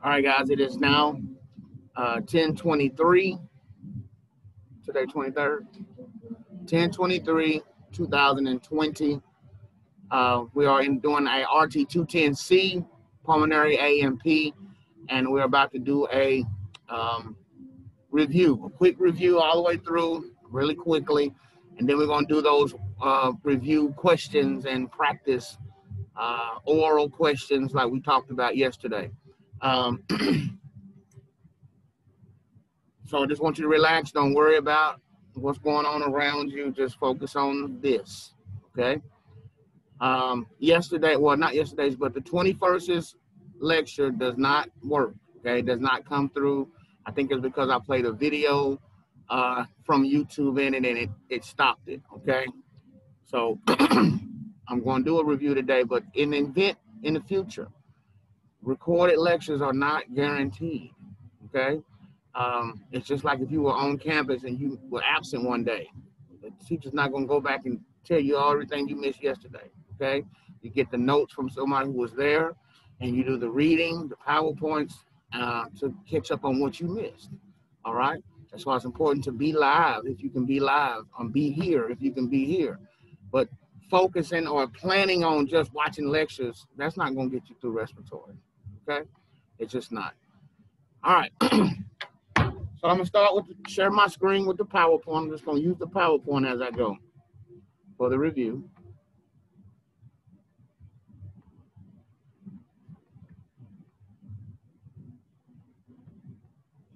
All right, guys, it is now uh, 1023, today 23rd, 1023, 2020. Uh, we are in doing a RT210C pulmonary A&P, and we're about to do a um, review, a quick review all the way through really quickly. And then we're going to do those uh, review questions and practice uh, oral questions like we talked about yesterday. Um, so I just want you to relax. Don't worry about what's going on around you. Just focus on this. Okay. Um, yesterday, well, not yesterday's, but the 21st's lecture does not work. Okay. It does not come through. I think it's because I played a video uh, from YouTube in it and it, it stopped it. Okay. So I'm going to do a review today, but in the event in the future, recorded lectures are not guaranteed. Okay. Um, it's just like if you were on campus and you were absent one day, the teacher's not going to go back and tell you everything you missed yesterday. Okay. You get the notes from somebody who was there and you do the reading, the PowerPoints uh, to catch up on what you missed. All right. That's why it's important to be live if you can be live, and be here if you can be here. But focusing or planning on just watching lectures, that's not going to get you through respiratory. Okay? It's just not. All right. so I'm to start with the, share my screen with the PowerPoint. I'm just to use the PowerPoint as I go for the review.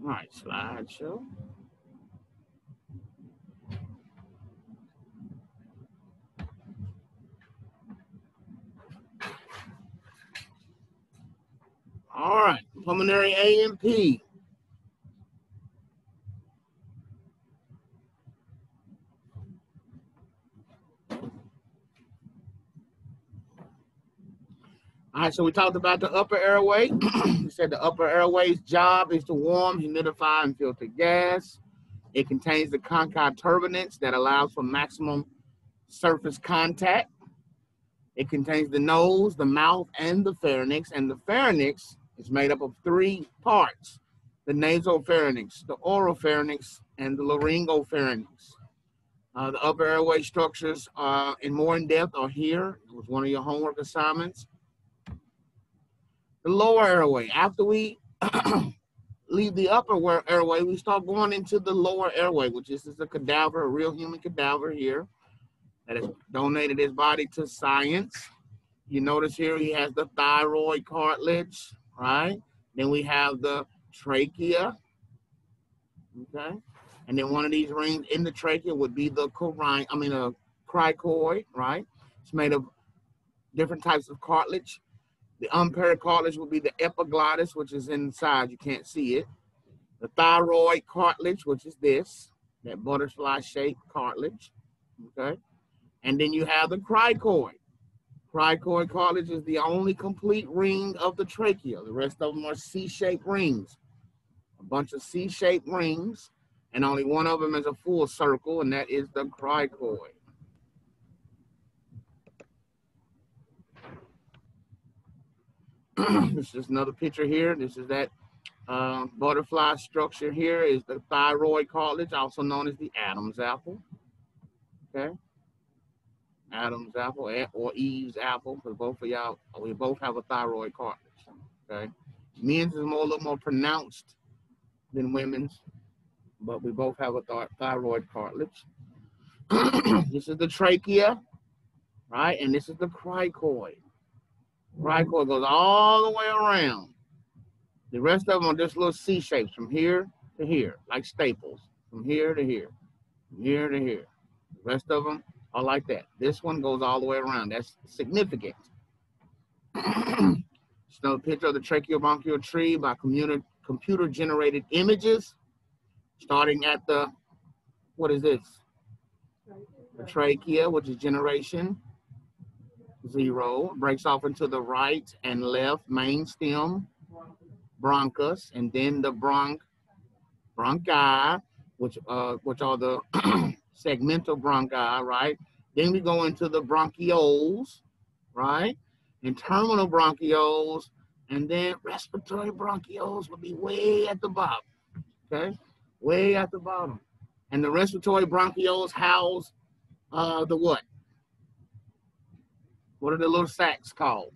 All right, slideshow. All right, pulmonary A&P. All right, so we talked about the upper airway. we said the upper airway's job is to warm, humidify, and filter gas. It contains the concha turbinates that allows for maximum surface contact. It contains the nose, the mouth, and the pharynx. And the pharynx is made up of three parts, the nasopharynx, the oropharynx, and the laryngopharynx. Uh, the upper airway structures uh, in more in depth are here. It was one of your homework assignments. The lower airway, after we leave the upper airway, we start going into the lower airway, which is, is a cadaver, a real human cadaver here that has donated his body to science. You notice here he has the thyroid cartilage, right? Then we have the trachea, okay? And then one of these rings in the trachea would be the corine, I mean a cricoid, right? It's made of different types of cartilage. The unpaired cartilage would be the epiglottis, which is inside, you can't see it. The thyroid cartilage, which is this, that butterfly shaped cartilage, okay? And then you have the cricoid. Cricoid cartilage is the only complete ring of the trachea. The rest of them are C-shaped rings. A bunch of C-shaped rings, and only one of them is a full circle, and that is the cricoid. this is another picture here. This is that uh, butterfly structure here is the thyroid cartilage, also known as the Adam's apple. Okay. Adam's apple or Eve's apple, because both of y'all, we both have a thyroid cartilage. Okay. Men's is more a little more pronounced than women's, but we both have a th thyroid cartilage. this is the trachea, right? And this is the cricoid. Cricoid goes all the way around. The rest of them are just little C shapes from here to here, like staples, from here to here, from here to here. The rest of them are like that. This one goes all the way around. That's significant. Another picture of the tracheobronchial tree by computer generated images, starting at the, what is this? The trachea, which is generation zero, breaks off into the right and left main stem, bronchus, and then the bronch, bronchi, which uh, which are the segmental bronchi, right? Then we go into the bronchioles, right? And terminal bronchioles, and then respiratory bronchioles will be way at the bottom. Okay, way at the bottom, and the respiratory bronchioles house uh, the what? What are the little sacs called?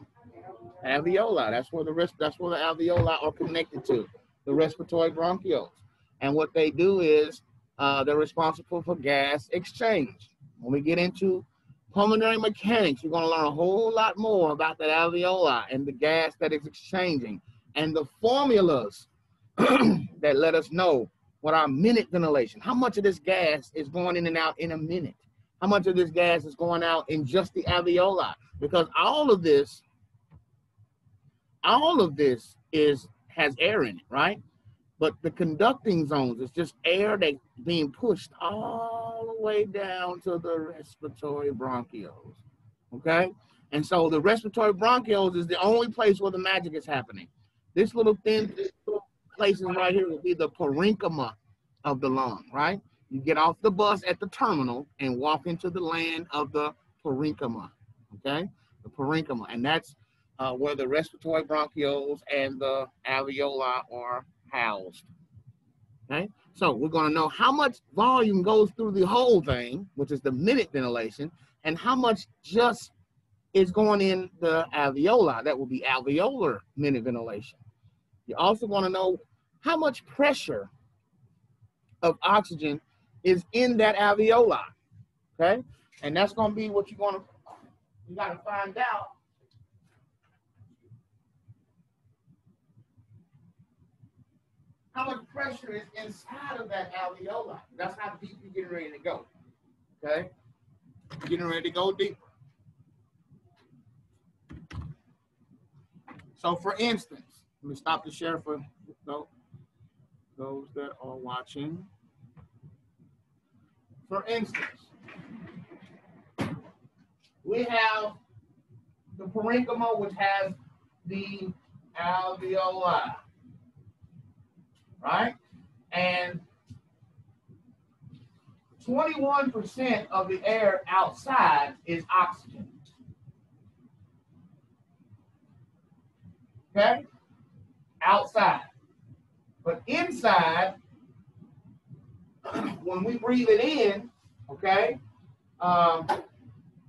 Alveoli. That's where the rest. That's where the alveoli are connected to the respiratory bronchioles. And what they do is uh, they're responsible for gas exchange. When we get into pulmonary mechanics, you're going to learn a whole lot more about that alveoli and the gas that is exchanging and the formulas that let us know what our minute ventilation, how much of this gas is going in and out in a minute, how much of this gas is going out in just the alveoli, because all of this, all of this is has air in it, right? But the conducting zones is just air that being pushed all the way down to the respiratory bronchioles. Okay? And so the respiratory bronchioles is the only place where the magic is happening. This little thin this little places right here will be the parenchyma of the lung, right? You get off the bus at the terminal and walk into the land of the parenchyma, okay? The parenchyma, and that's uh, where the respiratory bronchioles and the alveoli are housed. Okay, so we're going to know how much volume goes through the whole thing, which is the minute ventilation, and how much just is going in the alveoli. That will be alveolar minute ventilation. You also want to know how much pressure of oxygen is in that alveoli. Okay, and that's going to be what you're going to you got to find out how much pressure is inside of that alveoli. That's how deep you're getting ready to go. Okay? You're Getting ready to go deeper. So for instance, let me stop the share for those that are watching. For instance, we have the parenchyma, which has the alveoli right? And 21% of the air outside is oxygen. Okay? Outside. But inside, when we breathe it in, okay, um,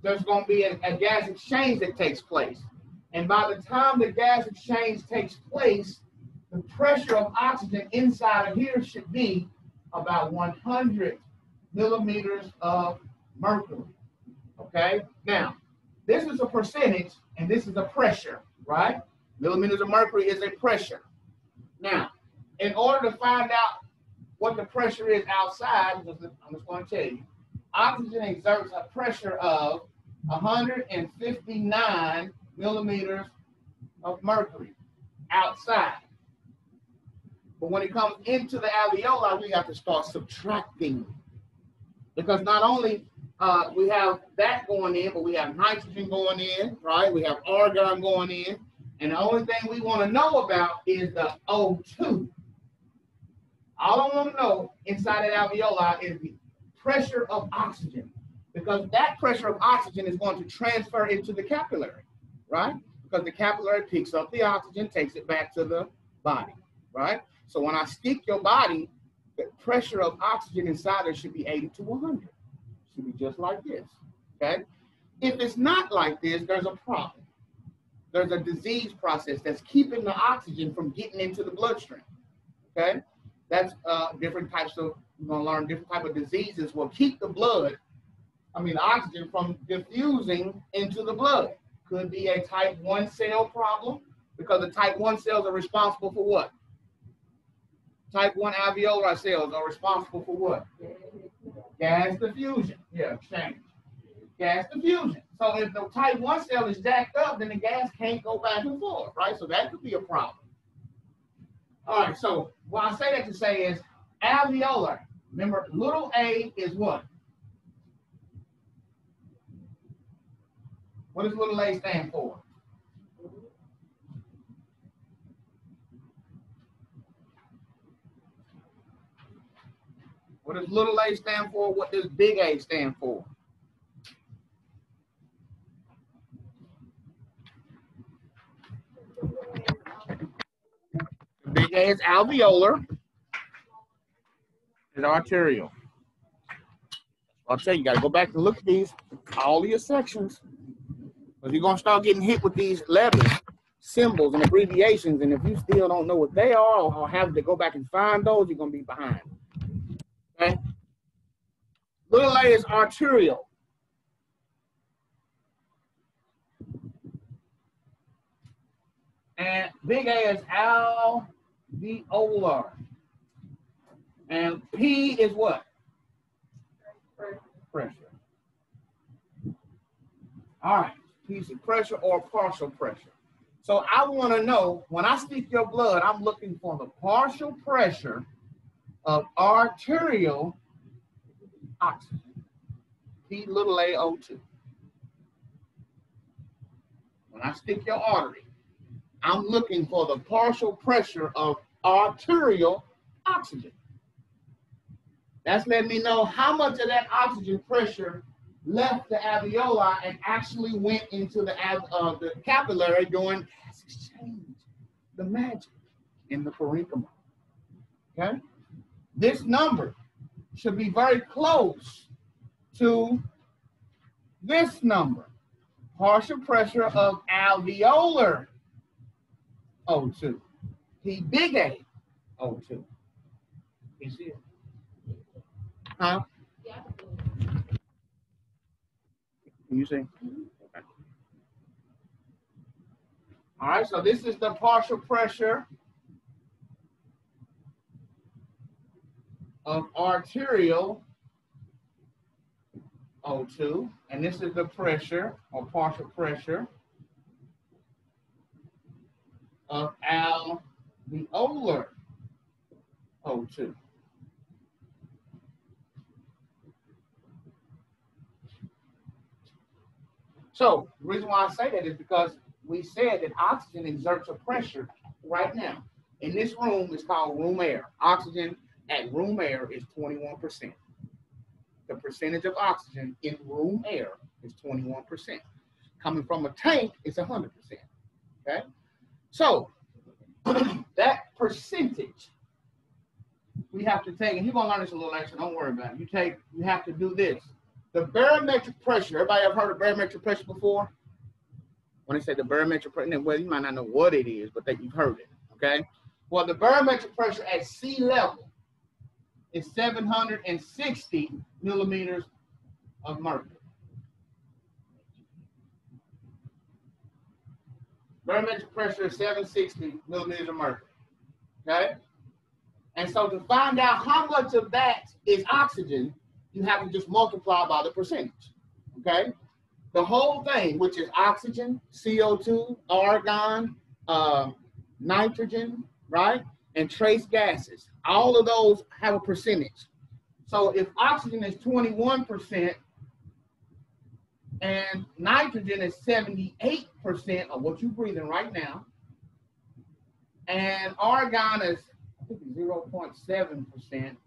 there's going to be a, a gas exchange that takes place. And by the time the gas exchange takes place, the pressure of oxygen inside of here should be about 100 millimeters of mercury. Okay, now this is a percentage and this is a pressure, right? Millimeters of mercury is a pressure. Now, in order to find out what the pressure is outside, I'm just going to tell you, oxygen exerts a pressure of 159 millimeters of mercury outside. But when it comes into the alveoli, we have to start subtracting. Because not only uh, we have that going in, but we have nitrogen going in, right? We have argon going in. And the only thing we want to know about is the O2. All I want to know inside that alveoli is the pressure of oxygen. Because that pressure of oxygen is going to transfer into the capillary, right? Because the capillary picks up the oxygen, takes it back to the body, right? So when I stick your body, the pressure of oxygen inside it should be 80 to 100. Should be just like this, okay? If it's not like this, there's a problem. There's a disease process that's keeping the oxygen from getting into the bloodstream, okay? That's uh, different types of, you're gonna learn different type of diseases will keep the blood, I mean, oxygen from diffusing into the blood. Could be a type one cell problem because the type one cells are responsible for what? Type 1 alveolar cells are oh, responsible for what? Gas diffusion. Yeah, exchange. Gas diffusion. So if the type 1 cell is jacked up, then the gas can't go back and forth, right? So that could be a problem. All right, so what I say that to say is alveolar. Remember, little a is what? What does little a stand for? What does little a stand for? What does big A stand for? Big A is alveolar. And arterial. I'll tell you, you got to go back and look at these, all your sections. But you're going to start getting hit with these letters, symbols, and abbreviations. And if you still don't know what they are or have to go back and find those, you're going to be behind. Okay? Little a is arterial. And big A is alveolar. And P is what? Pressure. All right, piece of pressure or partial pressure. So I want to know when I speak your blood, I'm looking for the partial pressure of arterial oxygen. P little a O2. When I stick your artery, I'm looking for the partial pressure of arterial oxygen. That's letting me know how much of that oxygen pressure left the alveoli and actually went into the, uh, the capillary during gas exchange, the magic in the parenchyma. Okay? This number should be very close to this number, partial pressure of alveolar O2, P big A O2. You see it? Huh? Can you see? Okay. All right, so this is the partial pressure of arterial O2, and this is the pressure or partial pressure of alveolar O2. So the reason why I say that is because we said that oxygen exerts a pressure right now. In this room, it's called room air. Oxygen at room air is 21%. The percentage of oxygen in room air is 21%. Coming from a tank, it's 100%. Okay? So that percentage we have to take, and you're gonna learn this a little later, don't worry about it. You take, you have to do this. The barometric pressure, everybody ever heard of barometric pressure before? When they say the barometric pressure, well, you might not know what it is, but that you've heard it, okay? Well, the barometric pressure at sea level is 760 millimeters of mercury. Barometric pressure is 760 millimeters of mercury, okay? And so to find out how much of that is oxygen, you have to just multiply by the percentage, okay? The whole thing, which is oxygen, CO2, argon, uh, nitrogen, right? And trace gases. All of those have a percentage. So if oxygen is 21% and nitrogen is 78% of what you're breathing right now, and argon is 0.7%,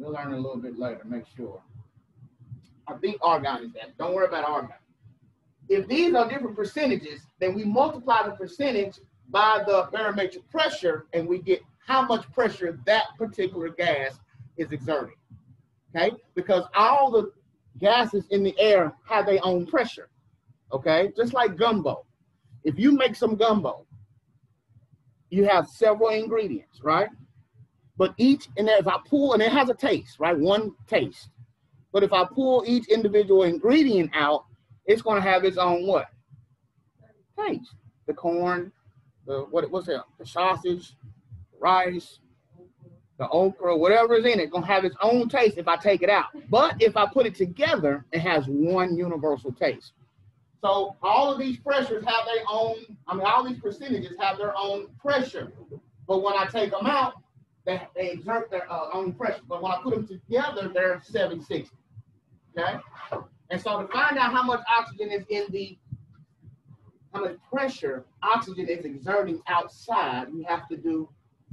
We'll learn a little bit later, make sure. I think argon is that. Don't worry about argon. If these are different percentages, then we multiply the percentage by the barometric pressure and we get how much pressure that particular gas is exerting. Okay? Because all the gases in the air have their own pressure. Okay? Just like gumbo. If you make some gumbo, you have several ingredients, right? But each, and if I pull, and it has a taste, right? One taste. But if I pull each individual ingredient out, it's going to have its own what? Taste. The corn, the what? What's that? The sausage, rice, the okra, whatever is in it, to have its own taste if I take it out. But if I put it together, it has one universal taste. So all of these pressures have their own. I mean, all these percentages have their own pressure. But when I take them out, they, they exert their uh, own pressure. But when I put them together, they're 760. Okay? And so to find out how much oxygen is in the, how much pressure oxygen is exerting outside, you have to do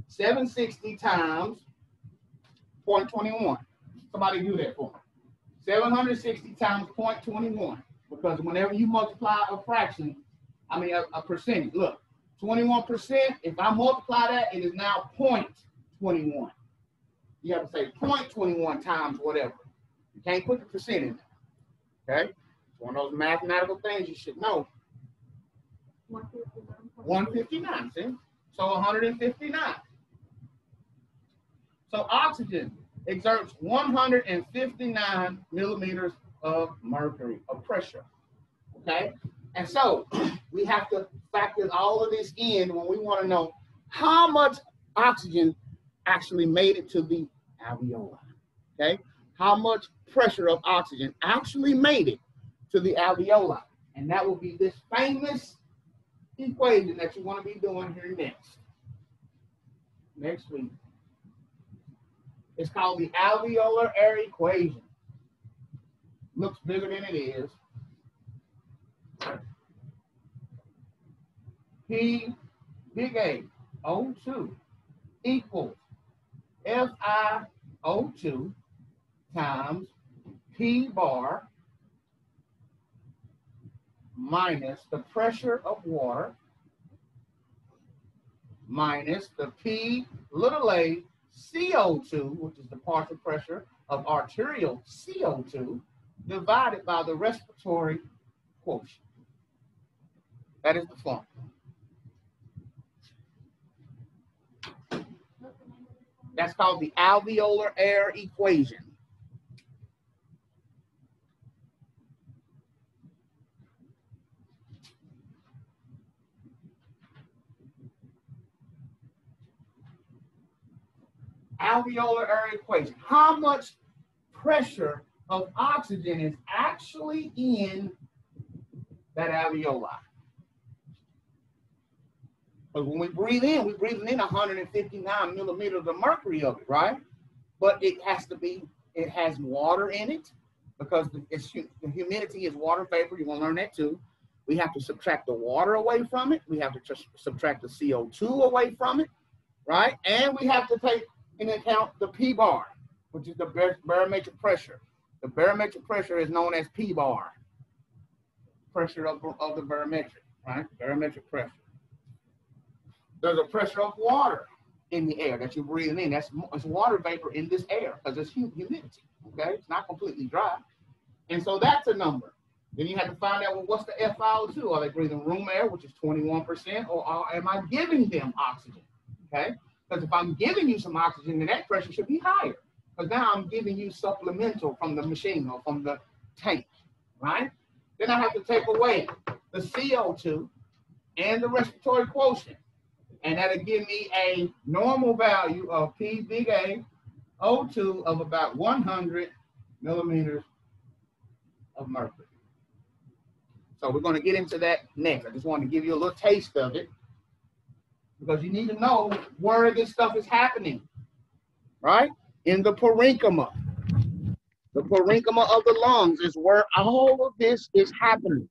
760 times 0.21. Somebody do that for me. 760 times 0.21. Because whenever you multiply a fraction, I mean a, a percentage, look, 21%, if I multiply that, it is now 0.21. You have to say 0.21 times whatever. You can't put the percent in there. Okay? It's one of those mathematical things you should know. 159, see? So 159. So oxygen exerts 159 millimeters of mercury, of pressure. Okay? And so we have to factor all of this in when we want to know how much oxygen actually made it to the alveoli. Okay? How much pressure of oxygen actually made it to the alveoli. And that will be this famous equation that you want to be doing here next. Next week. It's called the alveolar air equation. Looks bigger than it is. P big A O2 equals FiO2 times P bar minus the pressure of water minus the P little a CO2, which is the partial pressure of arterial CO2, divided by the respiratory quotient. That is the formula. That's called the alveolar air equation. Alveolar air equation. How much pressure of oxygen is actually in that alveoli? But when we breathe in, we're breathing in 159 millimeters of mercury of it, right? But it has to be, it has water in it because the, the humidity is water vapor. You're going to learn that too. We have to subtract the water away from it. We have to subtract the CO2 away from it, right? And we have to take into account the P bar, which is the barometric pressure. The barometric pressure is known as P bar, pressure of, of the barometric, right? Barometric pressure. There's a pressure of water in the air that you're breathing in. That's it's water vapor in this air because it's humidity. Okay, it's not completely dry, and so that's a number. Then you have to find out well, what's the FiO2? Are they breathing room air, which is 21%, or am I giving them oxygen? Okay, because if I'm giving you some oxygen, then that pressure should be higher. Because now I'm giving you supplemental from the machine or from the tank, right? Then I have to take away the CO2 and the respiratory quotient. And that'll give me a normal value of P big A O2 of about 100 millimeters of mercury. So we're going to get into that next. I just want to give you a little taste of it because you need to know where this stuff is happening, right? In the parenchyma. The parenchyma of the lungs is where all of this is happening.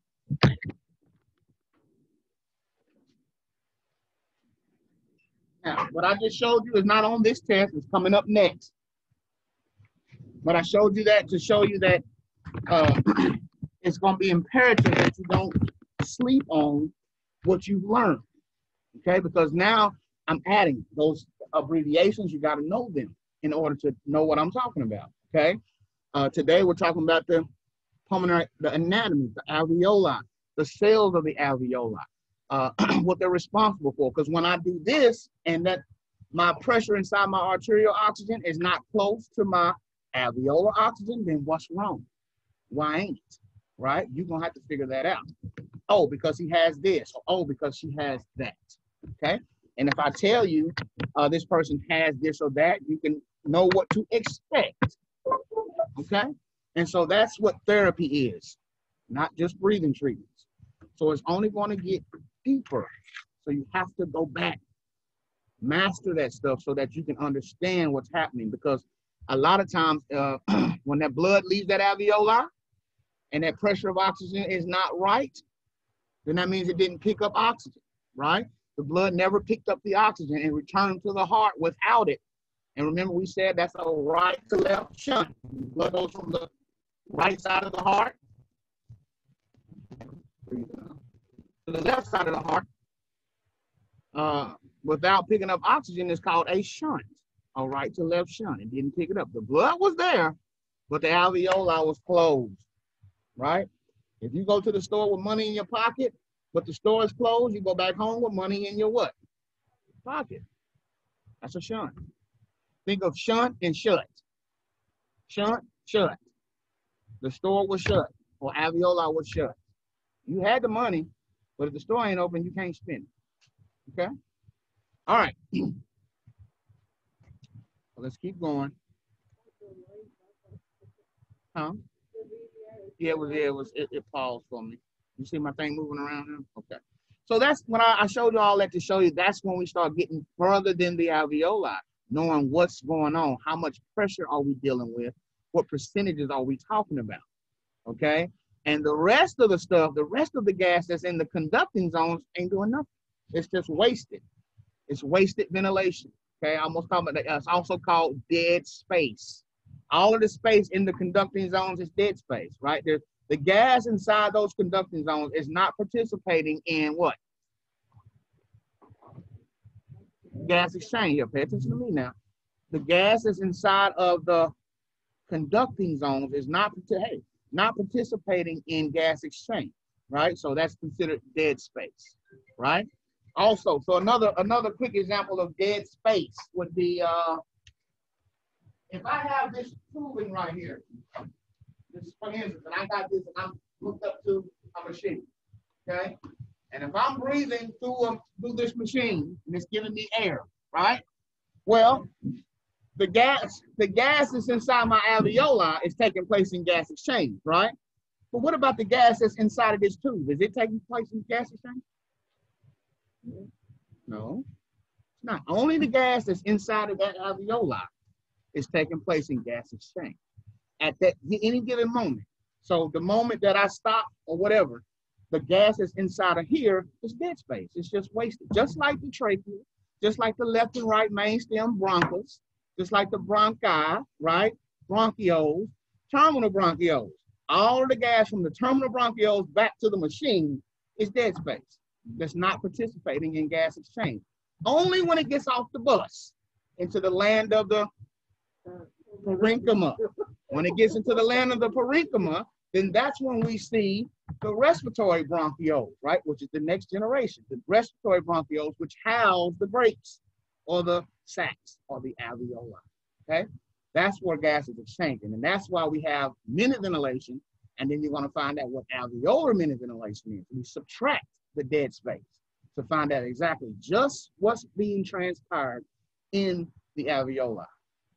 Now, what I just showed you is not on this test, it's coming up next. But I showed you that to show you that uh, it's going to be imperative that you don't sleep on what you've learned okay? Because now I'm adding those abbreviations. You got to know them in order to know what I'm talking about, okay? Uh, today we're talking about the pulmonary, the anatomy, the alveoli, the cells of the alveoli, uh, what they're responsible for. Because when I do this and that my pressure inside my arterial oxygen is not close to my alveolar oxygen, then what's wrong? Why ain't it? Right? You're gonna have to figure that out. Oh, because he has this. Oh, because she has that. Okay. And if I tell you uh, this person has this or that, you can know what to expect. Okay. And so that's what therapy is, not just breathing treatments. So it's only going to get deeper. So you have to go back, master that stuff so that you can understand what's happening. Because a lot of times uh, when that blood leaves that alveoli and that pressure of oxygen is not right, then that means it didn't pick up oxygen, right? The blood never picked up the oxygen and returned to the heart without it. And remember, we said that's a right to left shunt. Blood goes from the right side of the heart to the left side of the heart. uh, without picking up oxygen is called a shunt, a right to left shunt. It didn't pick it up. The blood was there, but the alveoli was closed, right? If you go to the store with money in your pocket, but the store is closed, you go back home with money in your what? Pocket. That's a shunt. Think of shunt and shut. Shunt, shut. The store was shut, or alveoli was shut. You had the money, but if the store ain't open, you can't spend it. Okay? All right. well, let's keep going. Huh? Yeah, it was, yeah, it was, it, it paused for me. You see my thing moving around? Okay. So that's when I, I showed you all that to show you that's when we start getting further than the alveoli, knowing what's going on, how much pressure are we dealing with, what percentages are we talking about, okay? And the rest of the stuff, the rest of the gas that's in the conducting zones ain't doing nothing. It's just wasted. It's wasted ventilation, okay? I almost talking that. It's also called dead space. All of the space in the conducting zones is dead space, right? There's the gas inside those conducting zones is not participating in what? Gas exchange here. Pay attention to me now. The gas is inside of the conducting zones is not hey, not participating in gas exchange, right? So that's considered dead space, right? Also, so another another quick example of dead space would be uh, if I have this tubing right here, this for instance, and I got this and I'm hooked up to a machine. Okay? And if I'm breathing through a, through this machine and it's giving me air, right? Well, the gas, the gas that's inside my alveoli is taking place in gas exchange, right? But what about the gas that's inside of this tube? Is it taking place in gas exchange? No. It's not. Only the gas that's inside of that alveoli is taking place in gas exchange at that any given moment. So the moment that I stop or whatever, the gas is inside of here is dead space. It's just wasted. Just like the trachea, just like the left and right main stem bronchus, just like the bronchi, right? Bronchioles, terminal bronchioles. All the gas from the terminal bronchioles back to the machine is dead space. That's not participating in gas exchange. Only when it gets off the bus into the land of the parenchyma when it gets into the land of the parenchyma, then that's when we see the respiratory bronchioles, right? Which is the next generation, the respiratory bronchioles, which house the brakes or the sacs or the alveoli, okay? That's where gas is exchanging. And that's why we have minute ventilation. And then you're gonna find out what alveolar minute ventilation is. We subtract the dead space to find out exactly just what's being transpired in the alveoli.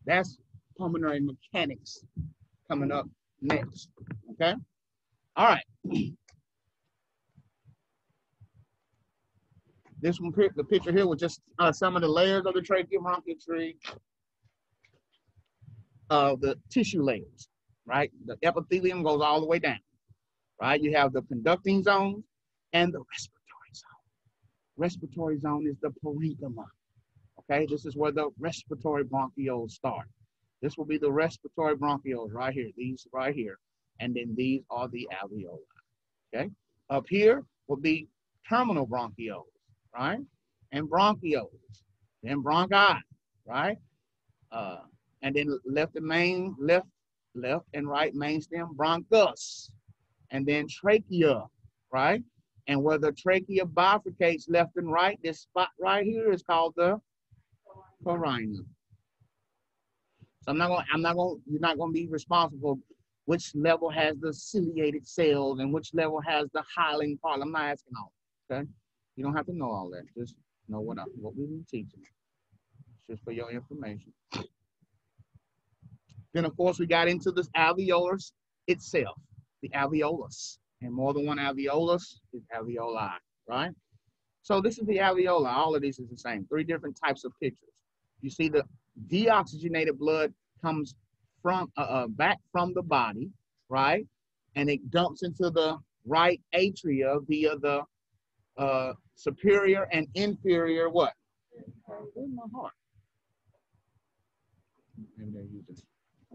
That's pulmonary mechanics coming up next. Okay. All right. This one, the picture here was just uh, some of the layers of the tracheobronchial tree, uh, the tissue layers, right? The epithelium goes all the way down, right? You have the conducting zone and the respiratory zone. Respiratory zone is the parenchyma. Okay, this is where the respiratory bronchioles start. This will be the respiratory bronchioles right here, these right here. And then these are the alveoli, okay? Up here will be terminal bronchioles, right? And bronchioles, then bronchi, right? Uh, and then left and main, left, left and right main stem bronchus, and then trachea, right? And where the trachea bifurcates left and right, this spot right here is called the carinum. So I'm not going. I'm not going. You're not going to be responsible. Which level has the ciliated cells and which level has the hyaline part? I'm not asking all. Okay, you don't have to know all that. Just know what I, what we've been teaching. Just for your information. Then of course we got into this alveolus itself, the alveolus, and more than one alveolus is alveoli, right? So this is the alveoli. All of these is the same. Three different types of pictures. You see the deoxygenated blood comes from uh, uh, back from the body, right? And it dumps into the right atria via the uh, superior and inferior what? Where's my heart?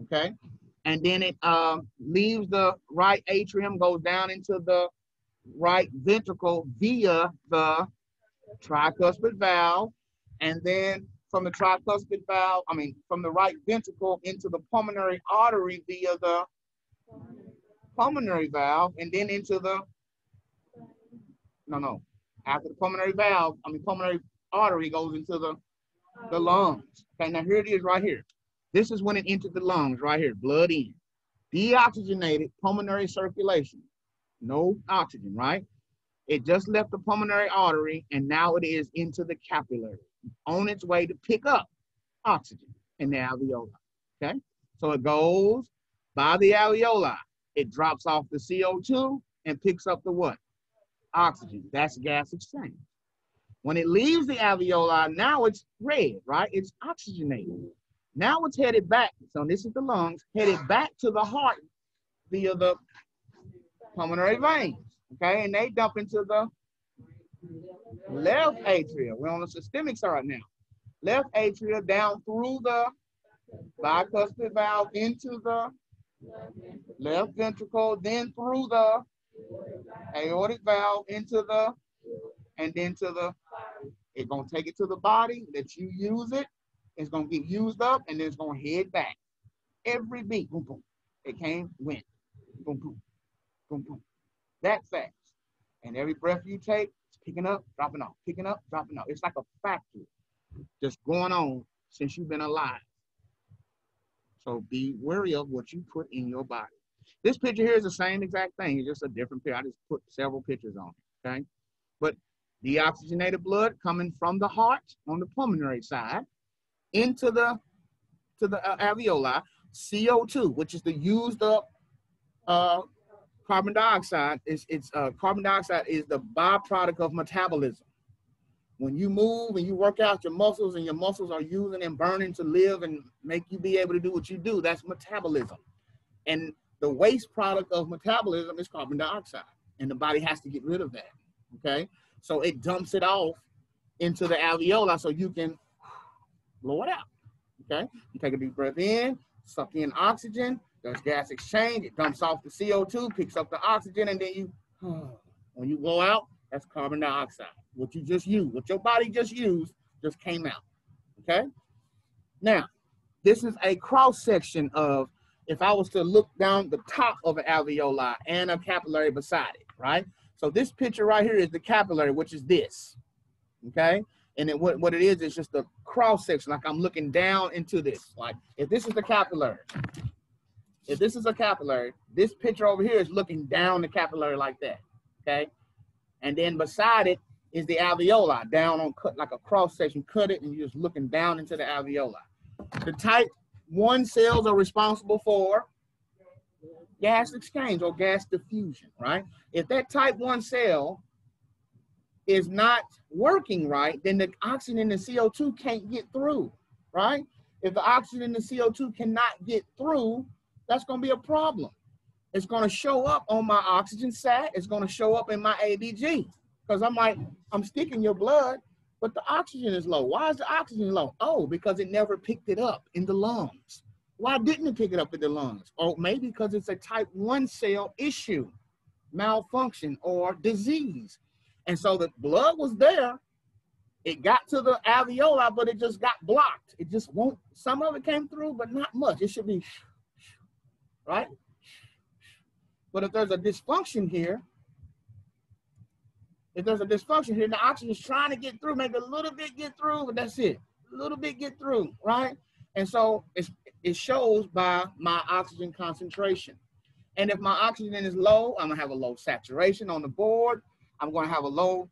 Okay, and then it um, leaves the right atrium, goes down into the right ventricle via the tricuspid valve, and then from the tricuspid valve, I mean, from the right ventricle into the pulmonary artery via the pulmonary valve, and then into the, no, no, after the pulmonary valve, I mean, pulmonary artery goes into the, the lungs. Okay, now here it is right here. This is when it entered the lungs right here, blood in. Deoxygenated pulmonary circulation. No oxygen, right? It just left the pulmonary artery and now it is into the capillary on its way to pick up oxygen in the alveoli. Okay, so it goes by the alveoli. It drops off the CO2 and picks up the what? Oxygen. That's gas exchange. When it leaves the alveoli, now it's red, right? It's oxygenated. Now it's headed back. So this is the lungs, headed back to the heart via the pulmonary veins. Okay, and they dump into the left atria. We're on the systemic side now. Left atria down through the bicuspid valve into the left ventricle, then through the aortic valve into the, and then to the, it's gonna take it to the body, that you use it, it's gonna get used up, and then it's gonna head back. Every beat, boom, boom. It came, went, boom, boom, boom, boom. That fast. And every breath you take, picking up, dropping off, picking up, dropping off. It's like a factory just going on since you've been alive. So be wary of what you put in your body. This picture here is the same exact thing. It's just a different picture. I just put several pictures on it, okay? But deoxygenated blood coming from the heart on the pulmonary side into the to the uh, alveoli, CO2, which is the used up uh, carbon dioxide is it's uh, carbon dioxide is the byproduct of metabolism. When you move and you work out your muscles and your muscles are using and burning to live and make you be able to do what you do, that's metabolism. And the waste product of metabolism is carbon dioxide, and the body has to get rid of that. Okay, so it dumps it off into the alveoli so you can blow it out. Okay, you take a deep breath in, suck in oxygen, there's gas exchange. It dumps off the CO2, picks up the oxygen, and then you, when you go out, that's carbon dioxide. What you just used, what your body just used, just came out. Okay? Now, this is a cross section of if I was to look down the top of an alveoli and a capillary beside it, right? So this picture right here is the capillary, which is this. Okay? And then what, what it is is just a cross section, like I'm looking down into this. Like if this is the capillary, if this is a capillary, this picture over here is looking down the capillary like that, okay? And then beside it is the alveoli, down on cut like a cross section, cut it, and you're just looking down into the alveoli. The type one cells are responsible for gas exchange or gas diffusion, right? If that type one cell is not working right, then the oxygen and the CO2 can't get through, right? If the oxygen and the CO2 cannot get through, that's going to be a problem. It's going to show up on my oxygen sat. It's going to show up in my ABG because I'm like, I'm sticking your blood, but the oxygen is low. Why is the oxygen low? Oh, because it never picked it up in the lungs. Why didn't it pick it up in the lungs? Or maybe because it's a type 1 cell issue, malfunction, or disease. And so the blood was there. It got to the alveoli, but it just got blocked. It just won't, some of it came through, but not much. It should be right? But if there's a dysfunction here, if there's a dysfunction here, the oxygen is trying to get through, maybe a little bit get through, but that's it. A little bit get through, right? And so it shows by my oxygen concentration. And if my oxygen is low, I'm gonna have a low saturation on the board. I'm gonna have a low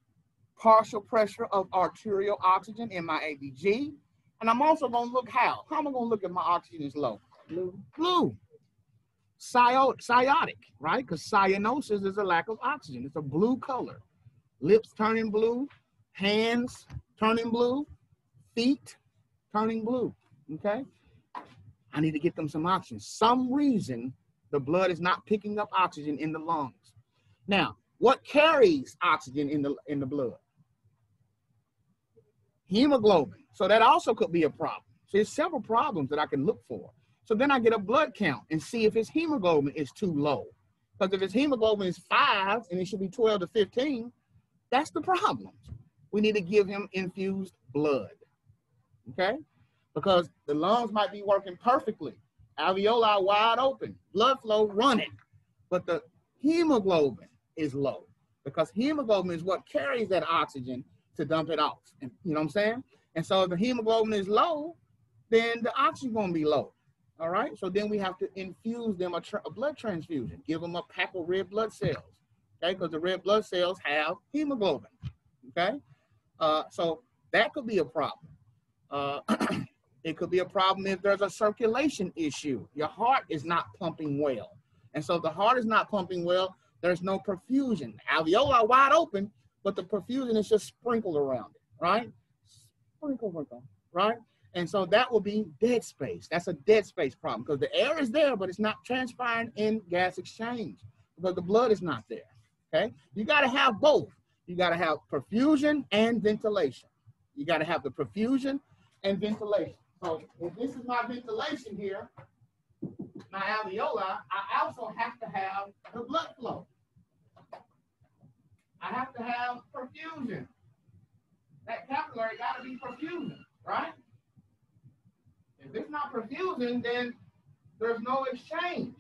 partial pressure of arterial oxygen in my ABG. And I'm also gonna look how? How am I gonna look if my oxygen is low? Blue. Blue cyanotic, right? Because cyanosis is a lack of oxygen. It's a blue color. Lips turning blue, hands turning blue, feet turning blue, okay? I need to get them some oxygen. Some reason the blood is not picking up oxygen in the lungs. Now, what carries oxygen in the in the blood? Hemoglobin. So that also could be a problem. So there's several problems that I can look for. So then I get a blood count and see if his hemoglobin is too low. Because if his hemoglobin is five and it should be 12 to 15, that's the problem. we need to give him infused blood. Okay? Because the lungs might be working perfectly, alveoli wide open, blood flow running, but the hemoglobin is low because hemoglobin is what carries that oxygen to dump it off. And you know what I'm saying? And so if the hemoglobin is low, then the oxygen gonna be low. All right. So then we have to infuse them a, a blood transfusion, give them a pack of red blood cells. Okay, because the red blood cells have hemoglobin. Okay. Uh, so that could be a problem. Uh, it could be a problem if there's a circulation issue. Your heart is not pumping well. And so the heart is not pumping well, there's no perfusion. Alveoli are wide open, but the perfusion is just sprinkled around it, right? Sprinkle, sprinkle, right? And so that will be dead space. That's a dead space problem because the air is there, but it's not transpiring in gas exchange because the blood is not there. Okay. You got to have both. You got to have perfusion and ventilation. You got to have the perfusion and ventilation. So if this is my ventilation here, my alveoli, I also have to have the blood flow. I have to have perfusion. That capillary got to be perfusion, right? If it's not perfusing, then there's no exchange.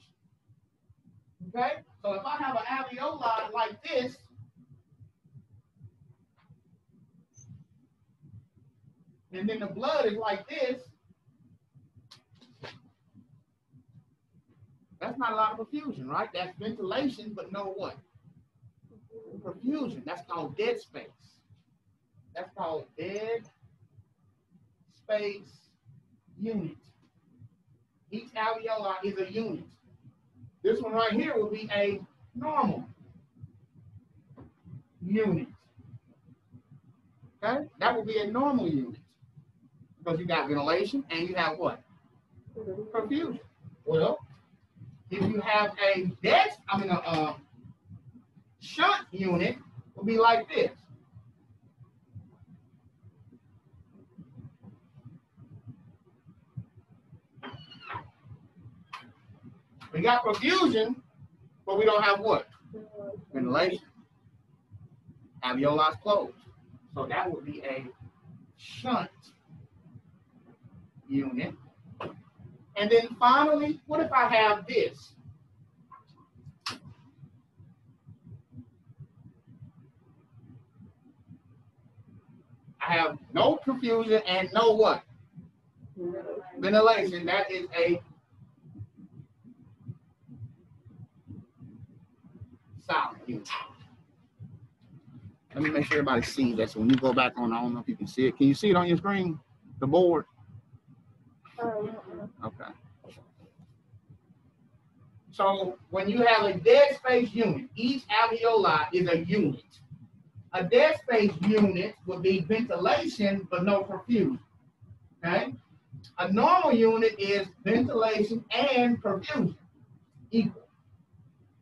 Okay? So if I have an alveoli like this, and then the blood is like this, that's not a lot of perfusion, right? That's ventilation, but no what? Perfusion. That's called dead space. That's called dead space unit. Each alveoli is a unit. This one right here will be a normal unit. Okay? That will be a normal unit. Because you got ventilation and you have what? Perfusion. Well, if you have a dead, I mean a, a shunt unit, will be like this. We got perfusion, but we don't have what? Ventilation. Alveoli closed. So that would be a shunt unit. And then finally, what if I have this? I have no perfusion and no what? Ventilation. That is a Let me make sure everybody sees that. So when you go back on, I don't know if you can see it. Can you see it on your screen? The board? Okay. So when you have a dead space unit, each alveoli is a unit. A dead space unit would be ventilation, but no perfusion. Okay? A normal unit is ventilation and perfusion equal.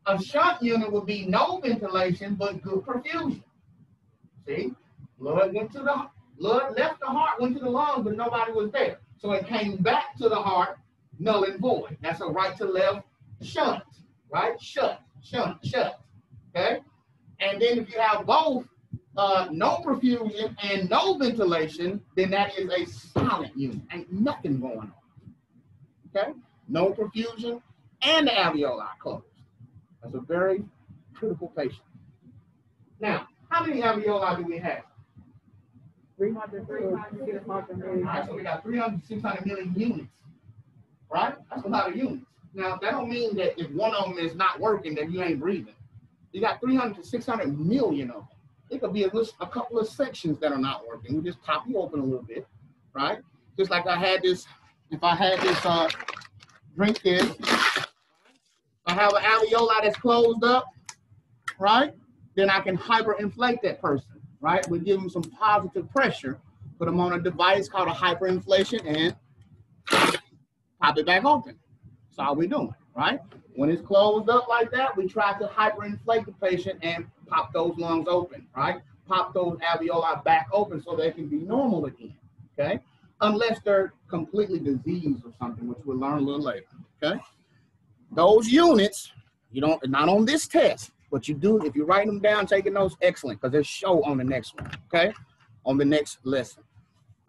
A shunt unit would be no ventilation, but good perfusion. See, blood went to the blood left the heart, went to the lungs, but nobody was there. So it came back to the heart, null and void. That's a right to left shunt, right? Shut, shunt, shut. Okay. And then if you have both uh, no perfusion and no ventilation, then that is a silent unit. Ain't nothing going on. Okay. No perfusion and alveoli closed. That's a very critical patient. Now, how many alveoli do we have? 300, 600 million. All right, so we got 300, 600 million units, right? That's a lot of units. Now, that don't mean that if one of them is not working, that you ain't breathing. You got 300 to 600 million of them. It could be a, list, a couple of sections that are not working. We just pop you open a little bit, right? Just like I had this, if I had this, uh, drink this, I have an alveoli that's closed up, right? Then I can hyperinflate that person, right? We give them some positive pressure, put them on a device called a hyperinflation and pop it back open. That's all we're doing, right? When it's closed up like that, we try to hyperinflate the patient and pop those lungs open, right? Pop those alveoli back open so they can be normal again, okay? Unless they're completely diseased or something, which we'll learn a little later, okay? Those units, you don't, not on this test, but you do, if you're writing them down, taking notes, excellent, because they'll show on the next one, okay? on the next lesson.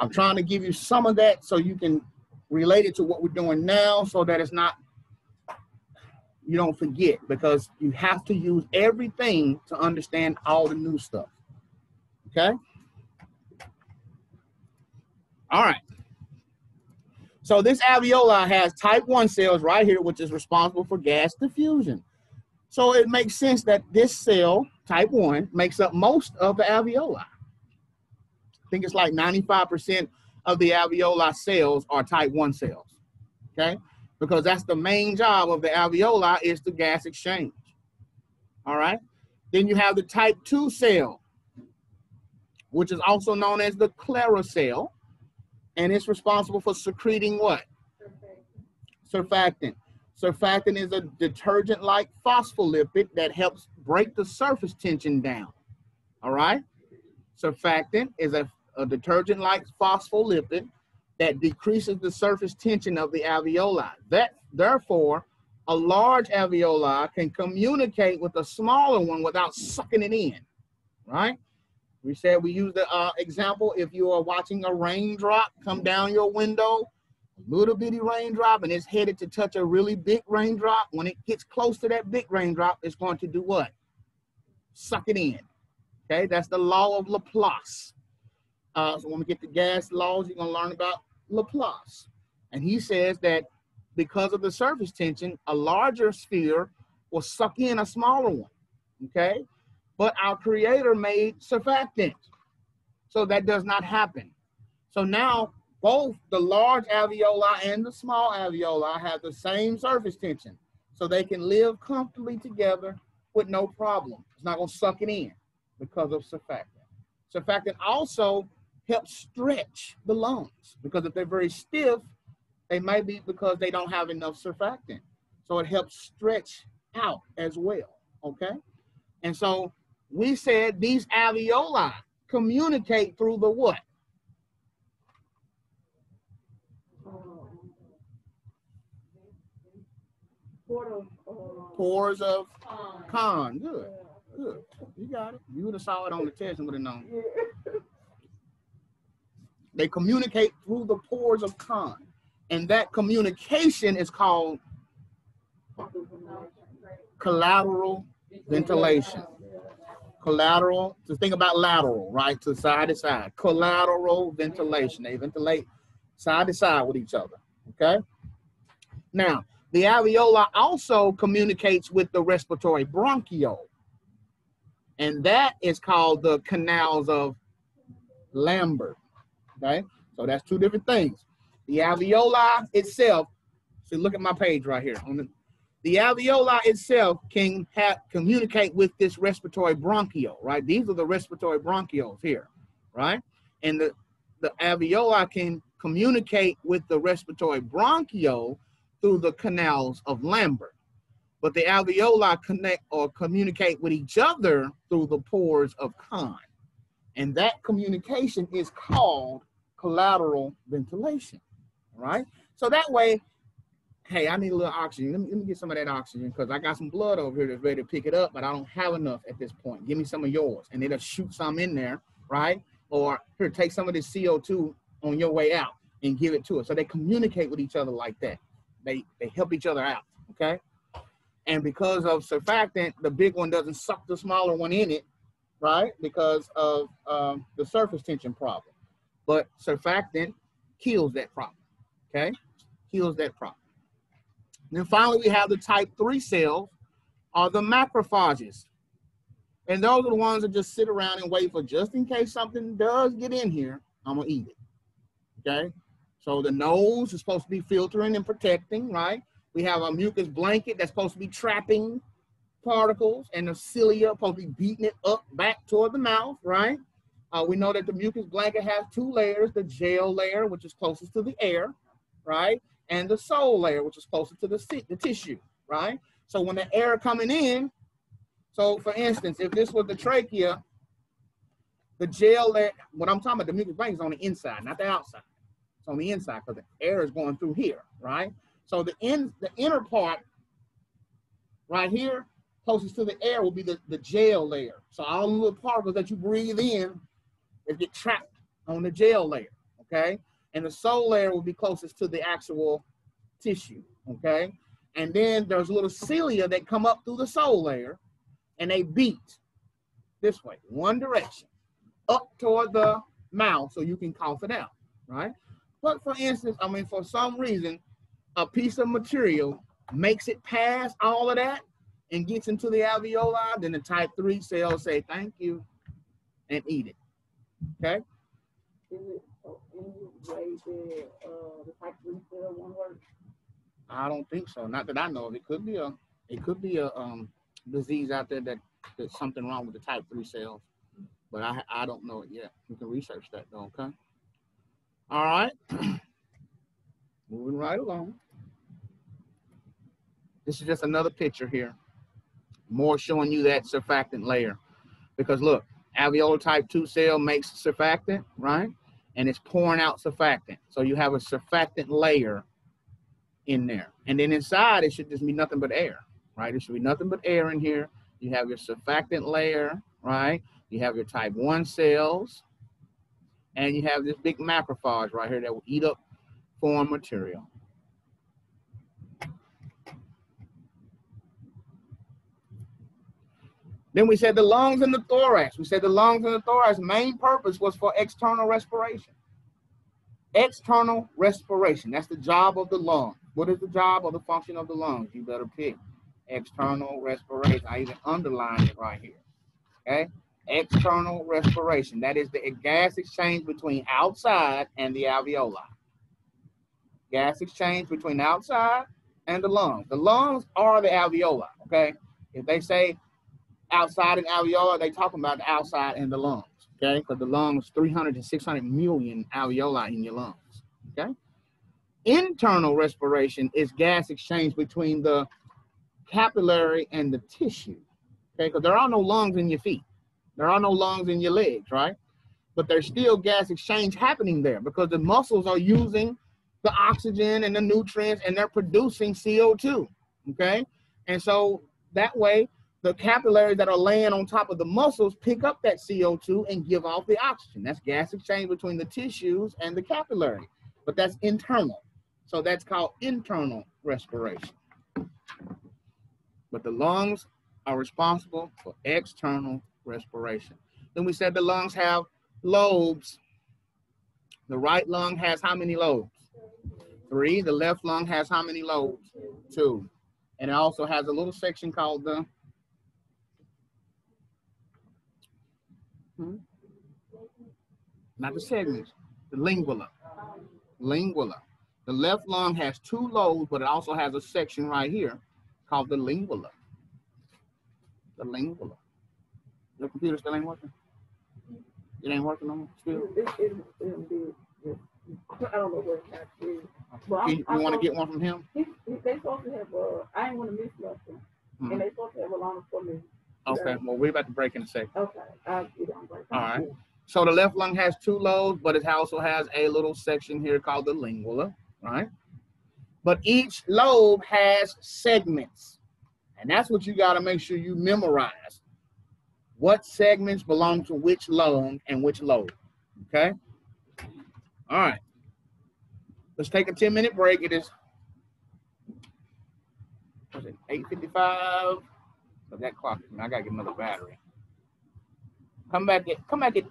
I'm trying to give you some of that so you can relate it to what we're doing now so that it's not, you don't forget because you have to use everything to understand all the new stuff. Okay? All right. So this alveoli has type 1 cells right here, which is responsible for gas diffusion. So it makes sense that this cell, type 1, makes up most of the alveoli. I think it's like 95% of the alveoli cells are type 1 cells, okay? Because that's the main job of the alveoli is the gas exchange, all right? Then you have the type 2 cell, which is also known as the Clara cell and it's responsible for secreting what? Surfactant. Surfactant is a detergent-like phospholipid that helps break the surface tension down. All right? Surfactant is a, a detergent-like phospholipid that decreases the surface tension of the alveoli. That, therefore, a large alveoli can communicate with a smaller one without sucking it in, right? We said we use the uh, example if you are watching a raindrop come down your window, a little bitty raindrop, and it's headed to touch a really big raindrop. When it gets close to that big raindrop, it's going to do what? Suck it in. Okay, that's the law of Laplace. Uh, so when we get to gas laws, you're going to learn about Laplace. And he says that because of the surface tension, a larger sphere will suck in a smaller one. Okay, but our creator made surfactant. So that does not happen. So now both the large alveoli and the small alveoli have the same surface tension. So they can live comfortably together with no problem. It's not gonna suck it in because of surfactant. Surfactant also helps stretch the lungs because if they're very stiff, they might be because they don't have enough surfactant. So it helps stretch out as well, okay? And so we said these alveoli communicate through the what? Pores of Kohn. Good. Good. You got it. You would have saw it on the test and would have known. They communicate through the pores of Kohn. And that communication is called collateral ventilation collateral, to think about lateral, right? To side to side. Collateral ventilation. They ventilate side to side with each other. Okay. Now, the alveoli also communicates with the respiratory bronchiole. And that is called the canals of Lambert. Okay. So that's two different things. The alveoli itself, so look at my page right here on the the alveoli itself can have, communicate with this respiratory bronchiole, right? These are the respiratory bronchioles here, right? And the, the alveoli can communicate with the respiratory bronchiole through the canals of Lambert. But the alveoli connect or communicate with each other through the pores of Kohn. And that communication is called collateral ventilation, right? So that way, hey, I need a little oxygen. Let me, let me get some of that oxygen because I got some blood over here that's ready to pick it up, but I don't have enough at this point. Give me some of yours. And it'll shoot some in there, right? Or here, take some of this CO2 on your way out and give it to us. So they communicate with each other like that. They, they help each other out, okay? And because of surfactant, the big one doesn't suck the smaller one in it, right? Because of um, the surface tension problem. But surfactant kills that problem, okay? Kills that problem. And then finally, we have the type 3 cells, are the macrophages. And those are the ones that just sit around and wait for just in case something does get in here, I'm gonna eat it. Okay? So the nose is supposed to be filtering and protecting, right? We have a mucus blanket that's supposed to be trapping particles, and the cilia supposed to be beating it up back toward the mouth, right? Uh, we know that the mucus blanket has two layers, the gel layer, which is closest to the air, right? And the sol layer, which is closer to the, the tissue, right? So when the air coming in, so for instance, if this was the trachea, the gel layer, what I'm talking about, the mucus blanket is on the inside, not the outside. It's on the inside because the air is going through here, right? So the in the inner part right here, closest to the air will be the, the gel layer. So all the little particles that you breathe in They get trapped on the gel layer, okay? And the sol layer will be closest to the actual tissue, okay? And then there's little cilia that come up through the sol layer and they beat this way, one direction, up toward the mouth so you can cough it out, right? But for instance, I mean, for some reason, a piece of material makes it past all of that and gets into the alveoli, then the type 3 cells say thank you and eat it. Okay? Is it uh, any uh, three work? I don't think so. Not that I know of. It could be a it could be a um disease out there that that's something wrong with the type 3 cells. But I I don't know it yet. You can research that though, okay? All right. Moving right along. This is just another picture here. More showing you that surfactant layer. Because look, alveolar type 2 cell makes surfactant, right? And it's pouring out surfactant. So you have a surfactant layer in there. And then inside, it should just be nothing but air, right? It should be nothing but air in here. You have your surfactant layer, right? You have your type 1 cells. And you have this big macrophage right here that will eat up foreign material. Then we said the lungs and the thorax. We said the lungs and the thorax main purpose was for external respiration. External respiration. That's the job of the lung. What is the job or the function of the lungs? You better pick external respiration. I even underline it right here. Okay? External respiration. That is the gas exchange between outside and the alveoli. Gas exchange between outside and the lungs. The lungs are the alveoli. Okay? If they say outside and alveoli, they talking about the outside and the lungs. Okay? Because the lungs, 300 to 600 million alveoli in your lungs. Okay? Internal respiration is gas exchange between the capillary and the tissue. Okay, because there are no lungs in your feet. There are no lungs in your legs, right? But there's still gas exchange happening there because the muscles are using the oxygen and the nutrients and they're producing CO2. Okay. And so that way, the capillaries that are laying on top of the muscles pick up that CO2 and give off the oxygen. That's gas exchange between the tissues and the capillary, but that's internal. So that's called internal respiration. But the lungs are responsible for external respiration. Then we said the lungs have lobes. The right lung has how many lobes? Three. The left lung has how many lobes? Two. And it also has a little section called the hmm? not the segments, the lingula. Lingula. The left lung has two lobes, but it also has a section right here called the lingula. The lingula. Your computer still ain't working? It ain't working no more still? It, it, it, it, it, I don't know what it's actually. Well, You, I'm want to get one from him? He, he, they supposed to have, uh, I ain't wanna miss nothing, Mhm. and they supposed to have a line for me. Okay, well, we're about to break in a second. Okay, I'll get on break. All right. So the left lung has two lobes, but it also has a little section here called the lingula, right? But each lobe has segments. And that's what you got to make sure you memorize. What segments belong to which lung and which lobe. Okay? All right. Let's take a 10 minute break. It is was it 855? That clock, I gotta get another battery. Come back at come back at,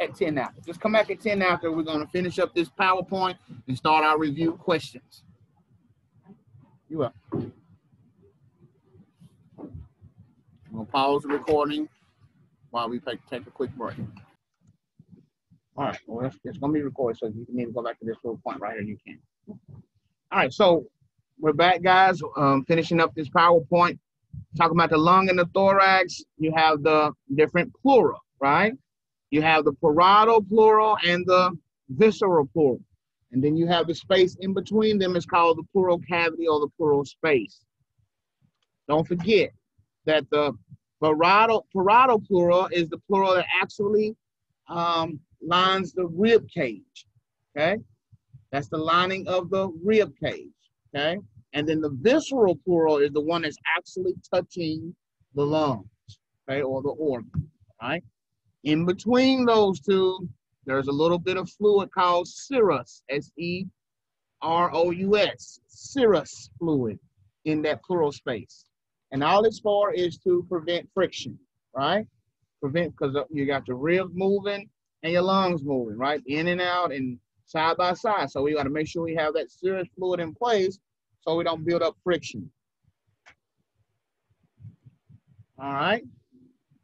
at 10 after. Just come back at 10 after. We're gonna finish up this PowerPoint and start our review questions. You up? I'm gonna pause the recording while we take, take a quick break. All right, well, it's, it's gonna be recorded, so you need to go back to this little point right here, you can. All right, so we're back, guys. Um, finishing up this PowerPoint, talking about the lung and the thorax. You have the different pleural, right? You have the parietal pleural and the visceral pleural. And then you have the space in between them is called the pleural cavity or the pleural space. Don't forget that the parietal, parietal pleural is the pleural that actually um, lines the rib cage. Okay, that's the lining of the rib cage. Okay, and then the visceral pleural is the one that's actually touching the lungs. Okay, or the organ. Right. In between those two, there's a little bit of fluid called serous, S-E-R-O-U-S, serous fluid in that pleural space. And all it's for is to prevent friction, right? Prevent, because uh, you got your ribs moving and your lungs moving, right? In and out and side by side. So we got to make sure we have that serous fluid in place so we don't build up friction. All right.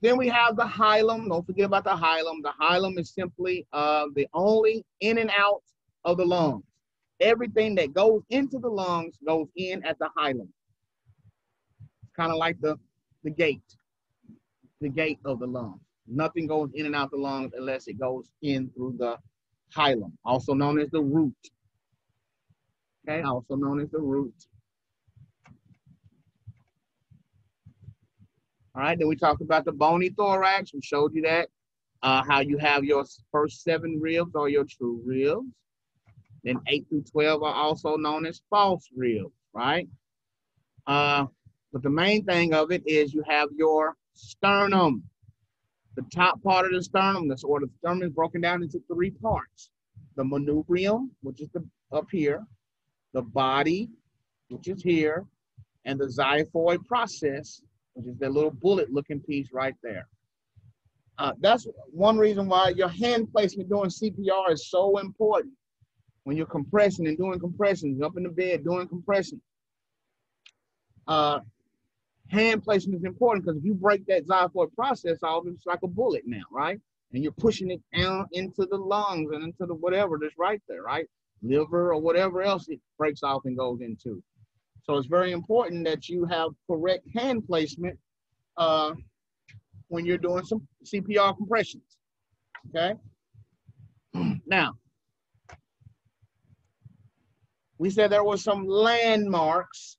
Then we have the hilum. Don't forget about the hilum. The hilum is simply uh, the only in and out of the lungs. Everything that goes into the lungs goes in at the hilum. It's kind of like the, the gate, the gate of the lungs. Nothing goes in and out the lungs unless it goes in through the hilum, also known as the root. Okay, also known as the root. All right, then we talked about the bony thorax. We showed you that, uh, how you have your first seven ribs or your true ribs. Then eight through 12 are also known as false ribs, right? Uh, but the main thing of it is you have your sternum. The top part of the sternum, this or the sternum is broken down into three parts. The manubrium, which is the up here, the body, which is here, and the xiphoid process, which is that little bullet looking piece right there. Uh, that's one reason why your hand placement during CPR is so important. When you're compressing and doing compressions, up in the bed doing compression. Uh, hand placement is important because if you break that xiphoid process off, it's like a bullet now, right? And you're pushing it down into the lungs and into the whatever that's right there, right? Liver or whatever else it breaks off and goes into. So it's very important that you have correct hand placement uh, when you're doing some CPR compressions. Okay. Now, we said there were some landmarks,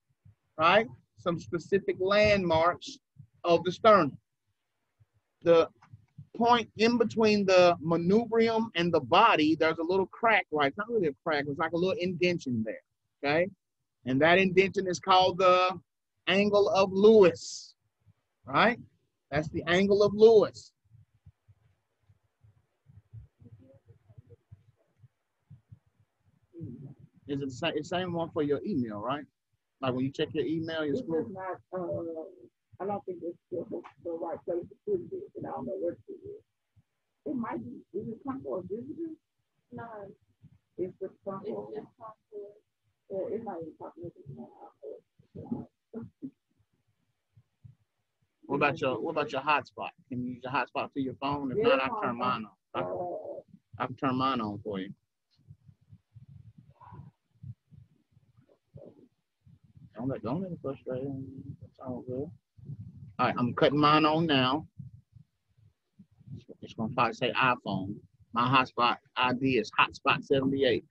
right? Some specific landmarks of the sternum. The point in between the manubrium and the body, there's a little crack, right? It's not really a crack, it's like a little indention there. Okay. And that indentation is called the angle of Louis, right? That's the angle of Louis. Is it the same, same one for your email, right? Like when you check your email, your school. Is not, I don't think it's the, the right place to put it, and I don't know where to put it. It might be, is it come for a visitor? No. It's just come. It's just come for. Yeah, it might be talking to What about your What about your hotspot? Can you use your hotspot through your phone? If Yeah, not, I can turn mine on. I, I can turn mine on for you. Don't let don't let it frustrate you. It's all good. All right, I'm cutting mine on now. It's gonna probably say iPhone. My hotspot ID is hotspot 78.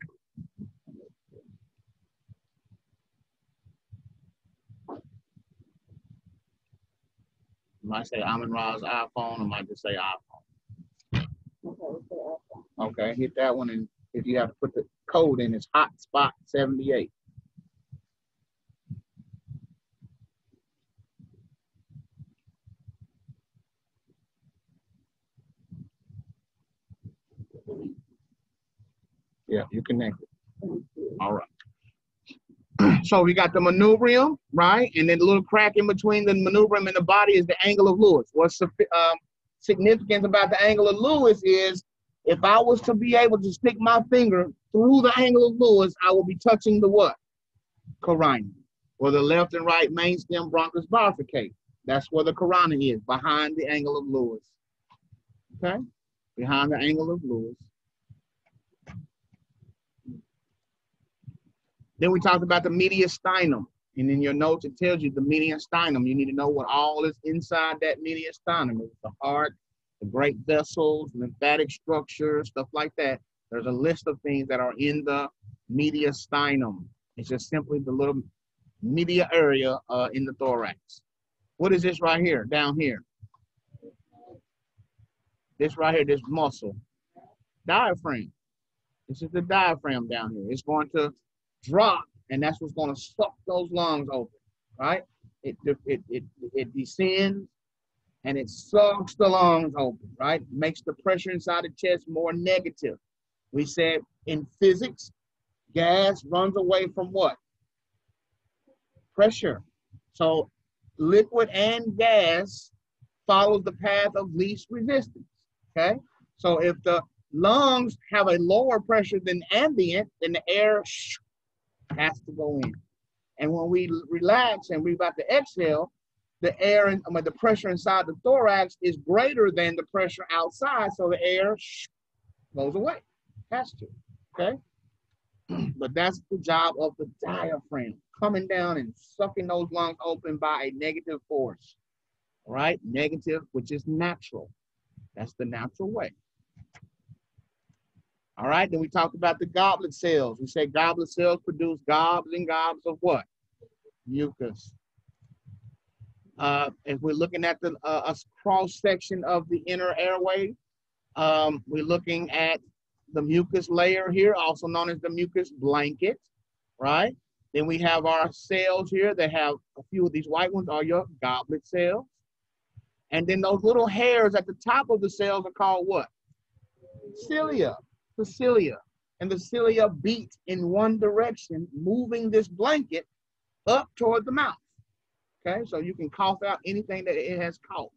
It might say Amen-Ra's iPhone, it might just say iPhone. okay, Okay, hit that one, and if you have to put the code in, it's hotspot 78. Yeah, you connected. All right. So we got the manubrium, right? And then the little crack in between the manubrium and the body is the angle of Louis. What's suffi- um, significant about the angle of Louis is if I was to be able to stick my finger through the angle of Louis, I will be touching the what? Carina, where the left and right main stem bronchus bifurcate. That's where the carina is, behind the angle of Louis. Okay? Behind the angle of Louis. Then we talked about the mediastinum. And in your notes, it tells you the mediastinum. You need to know what all is inside that mediastinum. It's the heart, the great vessels, lymphatic structures, stuff like that. There's a list of things that are in the mediastinum. It's just simply the little media area uh, in the thorax. What is this right here, down here? This right here, this muscle. Diaphragm. This is the diaphragm down here. It's going to drop, and that's what's going to suck those lungs open, right? It, it, it, it descends and it sucks the lungs open, right? Makes the pressure inside the chest more negative. We said in physics, gas runs away from what? Pressure. So liquid and gas follows the path of least resistance. Okay. So if the lungs have a lower pressure than ambient, then the air has to go in. And when we relax and we're about to exhale, the air and the pressure inside the thorax is greater than the pressure outside, so the air goes away. Has to. Okay. but that's the job of the diaphragm, coming down and sucking those lungs open by a negative force. Right, negative, which is natural. That's the natural way. All right, then we talked about the goblet cells. We said goblet cells produce gobs and gobs of what? Mucus. Uh, if we're looking at the uh, a cross section of the inner airway, um, we're looking at the mucus layer here, also known as the mucus blanket, right? Then we have our cells here that have a few of these white ones are your goblet cells. And then those little hairs at the top of the cells are called what? Cilia, the cilia. And the cilia beat in one direction, moving this blanket up toward the mouth. Okay, so you can cough out anything that it has caught.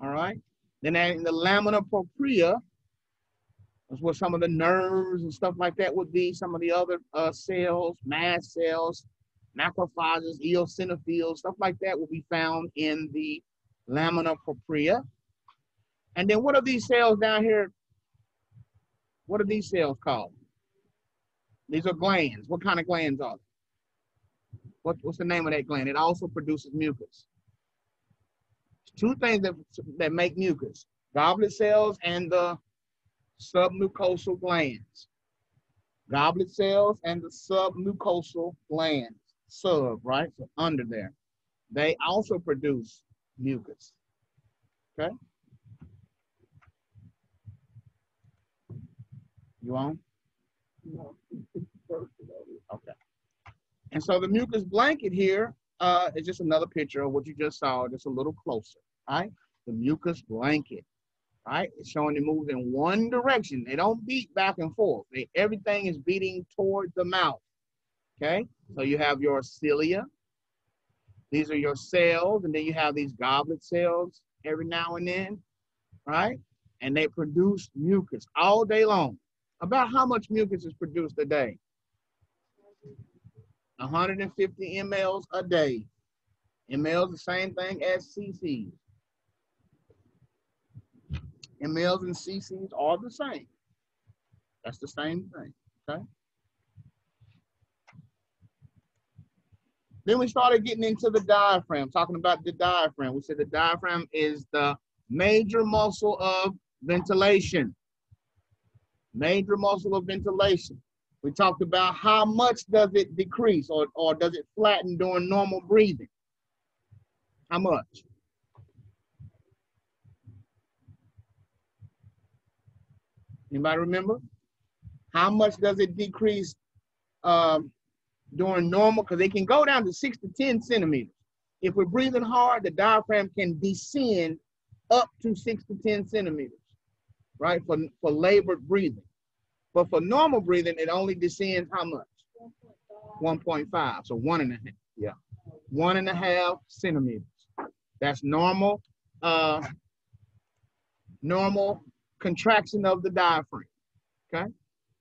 All right. Then in the lamina propria, that's where some of the nerves and stuff like that would be. Some of the other uh, cells, mast cells, macrophages, eosinophils, stuff like that will be found in the lamina propria. And then what are these cells down here? What are these cells called? These are glands. What kind of glands are they? What, what's the name of that gland? It also produces mucus. Two things that, that make mucus, goblet cells and the submucosal glands. Goblet cells and the submucosal glands. Sub, right? So under there. They also produce mucus. Okay? You on? No. Okay. And so the mucus blanket here uh, is just another picture of what you just saw, just a little closer, right? The mucus blanket right? It's showing it moves in one direction. They don't beat back and forth. They, everything is beating toward the mouth. Okay, so you have your cilia. These are your cells, and then you have these goblet cells every now and then, right? And they produce mucus all day long. About how much mucus is produced a day? 150 mLs a day. mLs the same thing as cc's mLs and cc's are the same. That's the same thing, okay? Then we started getting into the diaphragm, talking about the diaphragm. We said the diaphragm is the major muscle of ventilation. Major muscle of ventilation. We talked about how much does it decrease or, or does it flatten during normal breathing? How much? Anybody remember? How much does it decrease um, during normal? Because they can go down to six to 10 centimeters. If we're breathing hard, the diaphragm can descend up to six to 10 centimeters, right? For, for labored breathing. But for normal breathing, it only descends how much? 1.5. So one and a half. Yeah. One and a half centimeters. That's normal. Uh, normal contraction of the diaphragm. Okay?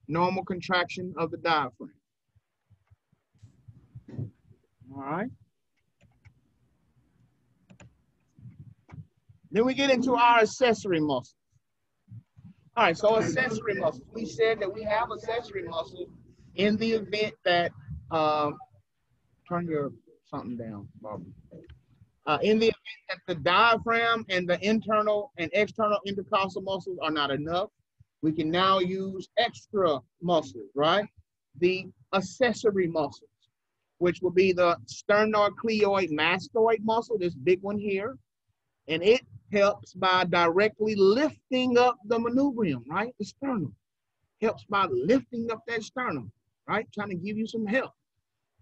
Normal contraction of the diaphragm. All right. Then we get into our accessory muscles. All right, so accessory muscles. We said that we have accessory muscles in the event that, um, turn your something down, Barbara. Uh, in the event that the diaphragm and the internal and external intercostal muscles are not enough, we can now use extra muscles, right? The accessory muscles, which will be the sternocleidomastoid muscle, this big one here. And it helps by directly lifting up the manubrium, right? The sternum. Helps by lifting up that sternum, right? Trying to give you some help.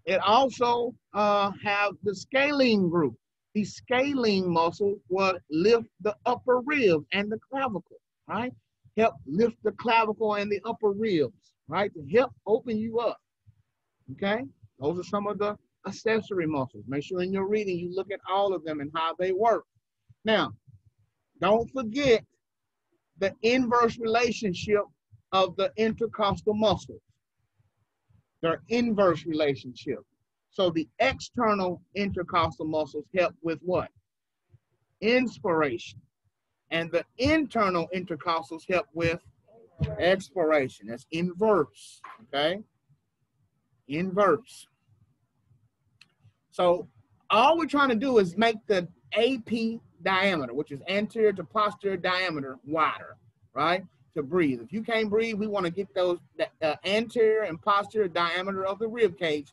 It also uh, have the scalene group the scalene muscle will lift the upper ribs and the clavicle, right? Help lift the clavicle and the upper ribs, right? To help open you up. Okay? Those are some of the accessory muscles. Make sure in your reading you look at all of them and how they work. Now, don't forget the inverse relationship of the intercostal muscles. Their inverse relationship. So the external intercostal muscles help with what? Inspiration. And the internal intercostals help with expiration. That's inverse, okay? Inverse. So all we're trying to do is make the AP diameter, which is anterior to posterior diameter, wider, right? To breathe. If you can't breathe, we want to get those uh, anterior and posterior diameter of the rib cage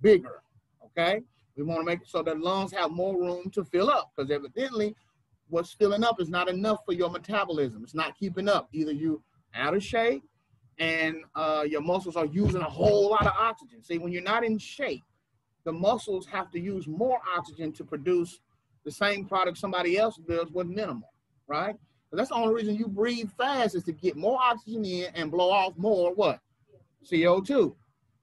bigger. Okay, we want to make it so that lungs have more room to fill up because evidently, what's filling up is not enough for your metabolism. It's not keeping up. Either you out of shape and uh, your muscles are using a whole lot of oxygen. See, when you're not in shape, the muscles have to use more oxygen to produce the same product somebody else does with minimal, right? So that's the only reason you breathe fast is to get more oxygen in and blow off more what? CO2.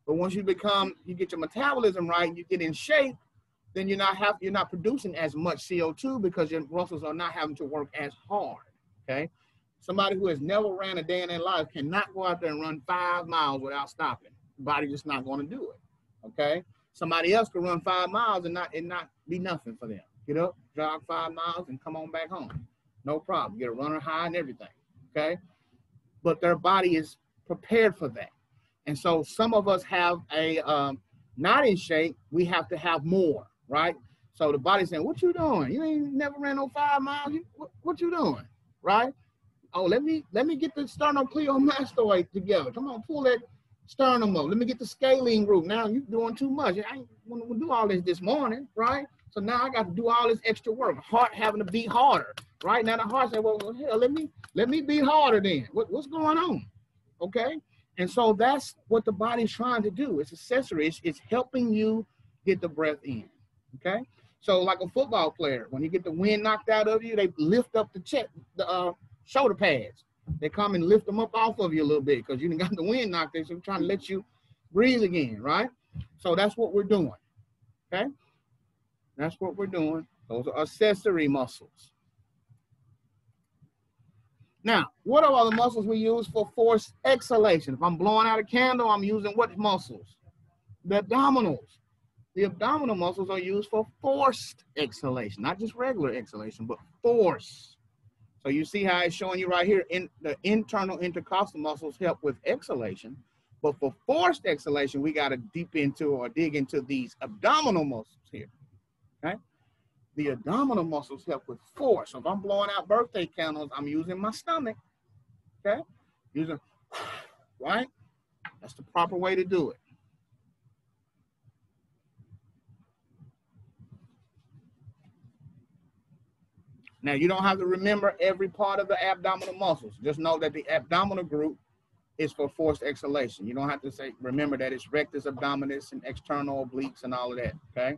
But once you become, you get your metabolism right, you get in shape, then you're not have you're not producing as much CO2 because your muscles are not having to work as hard. Okay. Somebody who has never ran a day in their life cannot go out there and run five miles without stopping. Body just not going to do it. Okay. Somebody else could run five miles and not and not be nothing for them. Get up, jog five miles, and come on back home. No problem. Get a runner high and everything. Okay. But their body is prepared for that. And so some of us have a um, not in shape. We have to have more, right? So the body's saying, "What you doing? You ain't never ran no five miles. You, what, what you doing, right? Oh, let me let me get the sternum sternocleidomastoid together. Come on, pull that sternum up. Let me get the scalene group. Now you're doing too much. I ain't want to do all this this morning, right? So now I got to do all this extra work. Heart having to beat harder, right? Now the heart said, "Well, hell, let me let me beat harder then. What, what's going on?" Okay. And so that's what the body's trying to do. It's accessory. It's, it's helping you get the breath in. Okay. So like a football player, when you get the wind knocked out of you, they lift up the chest, the uh, shoulder pads. They come and lift them up off of you a little bit because you got the wind knocked out. So I'm trying to let you breathe again, right? So that's what we're doing. Okay. That's what we're doing. Those are accessory muscles. Now, what are all the muscles we use for forced exhalation? If I'm blowing out a candle, I'm using what muscles? The abdominals. The abdominal muscles are used for forced exhalation, not just regular exhalation, but force. So you see how it's showing you right here, in the internal intercostal muscles help with exhalation, but for forced exhalation, we got to deep into or dig into these abdominal muscles here? The abdominal muscles help with force. So if I'm blowing out birthday candles, I'm using my stomach. Okay? Using, right? That's the proper way to do it. Now, you don't have to remember every part of the abdominal muscles. Just know that the abdominal group is for forced exhalation. You don't have to say, remember that it's rectus abdominis and external obliques and all of that, okay?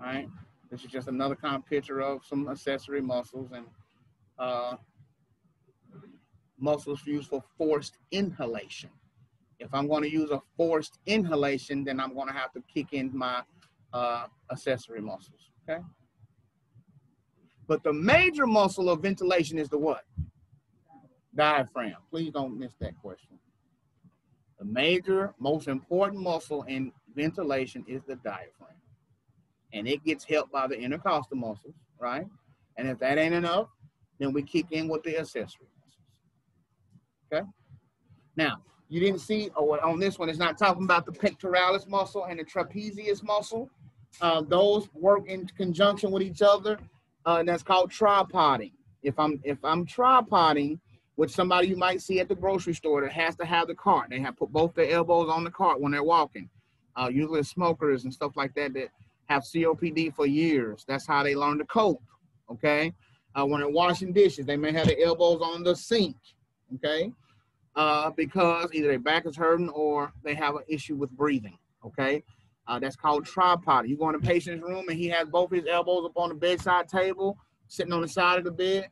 Right? This is just another kind of picture of some accessory muscles and uh, muscles used for forced inhalation. If I'm going to use a forced inhalation, then I'm going to have to kick in my uh, accessory muscles, okay? But the major muscle of ventilation is the what? Diaphragm. Please don't miss that question. The major, most important muscle in ventilation is the diaphragm and it gets helped by the intercostal muscles, right? And if that ain't enough, then we kick in with the accessory muscles. Okay. Now, you didn't see, oh, on this one, it's not talking about the pectoralis muscle and the trapezius muscle. Uh, those work in conjunction with each other, uh, and that's called tripoding. If I'm if I'm tripoding with somebody you might see at the grocery store that has to have the cart, they have put both their elbows on the cart when they're walking. Uh, usually smokers and stuff like that that have COPD for years. That's how they learn to cope. Okay. Uh, when they're washing dishes, they may have their elbows on the sink. Okay. Uh, because either their back is hurting or they have an issue with breathing. Okay. Uh, that's called tripod. You go in a patient's room and he has both his elbows up on the bedside table, sitting on the side of the bed.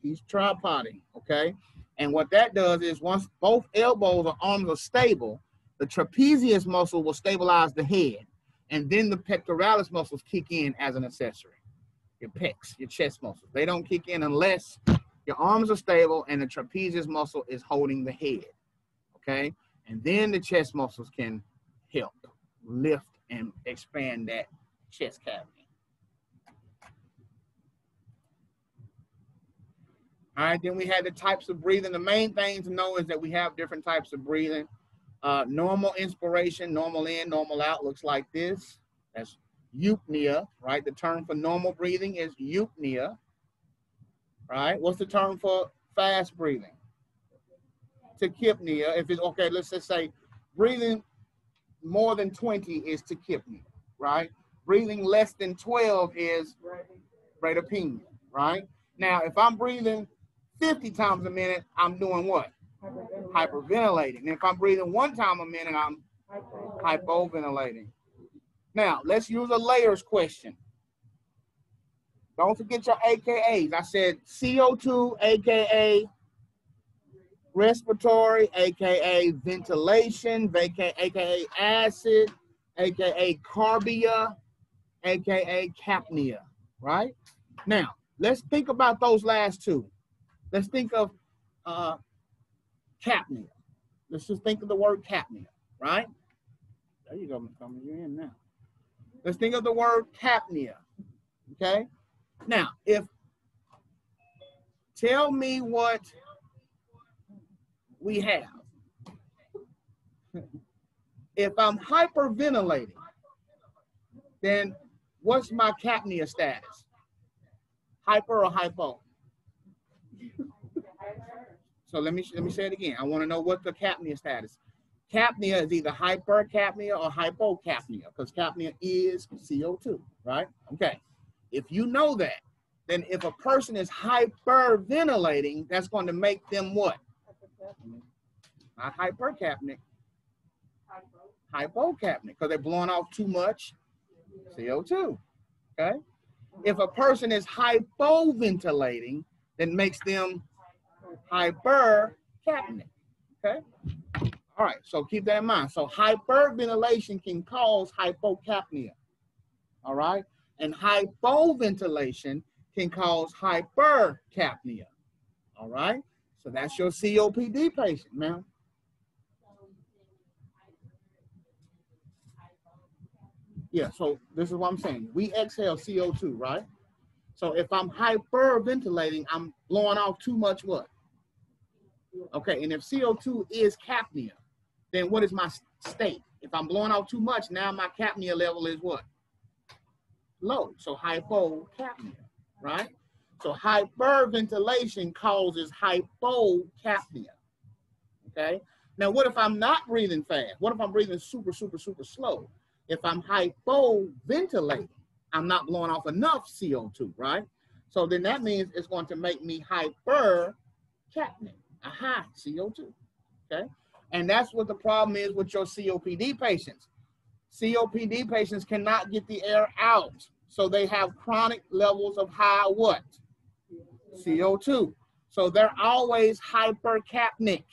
He's tripoding, okay? And what that does is once both elbows or arms are stable, the trapezius muscle will stabilize the head. And then the pectoralis muscles kick in as an accessory. Your pecs, your chest muscles. They don't kick in unless your arms are stable and the trapezius muscle is holding the head. Okay? And then the chest muscles can help lift and expand that chest cavity. All right, then we had the types of breathing. The main thing to know is that we have different types of breathing. Uh, normal inspiration, normal in, normal out looks like this. That's eupnea, right? The term for normal breathing is eupnea, right? What's the term for fast breathing? Tachypnea. If it's okay, let's just say breathing more than 20 is tachypnea, right? Breathing less than 12 is bradypnea, right? Now, if I'm breathing 50 times a minute, I'm doing what? Hyperventilating. If I'm breathing one time a minute, I'm hypoventilating. Now, let's use a layers question. Don't forget your AKAs. I said CO2, AKA respiratory, aka ventilation, aka acid, aka carbia, aka capnia, right? Now, let's think about those last two. Let's think of uh, capnia. Let's just think of the word capnia, right? There you go, Montgomery, you're in now. Let's think of the word capnia, okay? Now, if, tell me what we have. if I'm hyperventilating, then what's my capnia status? Hyper or hypo? So let me let me say it again. I want to know what the capnia status. Capnia is either hypercapnia or hypocapnia because capnia is CO2, right? Okay. If you know that, then if a person is hyperventilating, that's going to make them what? Not hypercapnic. Hypocapnic, because they're blowing off too much CO2. Okay? If a person is hypoventilating, then makes them hypercapnic. Okay? All right, so keep that in mind. So hyperventilation can cause hypocapnia. All right? And hypoventilation can cause hypercapnia. All right? So that's your COPD patient, ma'am. Yeah, so this is what I'm saying. We exhale CO2, right? So if I'm hyperventilating, I'm blowing off too much what? Okay, and if CO2 is capnia, then what is my state? If I'm blowing off too much, now my capnia level is what? Low, so hypocapnia, right? So hyperventilation causes hypocapnia. Okay. Now, what if I'm not breathing fast? What if I'm breathing super, super, super slow? If I'm hypoventilating, I'm not blowing off enough CO2, right? So then that means it's going to make me hypercapnic, a high CO2. Okay. And that's what the problem is with your COPD patients. COPD patients cannot get the air out. So they have chronic levels of high what? CO2. So they're always hypercapnic.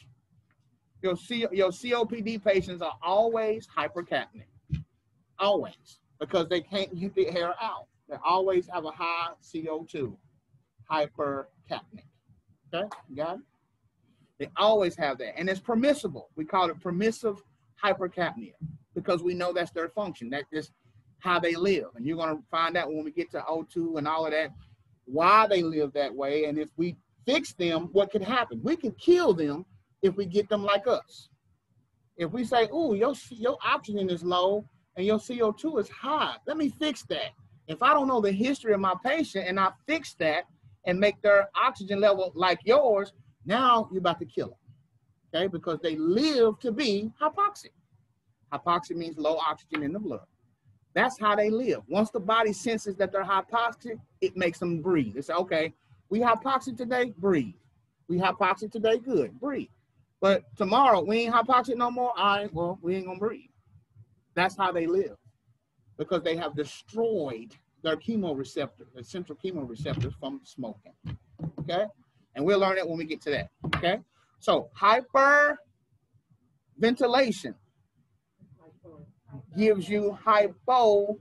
Your, C, your COPD patients are always hypercapnic. Always. Because they can't get the air out. They always have a high CO2. Hypercapnic. Okay, you got it? They always have that. And it's permissible. We call it permissive hypercapnia because we know that's their function. That's just how they live. And you're going to find out when we get to O2 and all of that why they live that way, and if we fix them, what could happen? We can kill them if we get them like us. If we say, "Oh, your your oxygen is low and your CO2 is high," let me fix that. If I don't know the history of my patient and I fix that and make their oxygen level like yours, now you're about to kill them. Okay, because they live to be hypoxic. Hypoxic means low oxygen in the blood. That's how they live. Once the body senses that they're hypoxic, it makes them breathe. It's okay, we hypoxic today, breathe. We hypoxic today, good, breathe. But tomorrow we ain't hypoxic no more. All right, well, we ain't gonna breathe. That's how they live. because they have destroyed their chemoreceptor, the central chemoreceptors from smoking. Okay, and we'll learn it when we get to that. Okay, so hyperventilation gives you hypocapnia.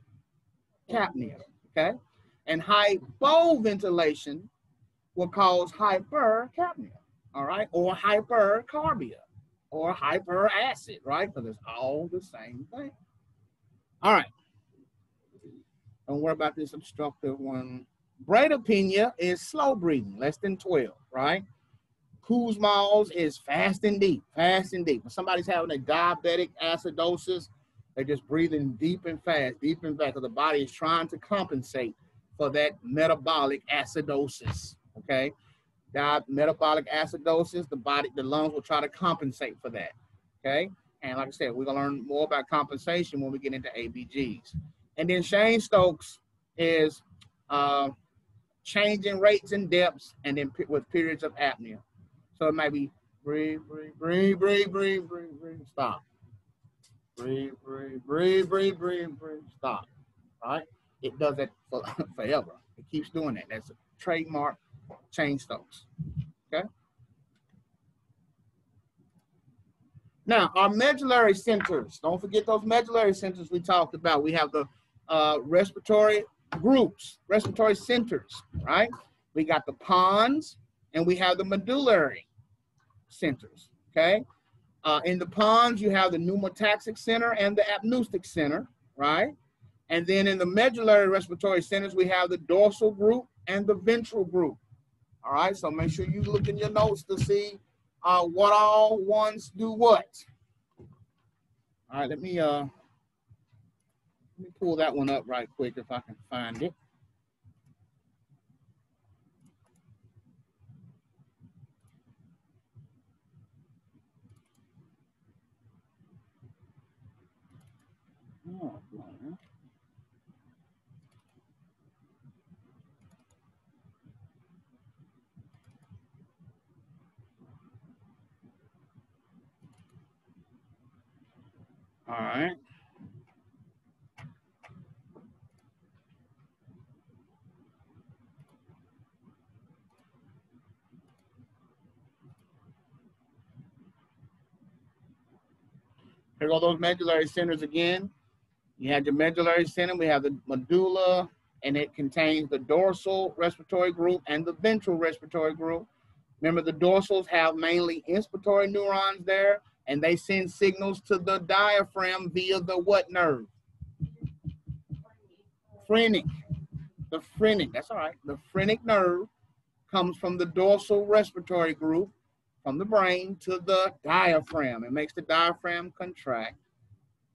Okay, and hypoventilation will cause hypercapnia. All right, or hypercarbia or hyperacid, right? Because it's all the same thing. All right. Don't worry about this obstructive one. Bradypnea is slow breathing, less than 12, right? Kussmaul's is fast and deep, fast and deep. When somebody's having a diabetic acidosis, they're just breathing deep and fast, deep and fast, because the body is trying to compensate for that metabolic acidosis, okay? That metabolic acidosis, the body, the lungs will try to compensate for that, okay? And like I said, we're gonna learn more about compensation when we get into ABGs. And then Cheyne-Stokes is uh, changing rates and depths and then with periods of apnea. So it might be breathe, breathe, breathe, breathe, breathe, breathe, breathe, stop. Breathe, breathe, breathe, breathe, breathe, breathe, stop. Right? It does that for, forever. It keeps doing that. That's a trademark Cheyne-Stokes. Okay? Now, our medullary centers, don't forget those medullary centers we talked about. We have the uh, respiratory groups, respiratory centers, right? We got the pons and we have the medullary centers, okay? Uh, in the pons, you have the pneumotaxic center and the apneustic center, right? And then in the medullary respiratory centers, we have the dorsal group and the ventral group. All right, so make sure you look in your notes to see uh, what all ones do what. All right, let me uh, let me pull that one up right quick if I can find it. Oh, All right. Here go those medullary centers again. You have your medullary center, we have the medulla, and it contains the dorsal respiratory group and the ventral respiratory group. Remember, the dorsals have mainly inspiratory neurons there, and they send signals to the diaphragm via the what nerve? Phrenic. The phrenic, that's all right. The phrenic nerve comes from the dorsal respiratory group from the brain to the diaphragm. It makes the diaphragm contract,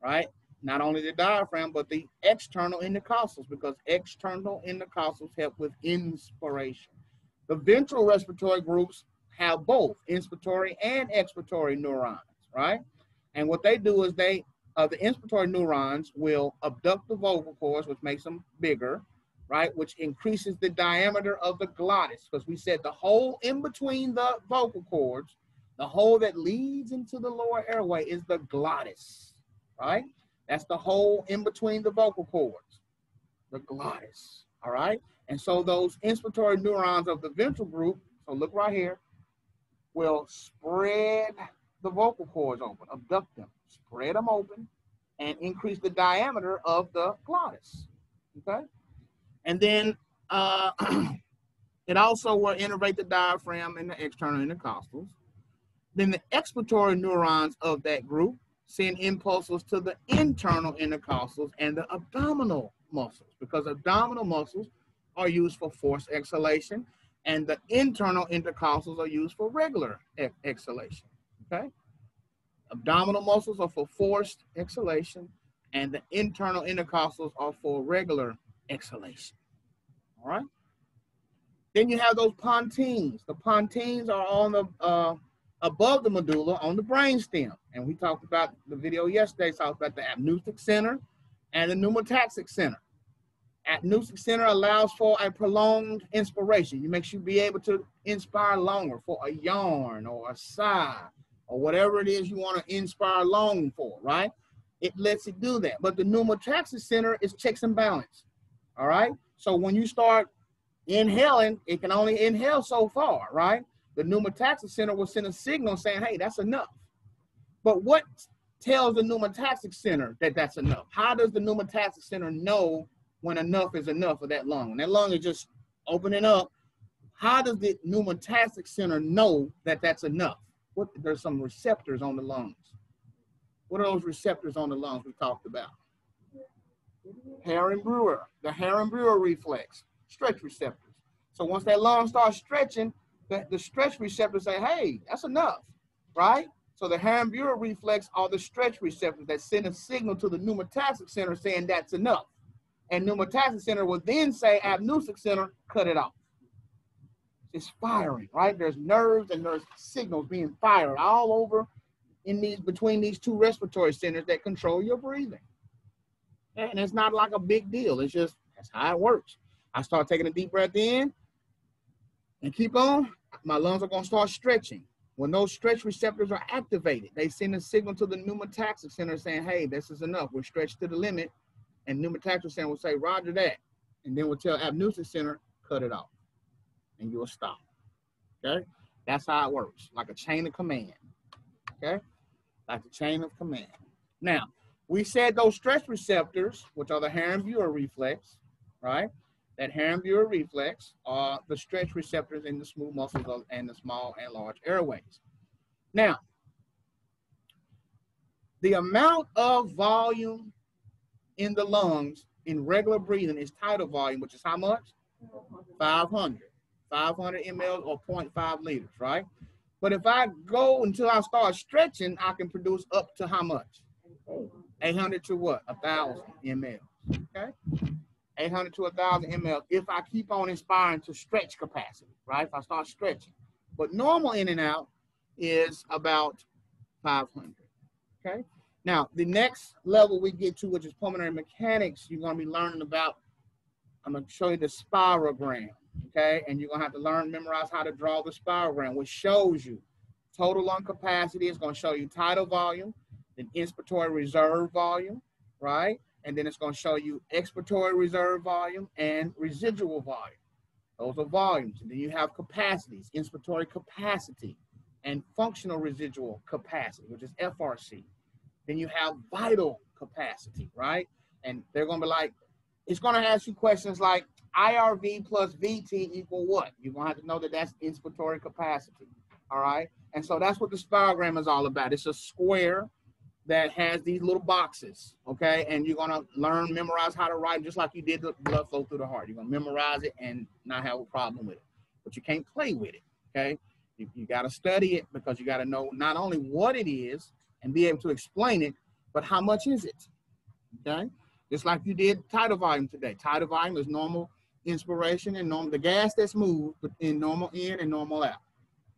right? Not only the diaphragm, but the external intercostals, because external intercostals help with inspiration. The ventral respiratory groups have both inspiratory and expiratory neurons, right? And what they do is they, uh, the inspiratory neurons will abduct the vocal cords, which makes them bigger, right? Which increases the diameter of the glottis, because we said the hole in between the vocal cords, the hole that leads into the lower airway is the glottis, right? That's the hole in between the vocal cords, the glottis, all right? And so those inspiratory neurons of the ventral group, so look right here, will spread the vocal cords open, abduct them, spread them open, and increase the diameter of the glottis, okay? And then uh, it also will innervate the diaphragm and the external intercostals. Then the expiratory neurons of that group send impulses to the internal intercostals and the abdominal muscles because abdominal muscles are used for forced exhalation and the internal intercostals are used for regular ex exhalation, okay? Abdominal muscles are for forced exhalation and the internal intercostals are for regular exhalation. All right. Then you have those pontines. The pontines are on the uh, above the medulla on the brainstem. And we talked about the video yesterday, talked about the apneustic center and the pneumotaxic center. Apneustic center allows for a prolonged inspiration. It makes you be able to inspire longer for a yawn or a sigh or whatever it is you want to inspire long for, right? it lets it do that. But the pneumotaxic center is checks and balance. All right. So when you start inhaling, it can only inhale so far, right? The pneumotaxic center will send a signal saying, hey, that's enough. But what tells the pneumotaxic center that that's enough? How does the pneumotaxic center know when enough is enough for that lung? When that lung is just opening up, how does the pneumotaxic center know that that's enough? What, there's some receptors on the lungs. What are those receptors on the lungs we talked about? Herrmann-Breuer, the Herrmann-Breuer reflex, stretch receptors. So once that lung starts stretching, the, the stretch receptors say, hey, that's enough, right? So the Herrmann-Breuer reflex are the stretch receptors that send a signal to the pneumotaxic center saying that's enough. And pneumotaxic center will then say apneustic center, cut it off. It's firing, right? There's nerves and there's signals being fired all over in these between these two respiratory centers that control your breathing. And it's not like a big deal. It's just that's how it works. I start taking a deep breath in and keep on. My lungs are going to start stretching. When those stretch receptors are activated, they send a signal to the pneumotaxic center saying, hey, this is enough. We're stretched to the limit. And pneumotaxic center will say, roger that. And then we'll tell apneustic center, cut it off. And you'll stop. Okay? That's how it works, like a chain of command. Okay? Like a chain of command. Now, we said those stretch receptors, which are the Herrmann-Breuer reflex, right? That Herrmann-Breuer reflex are the stretch receptors in the smooth muscles and the small and large airways. Now, the amount of volume in the lungs in regular breathing is tidal volume, which is how much? 500. 500 ml or 0.5 liters, right? But if I go until I start stretching, I can produce up to how much? 800 to what? A thousand ml. Okay. 800 to 1,000 ml if I keep on inspiring to stretch capacity, right? If I start stretching. But normal in and out is about 500. Okay. Now, the next level we get to, which is pulmonary mechanics, you're going to be learning about, I'm going to show you the spirogram. Okay. And you're going to have to learn, memorize how to draw the spirogram, which shows you total lung capacity. It's going to show you tidal volume, then inspiratory reserve volume, right? And then it's going to show you expiratory reserve volume and residual volume. Those are volumes. And then you have capacities, inspiratory capacity and functional residual capacity, which is FRC. Then you have vital capacity, right? And they're going to be like, it's going to ask you questions like IRV plus VT equal what? You're going to have to know that that's inspiratory capacity, all right? And so that's what the spirogram is all about. It's a square that has these little boxes, okay? And you're gonna learn, memorize how to write just like you did the blood flow through the heart. You're gonna memorize it and not have a problem with it. But you can't play with it, okay? You, you gotta study it because you gotta know not only what it is and be able to explain it, but how much is it, okay? Just like you did tidal volume today. Tidal volume is normal inspiration and normal, the gas that's moved in normal in and normal out.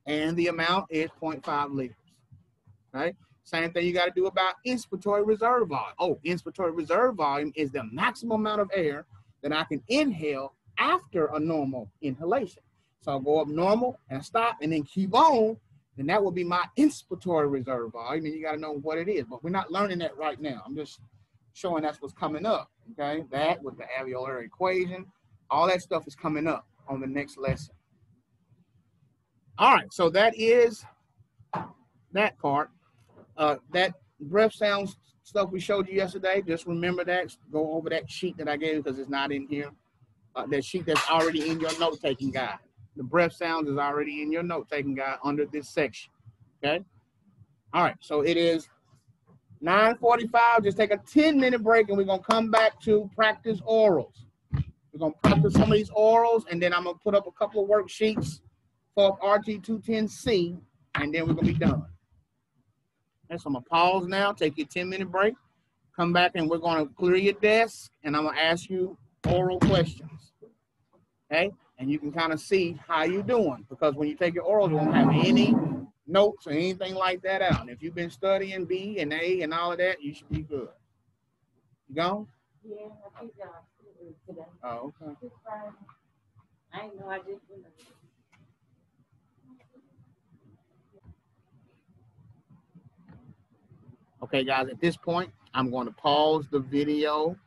And the amount is 0.5 liters, right? Same thing you got to do about inspiratory reserve volume. Oh, inspiratory reserve volume is the maximum amount of air that I can inhale after a normal inhalation. So I'll go up normal and stop and then keep on. And that will be my inspiratory reserve volume. And you got to know what it is. But we're not learning that right now. I'm just showing that's what's coming up. Okay. That with the alveolar equation, all that stuff is coming up on the next lesson. All right. So that is that part. Uh, that breath sounds stuff we showed you yesterday, just remember that. Go over that sheet that I gave because it's not in here. Uh, that sheet that's already in your note-taking guide. The breath sounds is already in your note-taking guide under this section. Okay. All right. So it is 9:45. Just take a 10-minute break, and we're gonna come back to practice orals. We're gonna practice some of these orals, and then I'm gonna put up a couple of worksheets for RT210C, and then we're gonna be done. Okay, so I'm gonna pause now, take your 10 minute break, come back and we're gonna clear your desk and I'm gonna ask you oral questions. Okay, and you can kind of see how you're doing because when you take your orals, you won't have any notes or anything like that out. And if you've been studying B and A and all of that, you should be good. You gone? Yeah, I think uh, today. Oh, okay. I know I just Okay, guys, at this point, I'm going to pause the video,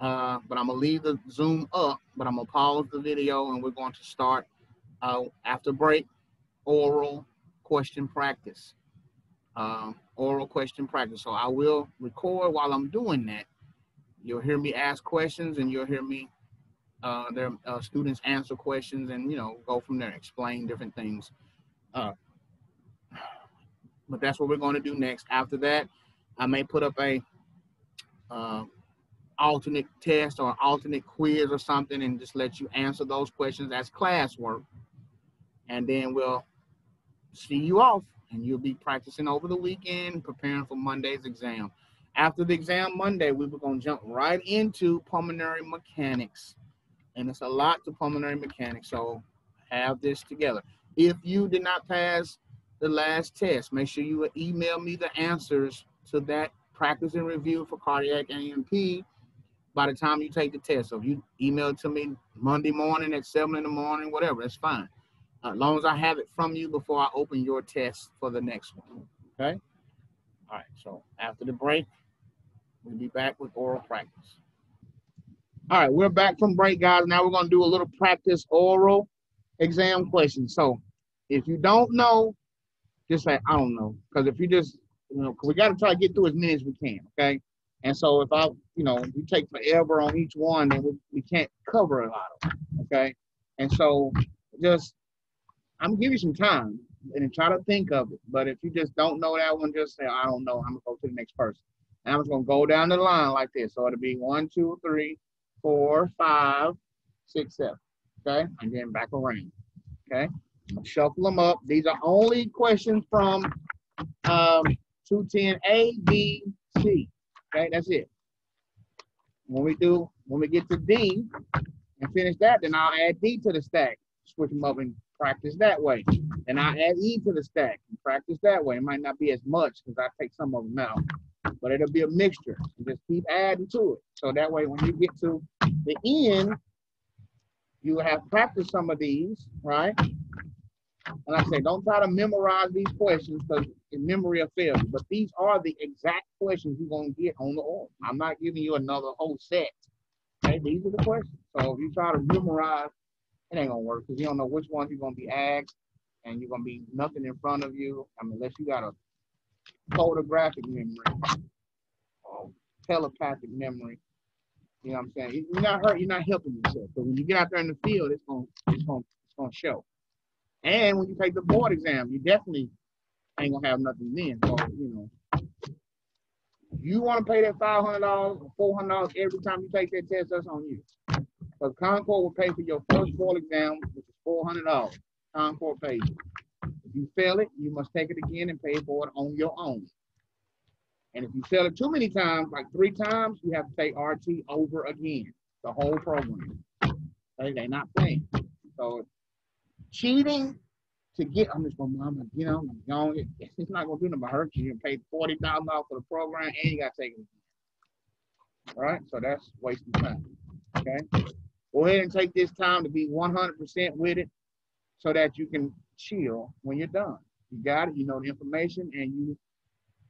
uh, but I'm gonna leave the Zoom up, but I'm gonna pause the video and we're going to start uh, after break oral question practice. Uh, oral question practice. So I will record while I'm doing that. You'll hear me ask questions and you'll hear me uh, their uh, students answer questions and you know go from there, explain different things. Uh, but that's what we're going to do next. After that, I may put up a uh, alternate test or alternate quiz or something and just let you answer those questions as classwork. And then we'll see you off and you'll be practicing over the weekend, preparing for Monday's exam. After the exam Monday, we were going to jump right into pulmonary mechanics. And it's a lot to pulmonary mechanics, so have this together. If you did not pass the last test, make sure you email me the answers to that practice and review for cardiac A&P by the time you take the test. So if you email it to me Monday morning at 7 in the morning, whatever, that's fine. as long as I have it from you before I open your test for the next one. Okay? All right, so after the break, we'll be back with oral practice. All right, we're back from break, guys. Now we're going to do a little practice oral exam question. So if you don't know, just say, I don't know. Because if you just, you know, we got to try to get through as many as we can, okay? And so if I, you know, we take forever on each one, then we, we can't cover a lot of them, okay? And so just, I'm gonna give you some time and try to think of it. But if you just don't know that one, just say, I don't know. I'm gonna go to the next person. And I'm just gonna go down the line like this. So it'll be one, two, three, four, five, six, seven. Okay, and then back around. Okay, shuffle them up. These are only questions from um, 210A, B, C. Okay, that's it. When we do, when we get to D and finish that, then I'll add D to the stack. Switch them up and practice that way. And I add E to the stack and practice that way. It might not be as much because I take some of them out, but it'll be a mixture. And just keep adding to it. So that way, when you get to the end, you have practiced some of these, right? And I say, don't try to memorize these questions because memory of. But these are the exact questions you're going to get on the oral. I'm not giving you another whole set. Okay, these are the questions. So if you try to memorize, it ain't gonna work because you don't know which ones you're gonna be asked, and you're gonna be nothing in front of you. I mean, unless you got a photographic memory, or telepathic memory. You know what I'm saying? You're not hurt. You're not helping yourself. But when you get out there in the field, it's gonna, it's gonna, it's gonna show. And when you take the board exam, you definitely ain't gonna have nothing then. So you know, you want to pay that five hundred dollars or four hundred dollars every time you take that test. That's on you. Because Concorde will pay for your first board exam, which is four hundred dollars. Concorde pays. If you fail it, you must take it again and pay for it on your own. And if you fail it too many times, like three times, you have to take RT over again, the whole program. Okay, they're not paying. So cheating to get, I'm just going, to you know, I'm going, it's not going to do nothing but hurt you. You paid $40,000 for the program and you got to take it. All right, so that's wasting time. Okay, go ahead and take this time to be 100% with it so that you can chill when you're done. You got it, you know the information, and you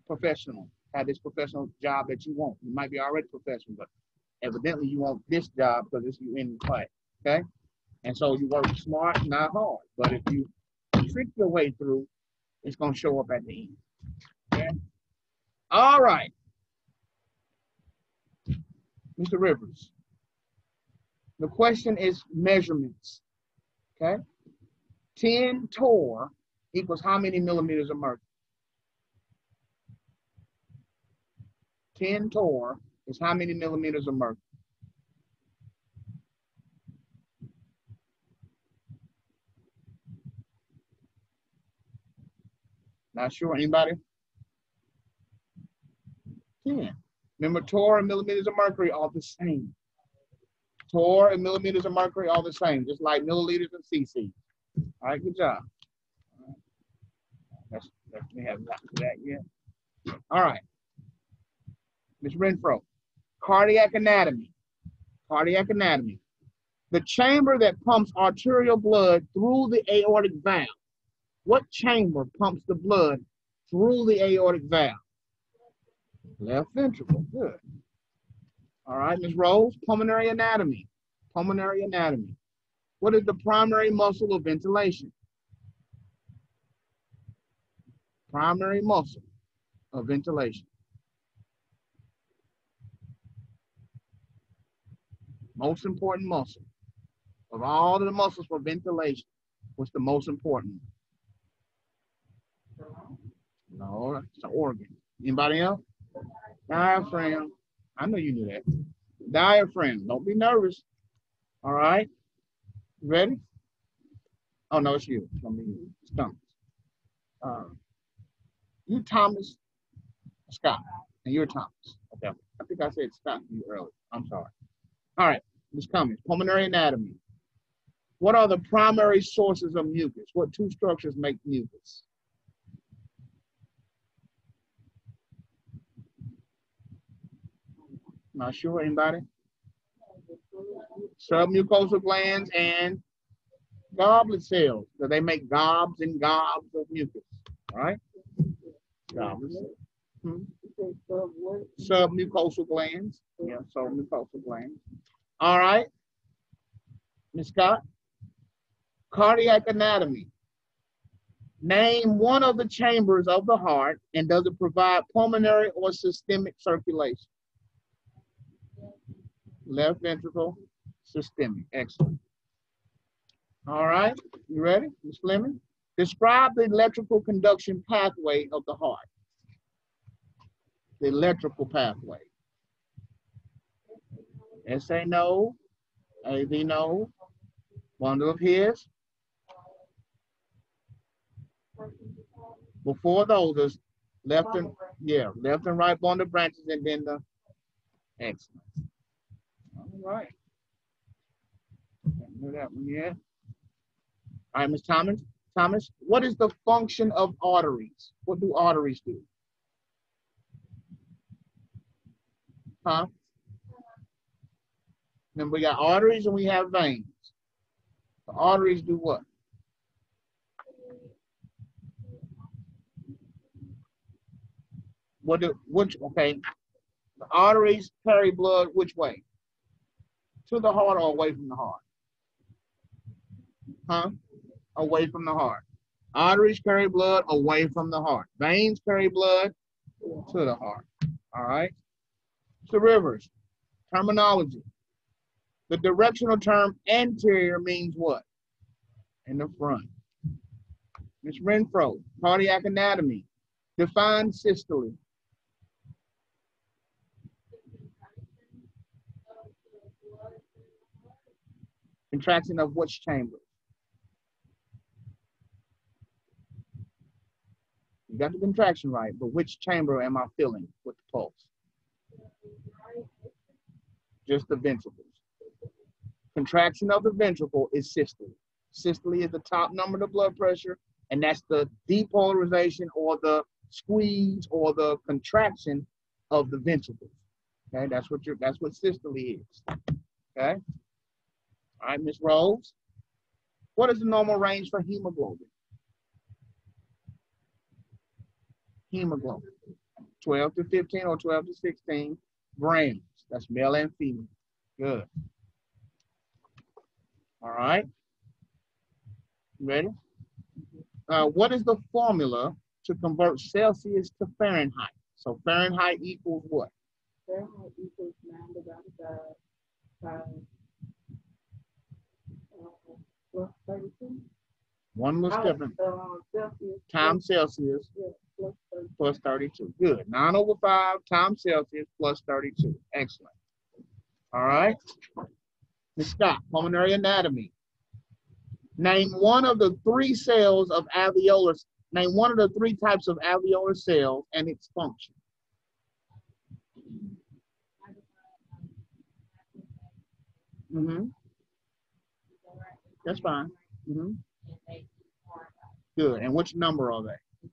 professional have this professional job that you want. You might be already professional, but evidently you want this job because it's you in the class. Okay, and so you work smart, not hard. But if you trick your way through, it's going to show up at the end. Okay? All right. Mr. Rivers. The question is measurements. Okay? 10 torr equals how many millimeters of mercury? 10 torr is how many millimeters of mercury? Not sure. Anybody? 10. Remember, torr and millimeters of mercury are the same. Torr and millimeters of mercury are the same, just like milliliters and cc. All right, good job. Let's, let's, we haven't gotten to that yet. All right. Ms. Renfro, cardiac anatomy. Cardiac anatomy. The chamber that pumps arterial blood through the aortic valve what chamber pumps the blood through the aortic valve? Left ventricle. Good. All right, Ms. Rose, pulmonary anatomy. Pulmonary anatomy. What is the primary muscle of ventilation? Primary muscle of ventilation. Most important muscle. Of all the muscles for ventilation, what's the most important? No, it's an organ. Anybody else? Diaphragm. I know you knew that. Diaphragm. Don't be nervous. All right. Ready? Oh no, it's you. It's gonna be you. Thomas. Uh, you Thomas Scott, and you're Thomas. Okay. I think I said Scott to you earlier. I'm sorry. All right. Ms. Cummings, pulmonary anatomy. What are the primary sources of mucus? What two structures make mucus? Not sure, anybody? Submucosal glands and goblet cells. So they make gobs and gobs of mucus, right? Goblet cells. Hmm? Submucosal glands. Yeah, submucosal glands. All right. Ms. Scott? Cardiac anatomy. Name one of the chambers of the heart and does it provide pulmonary or systemic circulation? Left ventricle, systemic. Excellent. All right, you ready, Ms. Fleming? Describe the electrical conduction pathway of the heart. The electrical pathway. SA no, AV no, bundle of His. Before those, left and, yeah, left and right bundle branches and then the, excellent. All right. Know that one, yeah. All right, Ms. Thomas. Thomas, what is the function of arteries? What do arteries do? Huh? Then we got arteries and we have veins. The arteries do what? What do which okay? The arteries carry blood which way? To the heart or away from the heart? Huh? Away from the heart. Arteries carry blood away from the heart. Veins carry blood to the heart. All right. So rivers. Terminology. The directional term anterior means what? In the front. Ms. Renfro, cardiac anatomy. Define systole. Contraction of which chamber? You got the contraction right, but which chamber am I feeling with the pulse? Just the ventricles. Contraction of the ventricle is systole. Systole is the top number of the blood pressure, and that's the depolarization or the squeeze or the contraction of the ventricles. Okay, that's what you're that's what systole is. Okay. All right, Miss Rose. What is the normal range for hemoglobin? Hemoglobin. 12 to 15 or 12 to 16 grams. That's male and female. Good. All right. Ready? Uh, what is the formula to convert Celsius to Fahrenheit? So Fahrenheit equals what? Fahrenheit equals 9 divided by 5 uh, plus 32. One was different. uh, Celsius Times Celsius yeah, plus 32. plus 32. Good. 9 over 5 times Celsius plus 32. Excellent. All right. Ms. Scott, pulmonary anatomy. Name one of the three cells of alveolar. Name one of the three types of alveolar cells and its function. Mm-hmm. That's fine. Mm-hmm. Good. And which number are they?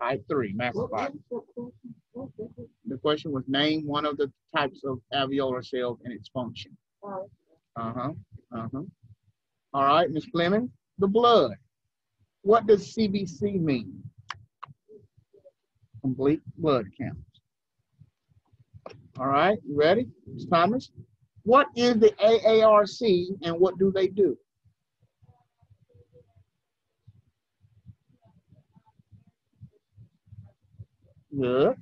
Type three, massive What- body. what- what question? What- what- what- The question was name one of the types of alveolar cells and its function. uh, Uh-huh, uh-huh. All right, Ms. Fleming, the blood. What does CBC mean? Complete blood count. All right, you ready? Ms. Thomas? What is the AARC and what do they do? Good.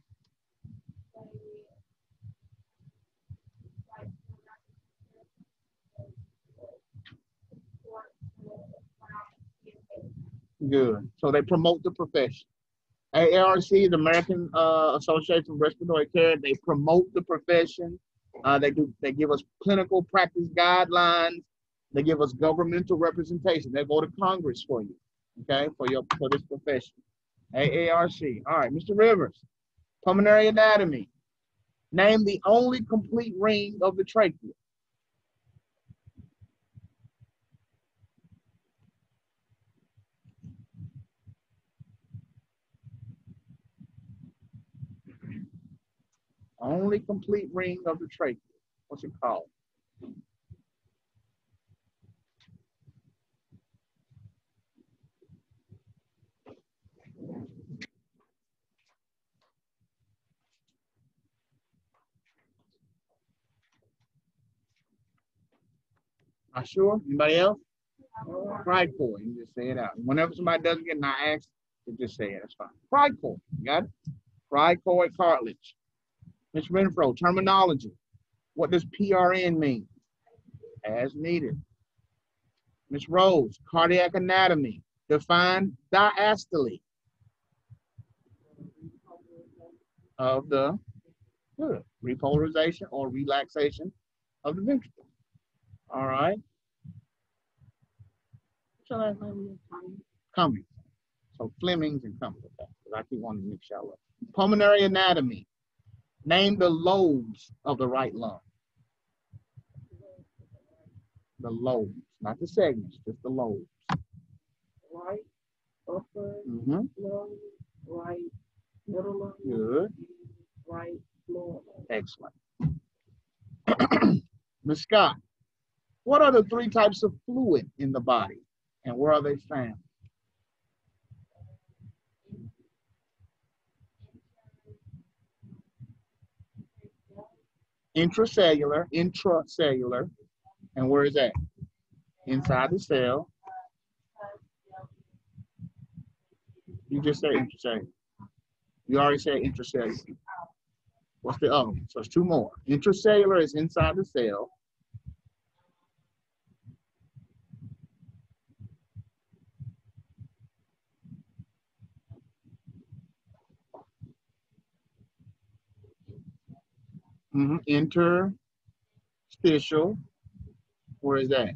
Good. So they promote the profession. AARC, the American uh, Association of Respiratory Care, they promote the profession. Uh, they do. They give us clinical practice guidelines. They give us governmental representation. They go to Congress for you, okay, for your for this profession. AARC. All right, Mr. Rivers, pulmonary anatomy. Name the only complete ring of the trachea. Only complete ring of the trachea. What's it called? Sure? Anybody else? Cricoid. You just say it out. Whenever somebody doesn't get an ask, you just say it. That's fine. Cricoid. You got it? Cricoid cartilage. Ms. Renfro, terminology. What does PRN mean? As needed. Ms. Rose, cardiac anatomy. Define diastole of the good, repolarization or relaxation of the ventricle. All right. Cummings. So Flemings and Cummings. Okay. I keep wanting to mix y'all up. Pulmonary anatomy. Name the lobes of the right lung. The lobes, not the segments, just the lobes. Right, upper, Mm-hmm. lower, right, middle lung, Good. right, lower. lung. Excellent. Ms. Scott, what are the three types of fluid in the body and where are they found? Intracellular, intracellular, and where is that? Inside the cell. You just said intracellular. You already said intracellular. What's the other? So it's two more. Intracellular is inside the cell. Mhm, Interstitial. Where is that?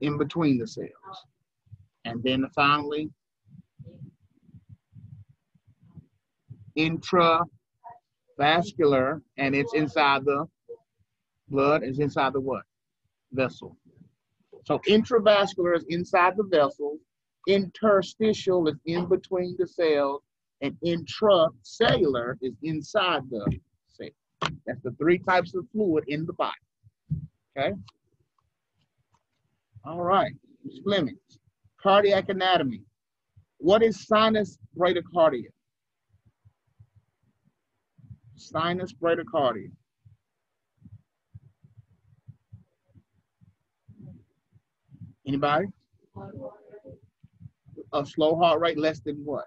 In between the cells. And then finally, intravascular, and it's inside the blood, is inside the what? Vessel. So intravascular is inside the vessel, interstitial is in between the cells, and intracellular is inside the cell. That's the three types of fluid in the body. Okay? All right, Ms. Fleming, cardiac anatomy. What is sinus bradycardia? Sinus bradycardia. Anybody? A slow heart rate less than what?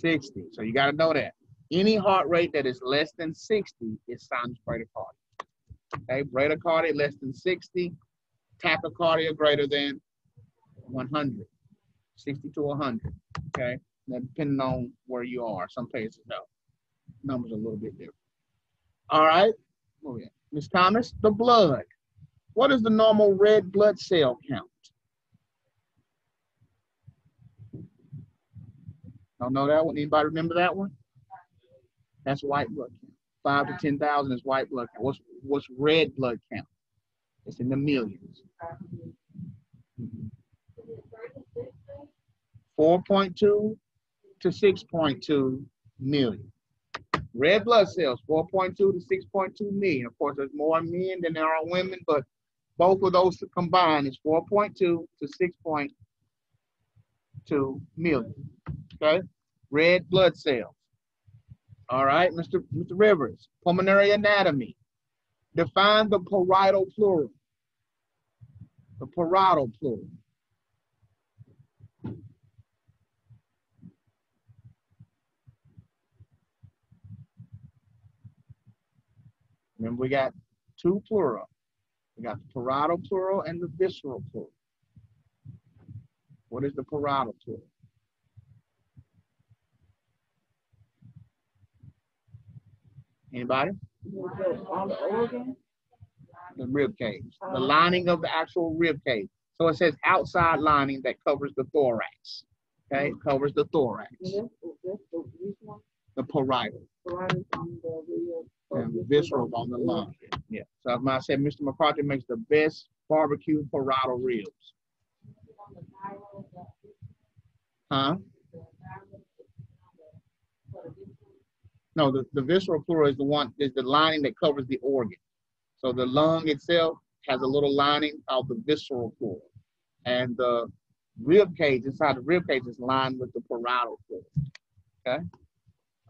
60. So you got to know that. Any heart rate that is less than 60 is sinus bradycardia. Okay, bradycardia less than 60, tachycardia greater than 100, 60 to 100. Okay, now depending on where you are, some places no. Numbers a little bit different. All right, oh yeah, Miss Thomas, the blood. What is the normal red blood cell count? Don't know that one? Anybody remember that one? That's white blood count. Five to 10,000 is white blood count. What's, what's red blood count? It's in the millions. Mhm. 4.2 to 6.2 million. Red blood cells, 4.2 to 6.2 million. Of course, there's more men than there are women, but both of those combined is 4.2 to 6.2 million. Okay? red blood cells. All right, Mr. Mr. Rivers, pulmonary anatomy. Define the parietal pleural. The parietal pleural. Remember, we got two pleural. We got the parietal pleural and the visceral pleural. What is the parietal pleural? Anybody? On the organ? The rib cage, the uh-huh. lining of the actual rib cage. So it says outside lining that covers the thorax. Okay, it covers the thorax. And this, this, the, this one, The parietal parietal on the real. and visceral on the lung. Yeah. So as I said, Mr. McCarthy makes the best barbecue parietal ribs. Huh? No, the, the visceral pleura is the one, is the lining that covers the organ. So the lung itself has a little lining called the visceral pleura. And the rib cage, inside the rib cage is lined with the parietal pleura. Okay?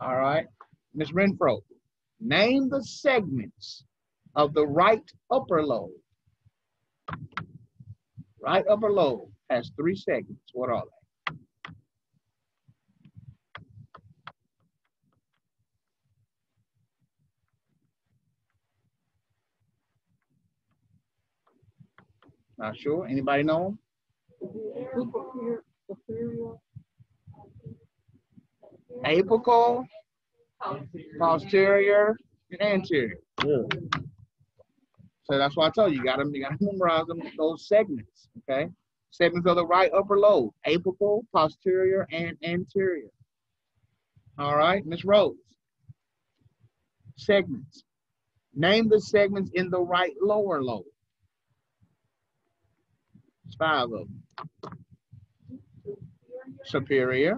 All right. Ms. Renfro, name the segments of the right upper lobe. Right upper lobe has three segments. What are they? Not sure. Anybody know? 'em? Superior, superior, Apical, posterior, and anterior. Good. So that's why I told you, you gotta, you gotta memorize them, those segments, okay? Segments of the right upper lobe, apical, posterior, and anterior. All right, Miss Rose. Segments. Name the segments in the right lower lobe. It's five of them. Superior,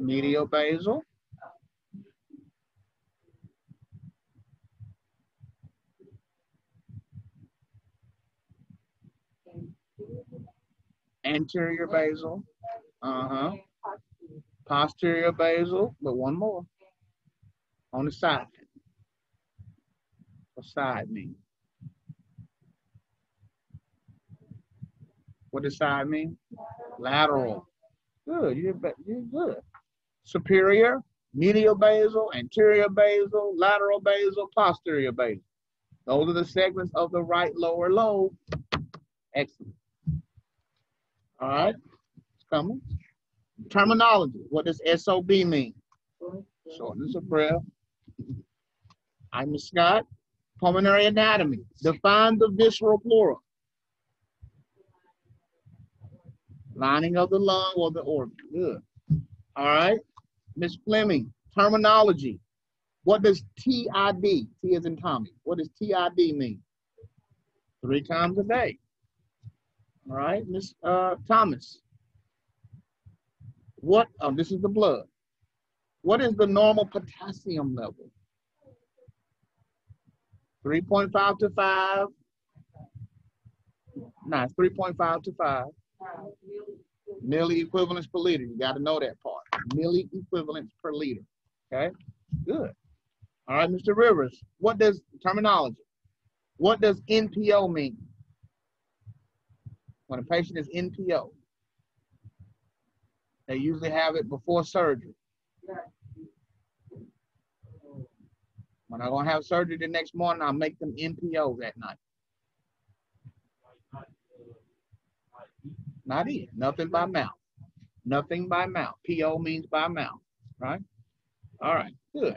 medial basal, anterior basal, uh-huh, posterior basal, but one more. On the side. What side mean? What does side mean? Lateral. Good, you're, you're good. Superior, medial basal, anterior basal, lateral basal, posterior basal. Those are the segments of the right lower lobe. Excellent. All right, it's coming. Terminology. What does SOB mean? Shortness of breath. I'm. Scott. Pulmonary anatomy. Define the visceral pleural. Lining of the lung or the organ. Good. All right. Ms. Fleming. Terminology. What does TID, T is in Tommy, what does TID mean? Three times a day. All right, Miss uh, Thomas. What, oh, this is the blood. What is the normal potassium level? 3.5 to 5. No, it's 3.5 to 5. Milli equivalents per liter. You got to know that part. Milli equivalents per liter. Okay, good. All right, Mr. Rivers, what does terminology? What does NPO mean? When a patient is NPO, they usually have it before surgery. When I'm gonna have surgery the next morning, I'll make them NPO that night. Not eat, nothing by mouth. Nothing by mouth. PO means by mouth, right? All right, good.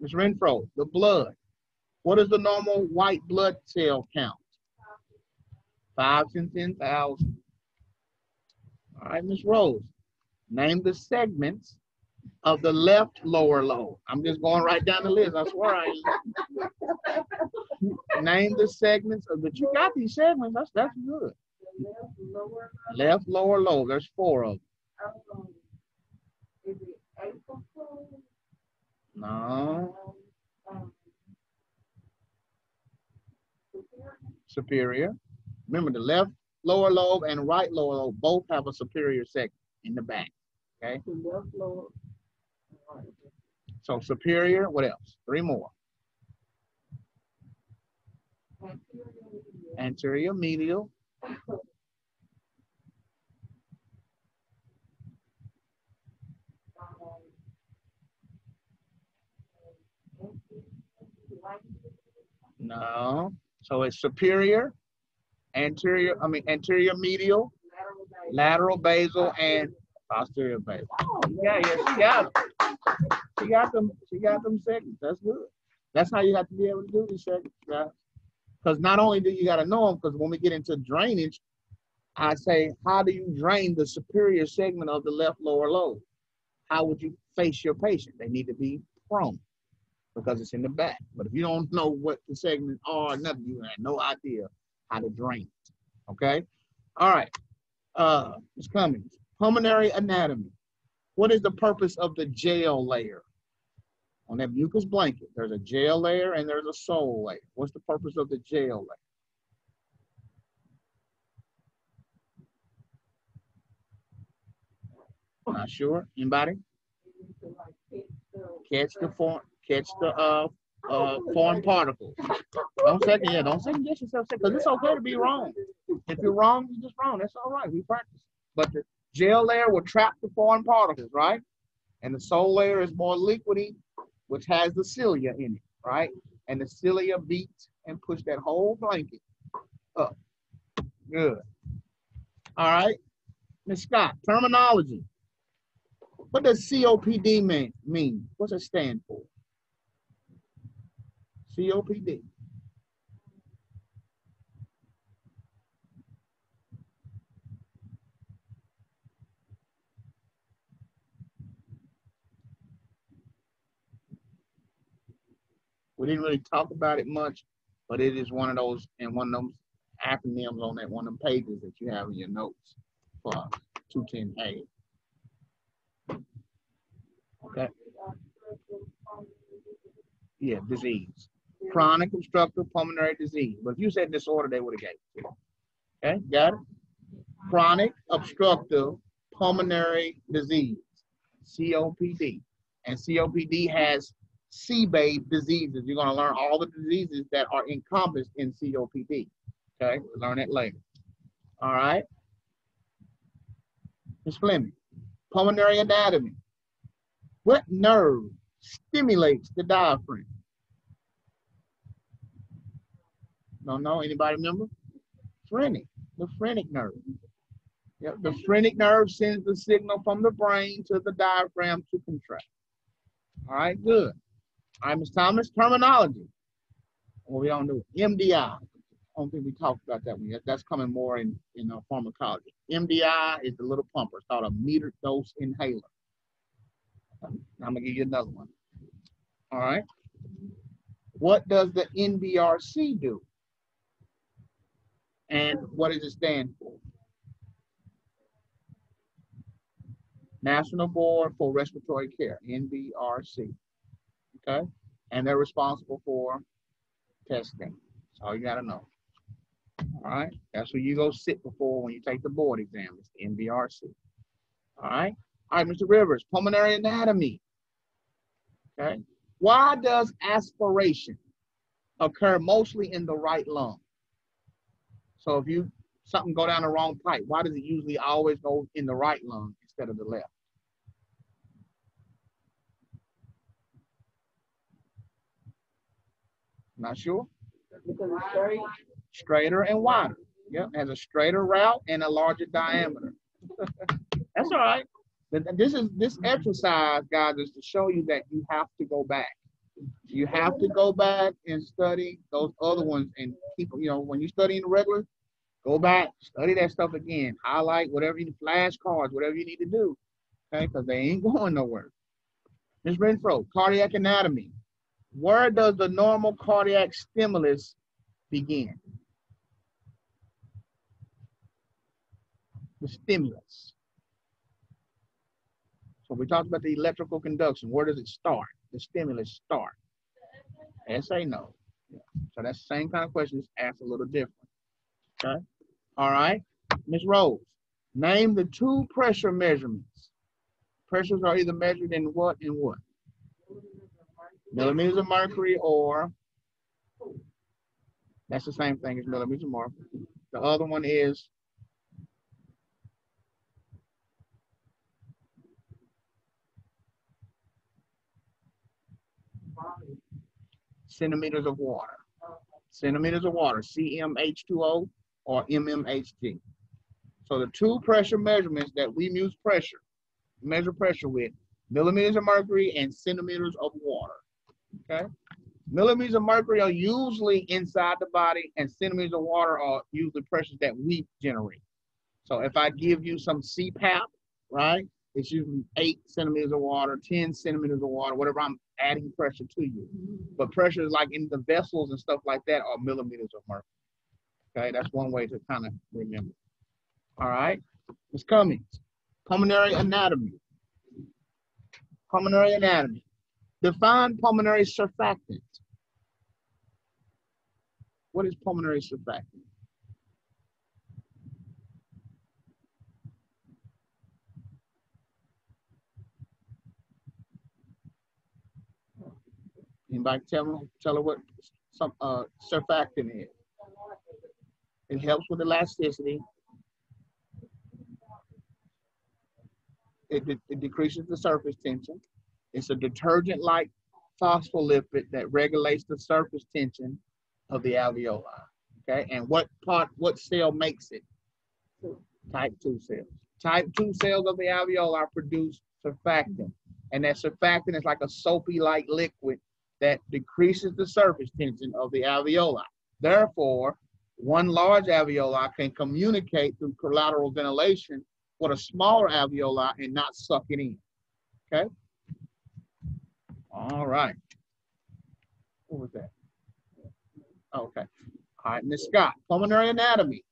Ms. Renfro, the blood. What is the normal white blood cell count? Five to 10,000. All right, Ms. Rose, name the segments of the left lower lobe. I'm just going right down the list. I swear I am. Name the segments of, but you got these segments. That's that's good. lower, Left lower lobe. There's four of them. is it apical? No, Um, superior? superior. Remember the left lower lobe and right lower lobe both have a superior segment in the back. Okay. So superior, what else? Three more. Anterior medial. No. So it's superior, anterior, I mean anterior medial, lateral basal, and posterior basal. Yeah, yeah, she got them. She got them, she got them seconds. That's good. That's how you have to be able to do these seconds, guys. Because not only do you got to know them, because when we get into drainage, I say, how do you drain the superior segment of the left lower lobe? How would you face your patient? They need to be prone because it's in the back. But if you don't know what the segments are, nothing, you have no idea to drain it. Okay? All right. Uh, it's coming. Pulmonary anatomy. What is the purpose of the gel layer? On that mucus blanket, there's a gel layer and there's a sol layer. What's the purpose of the gel layer? Not sure. Anybody? Catch the form, catch the uh uh foreign particles. Don't second, yeah, don't second guess yourself because it's okay to be wrong. If you're wrong, you're just wrong. That's all right. We practice. But the gel layer will trap the foreign particles, right? And the sol layer is more liquidy, which has the cilia in it, right? And the cilia beat and push that whole blanket up. Good. All right. Ms. Scott, terminology. What does COPD mean? mean? What's it stand for? COPD. We didn't really talk about it much, but it is one of those and one of those acronyms on that one of them pages that you have in your notes for 210A. Okay. Yeah, disease. Chronic obstructive pulmonary disease. But if you said disorder, they would have gave it Okay, got it? Chronic obstructive pulmonary disease, COPD. And COPD has C-based diseases. You're going to learn all the diseases that are encompassed in COPD. Okay, we'll learn it later. All right. Ms. Fleming, pulmonary anatomy. What nerve stimulates the diaphragm? Don't know. Anybody remember? Phrenic, the phrenic nerve. Yep, the phrenic nerve sends the signal from the brain to the diaphragm to contract. All right, good. All right, Ms. Thomas, terminology. Well, we don't do MDI. I don't think we talked about that one yet. That's coming more in, in uh, pharmacology. MDI is the little pumper. It's called a metered dose inhaler. I'm gonna give you another one. All right. What does the NBRC do? And what does it stand for? National Board for Respiratory Care, NBRC okay? And they're responsible for testing. That's all you gotta know. All right, that's where you go sit before when you take the board exam. It's the NBRC. All right, all right, Mr. Rivers, pulmonary anatomy. Okay, why does aspiration occur mostly in the right lung? So if you something go down the wrong pipe, why does it usually always go in the right lung instead of the left? Not sure? Straight. Straighter and wider. Yep, has a straighter route and a larger diameter. That's all right. This is this exercise, guys, is to show you that you have to go back. You have to go back and study those other ones and keep, you know, when you're studying the regular, go back, study that stuff again, highlight whatever you flashcards, whatever you need to do. Okay, because they ain't going nowhere. Ms. Renfro, cardiac anatomy. Where does the normal cardiac stimulus begin? The stimulus. So we talked about the electrical conduction. Where does it start? The stimulus start. SA no. So that's the same kind of question, just asked a little different. Okay. All right. Ms. Rose, name the two pressure measurements. Pressures are either measured in what and what? Millimeters of mercury or that's the same thing as millimeters of mercury. The other one is centimeters of water. Centimeters of water, CmH2O or MmHg. So the two pressure measurements that we use pressure, measure pressure with, millimeters of mercury and centimeters of water. Okay? Millimeters of mercury are usually inside the body, and centimeters of water are usually pressures that we generate. So if I give you some CPAP, right, it's usually eight centimeters of water, 10 centimeters of water, whatever I'm adding pressure to you. Mm-hmm. But pressures like in the vessels and stuff like that are millimeters of mercury. Okay, that's one way to kind of remember. All right, Ms. Cummings, pulmonary anatomy. Pulmonary anatomy. Define pulmonary surfactant. What is pulmonary surfactant? Anybody tell me, tell her what some uh, surfactant is? It helps with elasticity. It, de it decreases the surface tension. It's a detergent-like phospholipid that regulates the surface tension of the alveoli. Okay, and what part, what cell makes it? Type 2 cells. Type 2 cells of the alveoli produce surfactant. And that surfactant is like a soapy-like liquid that decreases the surface tension of the alveoli. Therefore, one large alveoli can communicate through collateral ventilation with a smaller alveoli and not suck it in. Okay? All right. What was that? Oh, okay. All right, Ms. Scott, pulmonary anatomy.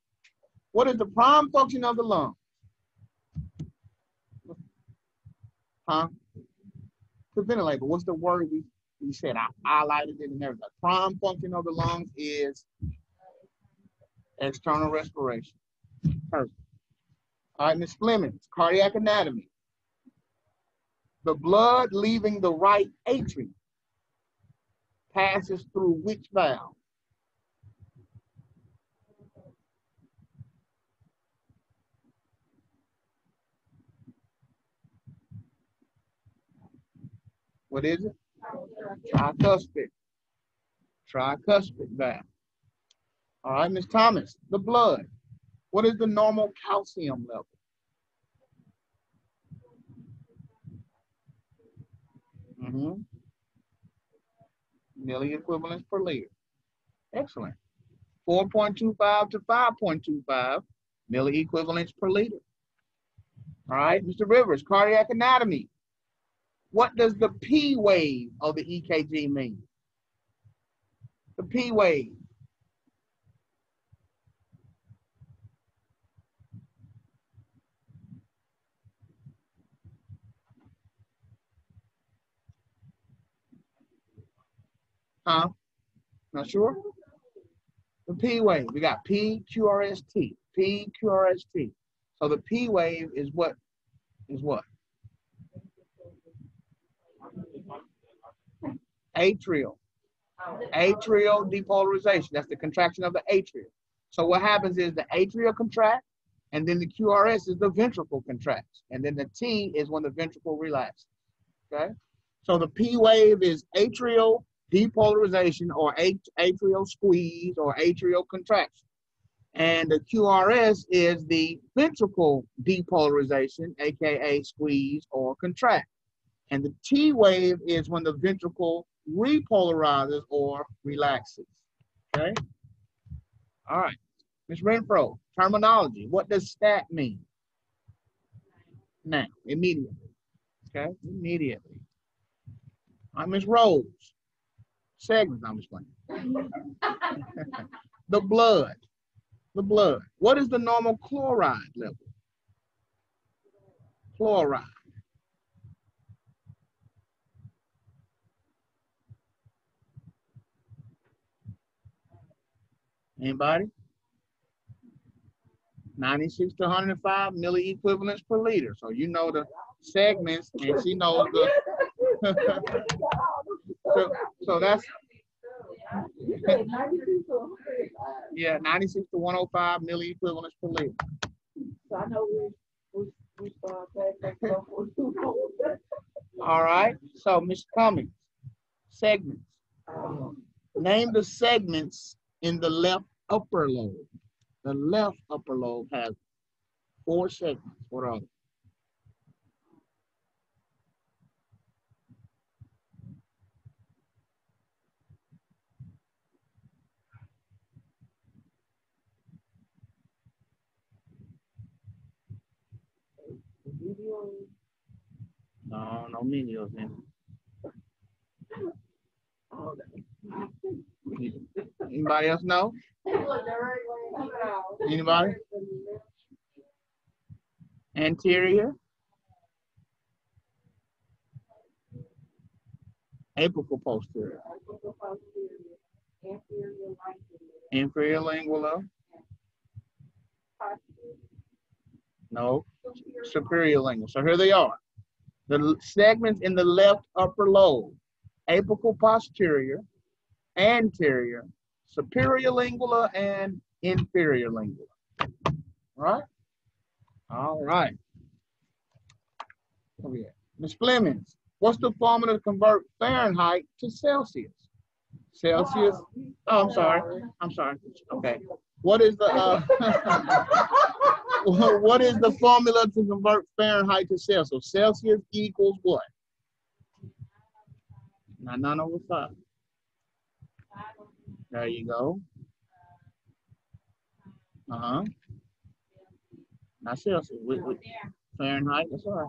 What is the prime function of the lung? Huh? To ventilate, but what's the word we we said I highlighted it in there. The prime function of the lungs is external respiration. Perfect. All right, Ms. Fleming, cardiac anatomy. The blood leaving the right atrium passes through which valve? What is it? Tricuspid. Tricuspid valve. All right, Ms. Thomas, the blood. What is the normal calcium level? Mm-hmm. Milliequivalents per liter. Excellent. 4.25 to 5.25 milliequivalents per liter. All right, Mr. Rivers, cardiac anatomy. What does the P wave of the EKG mean? The P wave. Huh? Not sure? The P wave. We got P, QRST. P, QRST. So the P wave is what? Is what? Atrial. Atrial depolarization. That's the contraction of the atrium. So what happens is the atrial contract, and then the QRS is the ventricle contracts, and then the T is when the ventricle relaxes. Okay. So the P wave is atrial depolarization or atrial squeeze or atrial contraction. And the QRS is the ventricle depolarization, AKA squeeze or contract. And the T wave is when the ventricle repolarizes or relaxes. Okay? All right. Ms. Renfro, terminology. What does stat mean? Now, immediately. Okay? Immediately. All right, Ms. Rose. Segments, I'm playing. the blood. The blood. What is the normal chloride level? Chloride. Anybody? 96 to 105 milliequivalents per liter. So you know the segments and she knows the. so, so that's. yeah, 96 to 105 milliequivalents per liter. So I know we, we, we All right. So, Mr. Cummings, segments. Uh-huh. Name the segments in the left upper lobe. The left upper lobe has four segments. What are they? No, no medials in. Anybody else know? Anybody? Anterior? Apical posterior. Inferior lingular. No. Superior lingular. So here they are. The segments in the left upper lobe. Apical posterior, anterior, superior lingular, and inferior lingular. Right? All right. Oh, yeah. Ms. Flemings, what's the formula to convert Fahrenheit to Celsius? Celsius. Oh, I'm sorry. I'm sorry. Okay. What is the uh, what is the formula to convert Fahrenheit to Celsius? So Celsius equals what? Not over five. There you go. Uh-huh. Not Celsius. With, Fahrenheit, that's all right.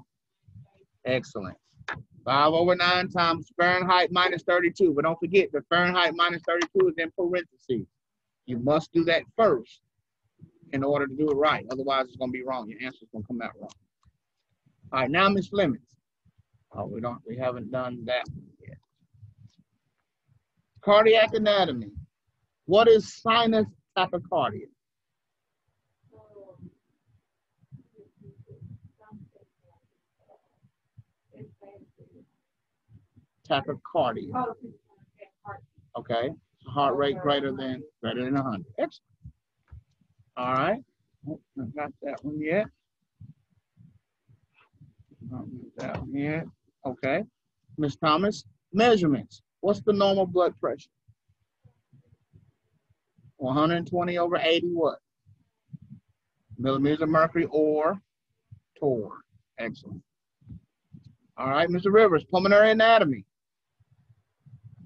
Excellent. 5 over 9 times Fahrenheit minus 32. But don't forget, the Fahrenheit minus 32 is in parentheses. You must do that first in order to do it right. Otherwise, it's going to be wrong. Your answer's going to come out wrong. All right, now Miss Flemings. Oh, we don't. We haven't done that yet. Cardiac anatomy. What is sinus tachycardia? Tachycardia. Okay. Heart rate greater than greater than 100. Excellent. All right. Oh, not got that one yet. That one yet. Okay. Miss Thomas, measurements. What's the normal blood pressure? 120 over 80 what? Millimeters of mercury or torr. Excellent. All right, Mr. Rivers, pulmonary anatomy.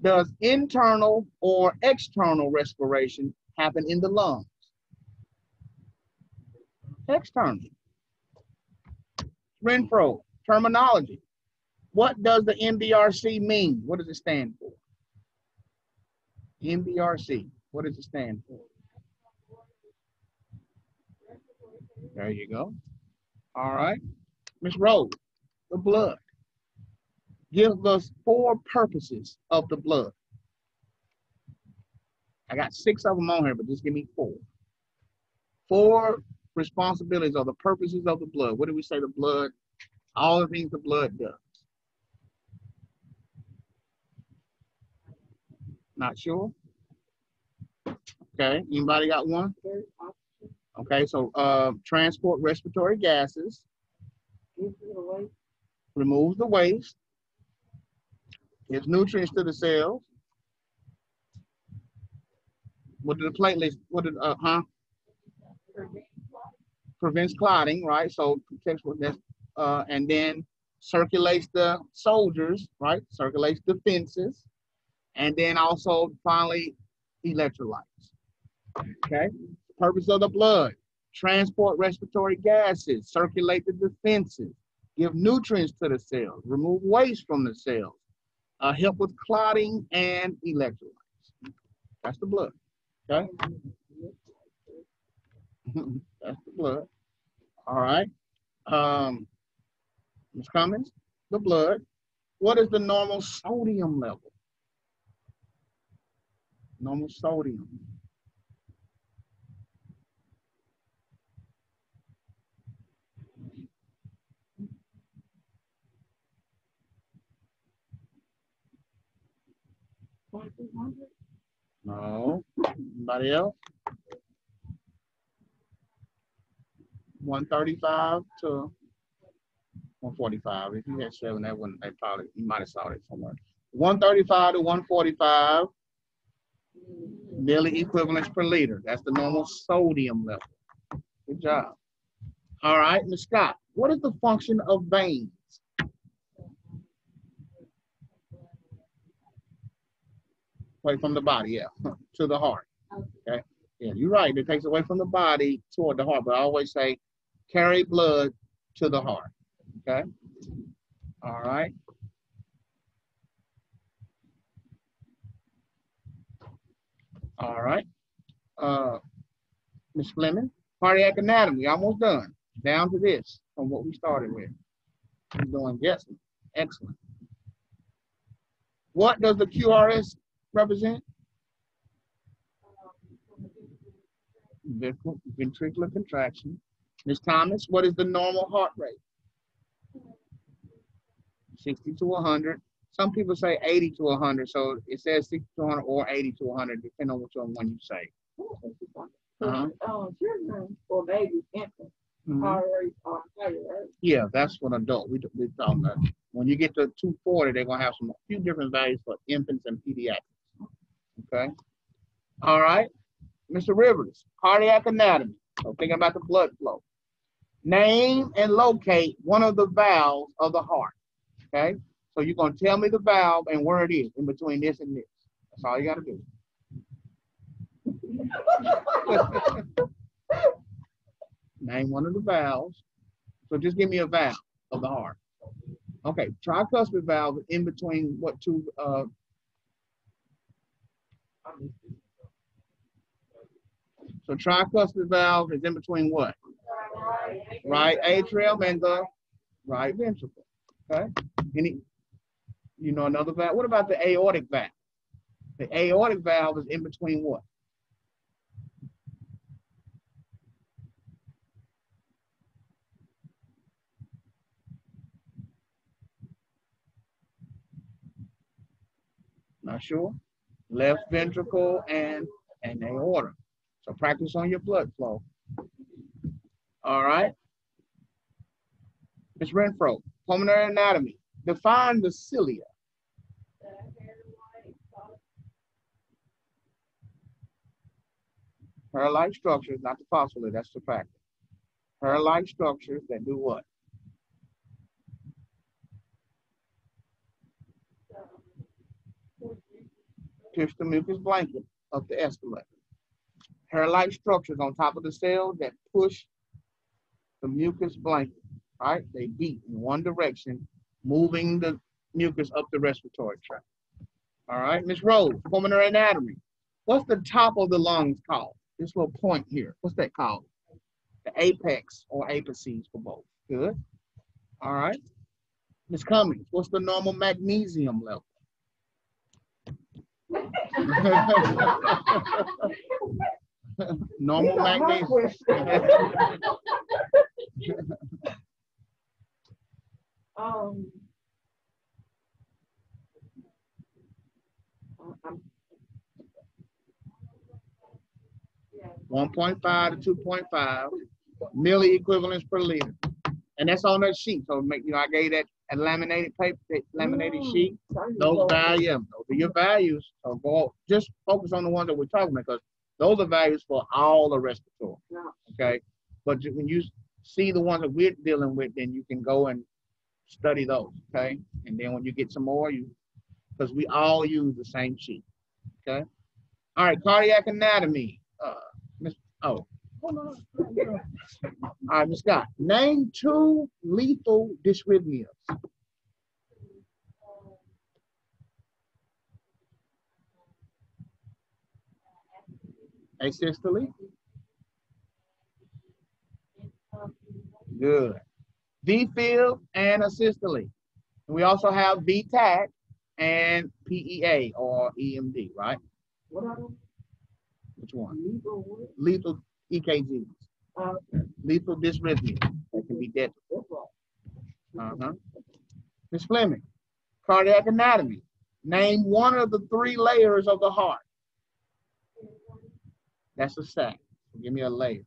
Does internal or external respiration happen in the lungs? External. Renfro, terminology. What does the NBRC mean? What does it stand for? NBRC. What does it stand for? There you go. All right. Miss Rose, the blood. Give us four purposes of the blood. I got six of them on here, but just give me four. Four responsibilities or the purposes of the blood. What do we say the blood? All the things the blood does. Not sure? Okay, anybody got one? Okay, so uh, transport respiratory gases. Remove the waste. Gives nutrients to the cells. What did the platelets, what did, uh, huh? Prevents clotting, right? So protects uh, and then circulates the soldiers, right? Circulates the fences. And then also finally electrolytes. Okay. Purpose of the blood transport respiratory gases, circulate the defenses, give nutrients to the cells, remove waste from the cells, uh, help with clotting and electrolytes. That's the blood. Okay. That's the blood. All right. Um, Ms. Cummings, the blood. What is the normal sodium level? Normal sodium. No. Anybody else? One thirty-five to one forty-five. If you had seven, that wouldn't, they probably, you might have saw it somewhere. One thirty-five to one forty-five milliequivalents per liter. That's the normal sodium level. Good job. All right, Ms. Scott, what is the function of veins? Away from the body, yeah, to the heart. Okay. Yeah, you're right. It takes away from the body toward the heart, but I always say carry blood to the heart. Okay. All right. All right. Uh, Ms. Fleming, cardiac anatomy, almost done. Down to this from what we started with. You're doing yes, excellent. What does the QRS represent? Ventricular contraction. Ms. Thomas, what is the normal heart rate? 60 to 100. Some people say 80 to 100, so it says 60 to 100 or 80 to 100, depending on which one you say. Uh-huh. Um, children or babies, infants, mm -hmm. are higher. Yeah, that's for an adult. We we talking about when you get to 240, they're gonna have some a few different values for infants and pediatrics. Okay. All right, Mr. Rivers, cardiac anatomy. So thinking about the blood flow. Name and locate one of the valves of the heart. Okay. So you're going to tell me the valve and where it is in between this and this. That's all you got to do. Name one of the valves. So just give me a valve of the heart. Okay, tricuspid valve in between what two? Uh, so tricuspid valve is in between what? Right atrium and the right ventricle. Okay. Any you know another valve? What about the aortic valve? The aortic valve is in between what? Not sure. Left ventricle and and aorta. So practice on your blood flow. All right. Ms. Renfro, pulmonary anatomy. Define the cilia. Hair-like structures, not the fossil, that's the fact. Hair-like structures that do what? Pierce the mucus blanket of the escalator. Hair-like structures on top of the cell that push the mucus blanket, right? They beat in one direction moving the mucus up the respiratory tract. All right, Miss Rose, pulmonary anatomy. What's the top of the lungs called? This little point here. What's that called? The apex or apices for both. Good. All right. Miss Cummings, what's the normal magnesium level? normal magnesium. Um, One point five to two point five milli equivalents per liter, and that's on that sheet. So make you know I gave that a laminated paper, laminated mm, sheet. Those values, those are your values. So go just focus on the ones that we're talking about because those are values for all the respiratory. Okay, but when you see the ones that we're dealing with, then you can go and study those, okay? And then when you get some more, you because we all use the same sheet, okay? All right, cardiac anatomy. Uh, Miss, oh. All right, Miss Scott, name two lethal dysrhythmias. Asystole. Good. V-fib and asystole. We also have V-tach and PEA or EMD, right? Which one? Lethal, Lethal EKGs. Lethal dysrhythmia. That can be deadly. Uh-huh. Ms. Fleming, cardiac anatomy. Name one of the three layers of the heart. That's a sac. Give me a layer.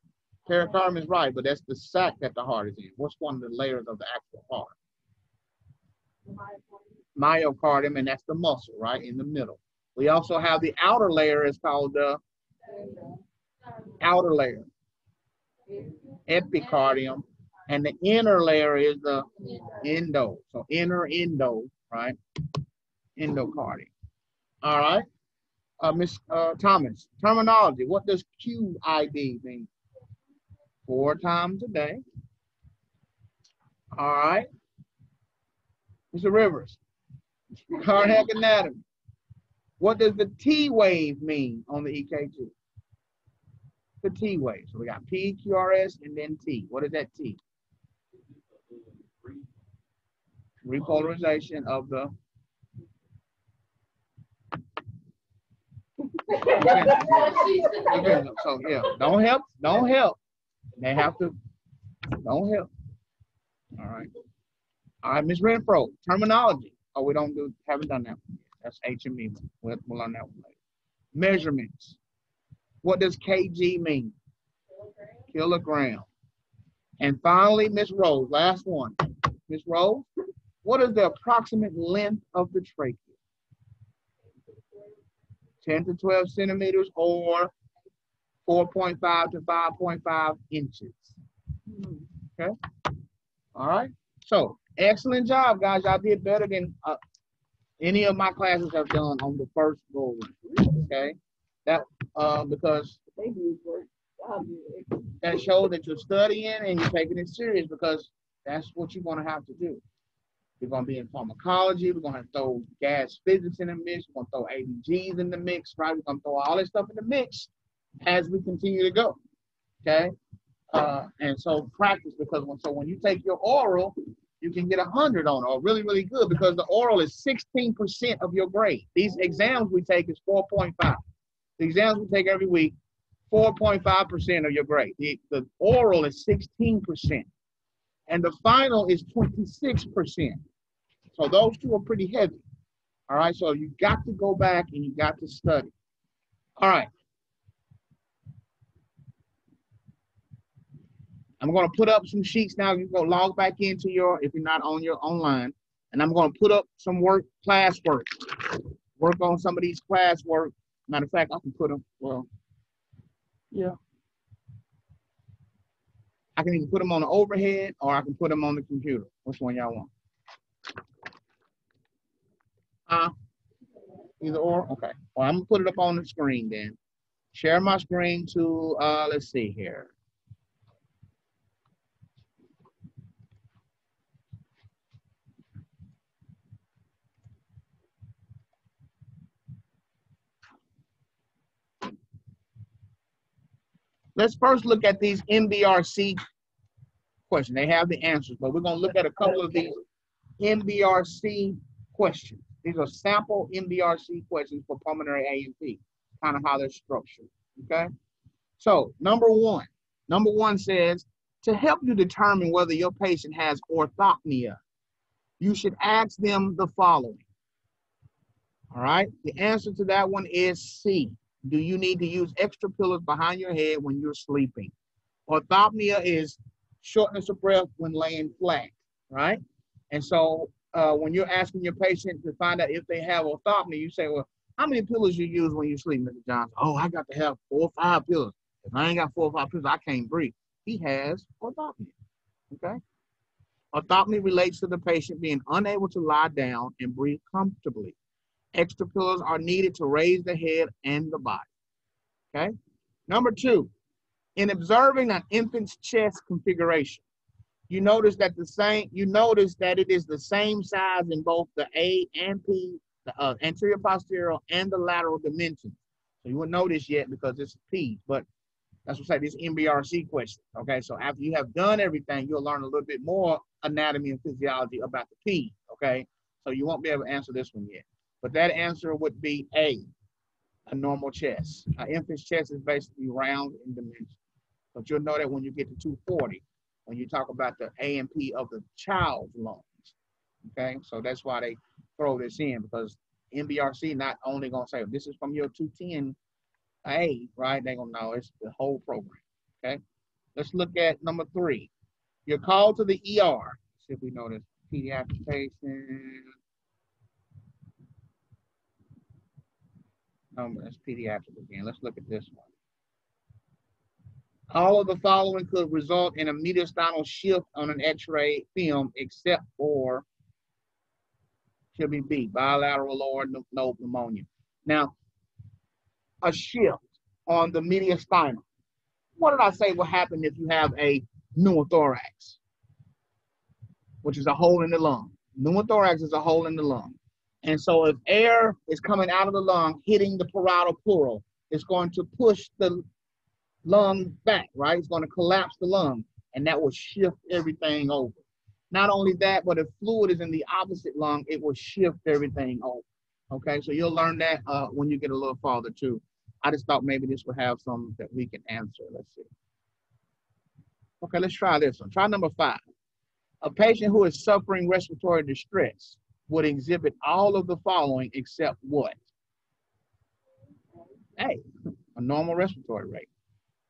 Pericardium is right, but that's the sac that the heart is in. What's one of the layers of the actual heart? Myocardium, and that's the muscle, right, in the middle. We also have the outer layer is called the outer layer, epicardium, and the inner layer is the endo. So inner endo, right? Endocardium. All right. Uh, Miss uh, Thomas, terminology. What does QID mean? Four times a day. All right. Mr. Rivers, cardiac anatomy. What does the T wave mean on the EKG? The T wave. So we got P, Q, R, S, and then T. What is that T? Repolarization of the. So yeah, don't help, don't help. They have to, don't help. All right. All right, Ms. Renfro, terminology. Oh, we don't do, haven't done that one. That's HME. We'll, we'll learn that one later. Measurements. What does kg mean? Kilogram. And finally, Miss Rose, last one. Miss Rose, what is the approximate length of the trachea? 10 to 12 centimeters or 4.5 to 5.5 inches. Okay. All right. So excellent job, guys. Y'all did better than uh, any of my classes have done on the first go Okay. That uh, because that shows that you're studying and you're taking it serious because that's what you're going to have to do. Going to be in pharmacology. We're going to throw gas physics in the mix. We're going to throw ABGs in the mix, right? We're going to throw all this stuff in the mix as we continue to go. Okay. Uh, and so practice because when so when you take your oral, you can get a hundred on it, or really, really good because the oral is 16% of your grade. These exams we take is 4.5. The exams we take every week, 4.5% of your grade. The, the oral is 16%. And the final is 26%. So those two are pretty heavy. All right, so you got to go back and you got to study. All right. I'm going to put up some sheets now. You go log back into your, if you're not on your online, and I'm going to put up some work, class work. Work on some of these class work. Matter of fact, I can put them, well, yeah. I can either put them on the overhead or I can put them on the computer. Which one y'all want? Uh, either or? Okay. Well, I'm gonna put it up on the screen then. Share my screen to, uh, let's see here. Let's first look at these NBRC questions. They have the answers, but we're going to look at a couple of these NBRC questions. These are sample NBRC questions for pulmonary A&P, kind of how they're structured, okay? So number one, number one says, to help you determine whether your patient has orthopnea, you should ask them the following. All right, the answer to that one is C. Do you need to use extra pillows behind your head when you're sleeping? Orthopnea is shortness of breath when laying flat, right? And so uh, when you're asking your patient to find out if they have orthopnea, you say, well, how many pillows you use when you sleep, Mr. Johnson? Oh, I got to have four or five pillows. If I ain't got four or five pillows, I can't breathe. He has orthopnea, okay? Orthopnea relates to the patient being unable to lie down and breathe comfortably. Extra pillows are needed to raise the head and the body. Okay. Number two, in observing an infant's chest configuration, you notice that the same. You notice that it is the same size in both the A and P, the uh, anterior, posterior, and the lateral dimensions. So you won't notice yet because it's P, but that's what I say this NBRC question. Okay, so after you have done everything, you'll learn a little bit more anatomy and physiology about the P. Okay, so you won't be able to answer this one yet. But that answer would be A, a normal chest. An infant's chest is basically round in dimension. But you'll know that when you get to 240, when you talk about the A and P of the child's lungs. Okay, so that's why they throw this in because NBRC not only gonna say this is from your 210 A, right? They're gonna know it's the whole program. Okay. Let's look at number three. You're called to the ER. See if we know this pediatric patient. Um, that's pediatric again. Let's look at this one. All of the following could result in a mediastinal shift on an X-ray film, except for should be B, bilateral lower lobe pneumonia. Now, a shift on the mediastinum. What did I say will happen if you have a pneumothorax, which is a hole in the lung? Pneumothorax is a hole in the lung. And so if air is coming out of the lung, hitting the parietal pleural, it's going to push the lung back, right? It's going to collapse the lung, and that will shift everything over. Not only that, but if fluid is in the opposite lung, it will shift everything over. Okay, so you'll learn that uh, when you get a little farther too. I just thought maybe this would have some that we can answer. Let's see. Okay, let's try this one. Try number five. A patient who is suffering respiratory distress would exhibit all of the following except what? A, a normal respiratory rate.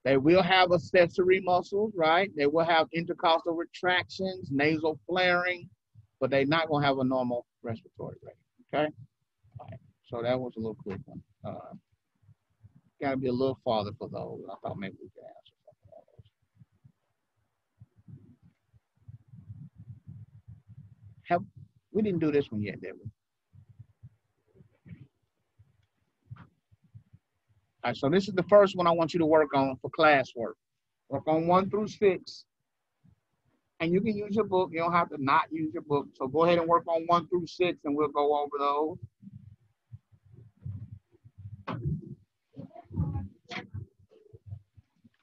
They will have accessory muscles, right? They will have intercostal retractions, nasal flaring, but they're not going to have a normal respiratory rate, okay? So that was a little quick one. Uh, Got to be a little farther for those. I thought maybe we could answer. Have we didn't do this one yet, did we? All right, so this is the first one I want you to work on for classwork. Work on one through six. And you can use your book. You don't have to not use your book. So go ahead and work on one through six and we'll go over those.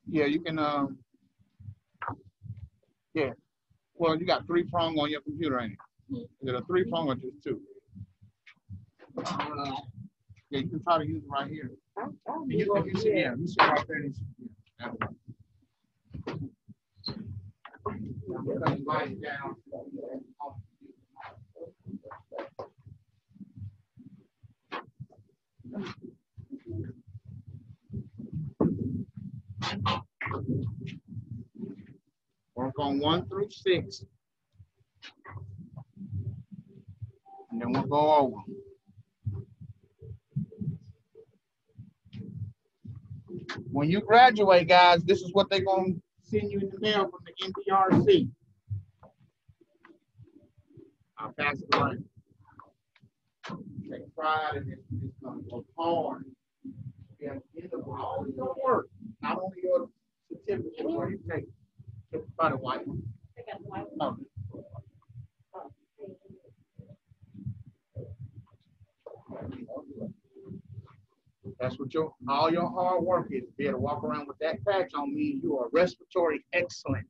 Yeah, you can, um, yeah. Well, you got three prong on your computer, ain't it? Is are three just two? Uh, yeah, you can try to use it right here. You, you see, yeah, you see right there. Yeah. Work on one through six. And then we'll go over. When you graduate, guys, this is what they're going to send you in the mail from the NBRC. I'll pass it on. Take pride in this. It's going to go hard. Yeah, all your work, not only your certificate, or you take, take by the white one. Oh. That's what your all your hard work is. Be able to walk around with that patch on me. You are respiratory excellent,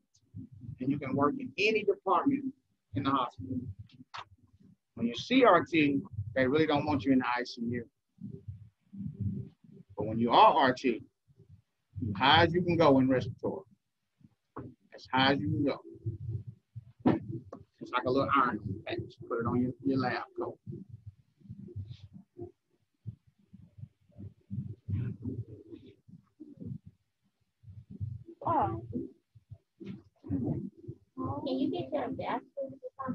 and you can work in any department in the hospital. When you CRT, they really don't want you in the ICU. But when you are RT, high as you can go in respiratory, as high as you can go. It's like a little iron patch. Put it on your, your lab coat. Oh. Can you get your bachelor's?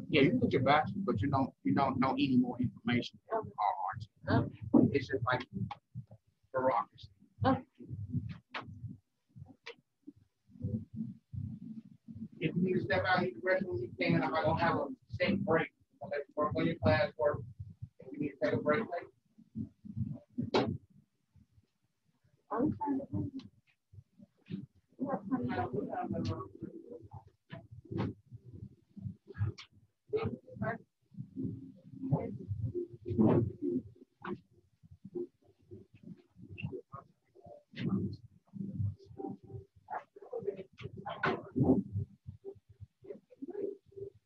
Yeah, you can get your bachelor's, but you don't you don't know any more information Okay. Okay. It's just like bureaucracy. Okay. If you need to step out, you can rest when you can. I'm not gonna have a set break. I'll let you work on your class work. If you need to take a break, take. I'm trying to think. You have plenty of-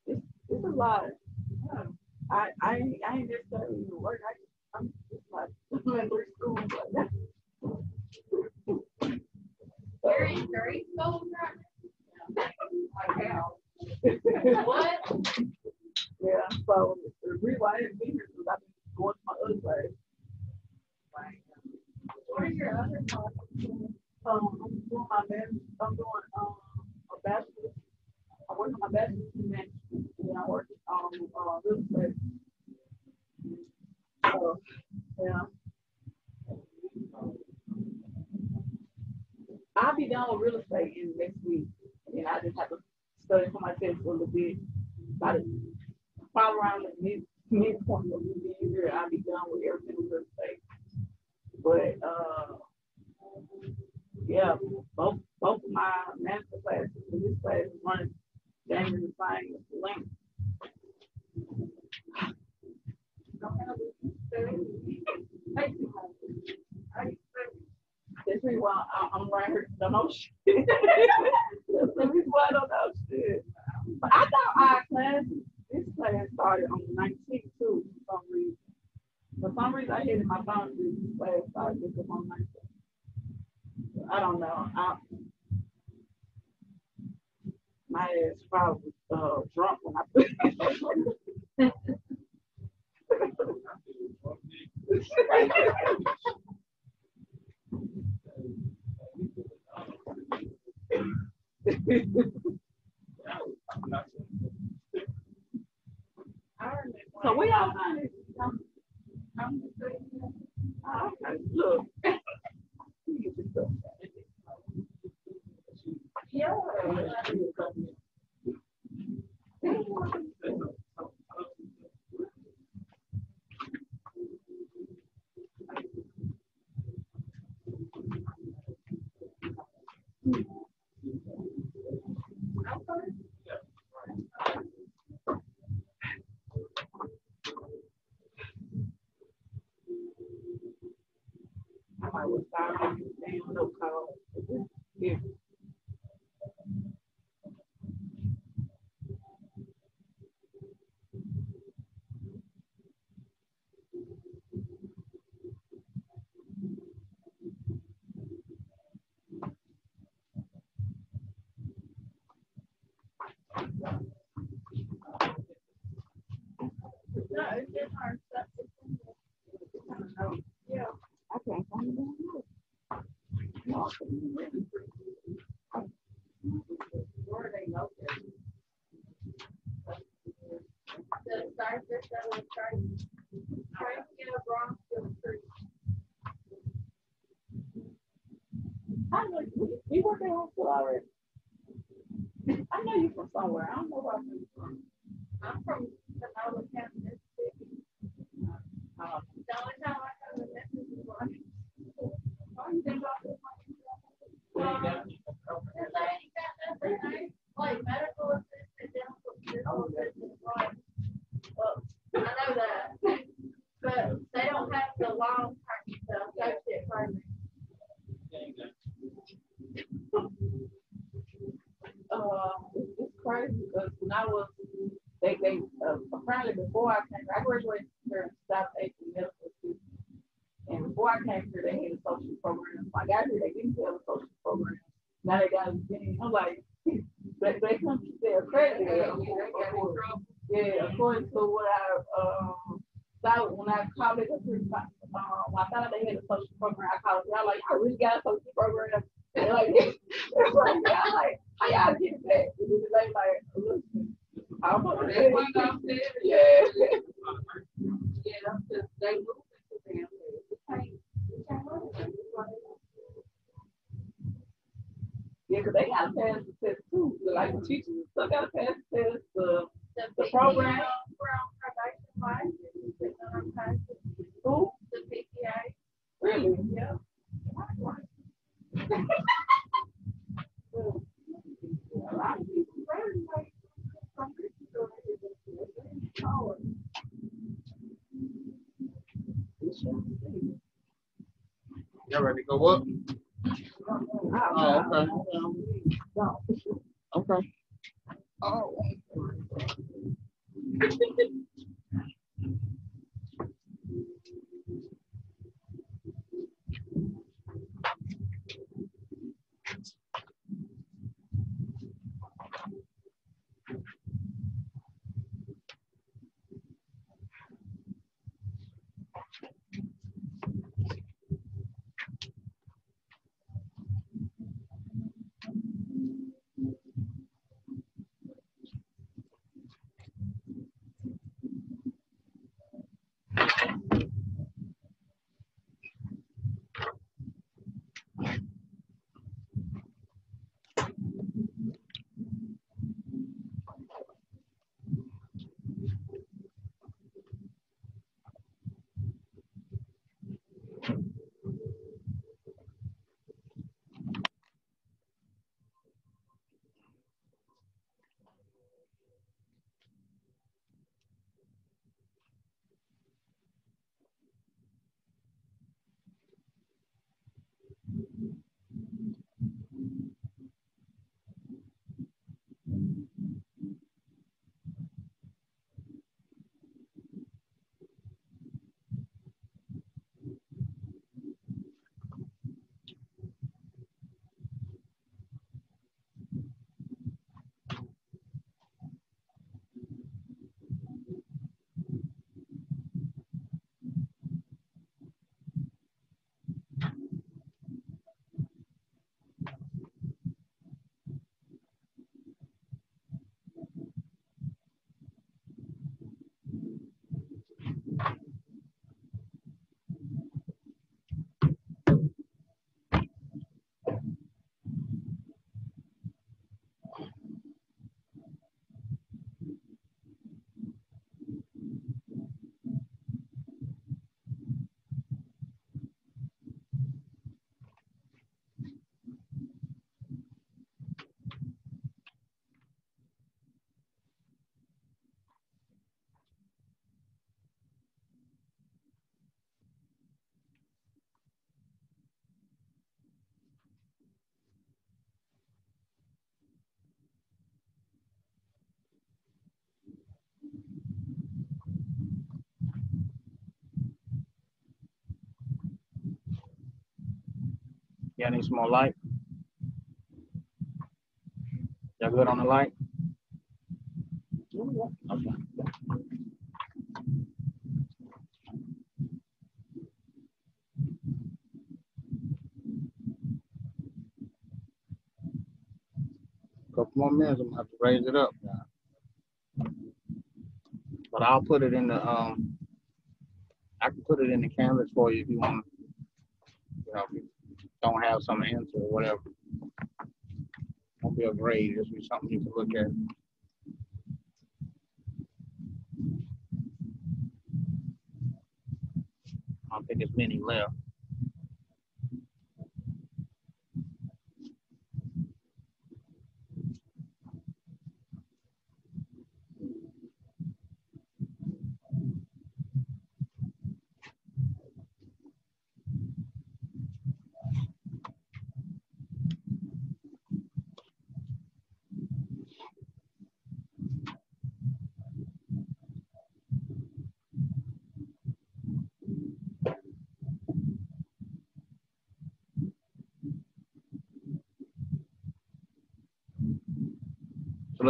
It's, it's a lot. Um, I, I, I ain't just studying the work. I, What? Yeah, so the I'm going to my other place. What is your other place? Oh, um, I'm doing my master's, I'm doing for my test a little bit. By the probably around the mid midpoint of the year, I'll be done with everything with real estate. But uh, yeah, both both of my master classes and this class is running down the same length. That's me why I- I'm right here. Don't know shit. That's the reason why I don't know shit. But I thought our class, this class started on the nineteenth too, for some reason. For some reason, I had in my phone that this class started just on the nineteenth. I don't know. I, my ass probably uh, drunk when I put it. So we all done it. Um, I'm just saying, uh, okay, Look. You get this stuff. Yeah. I might was sorry, damn, no call. Yeah. No, it's just hard stuff. Yeah. I can't find it. No, I couldn't remember. Where are they located? The starfish that was trying, trying to get a bronze to fruit. I know you, you work at hospital already. I know you from somewhere. I don't know where you're from. I'm from Sonoma County, Mississippi. Uh, The only time I go to Mississippi is when Why you think about this? Because I ain't got nothing, I ain't like medical assistant, dental assistant, like, well, I know that. But they don't have the long term, the associate program. uh, it's, it's crazy because when I was, they, they, uh, apparently before I came, I graduated here in South Asian Medical School. And before I came here, they had a social program. When I got here, they didn't have a social program. Now they got, it. I'm like, they, they come to their credit. Yeah, according to what I, um, thought, when I called it, um, I thought they had a social program, Yeah, I need some more light. Y'all good on the light? Okay. Couple more minutes, I'm gonna have to raise it up. But I'll put it in the, um, I can put it in the canvas for you if you want. You know, if you don't have some answer or whatever. Won't be a grade, it'll be something you can look at. I don't think there's many left.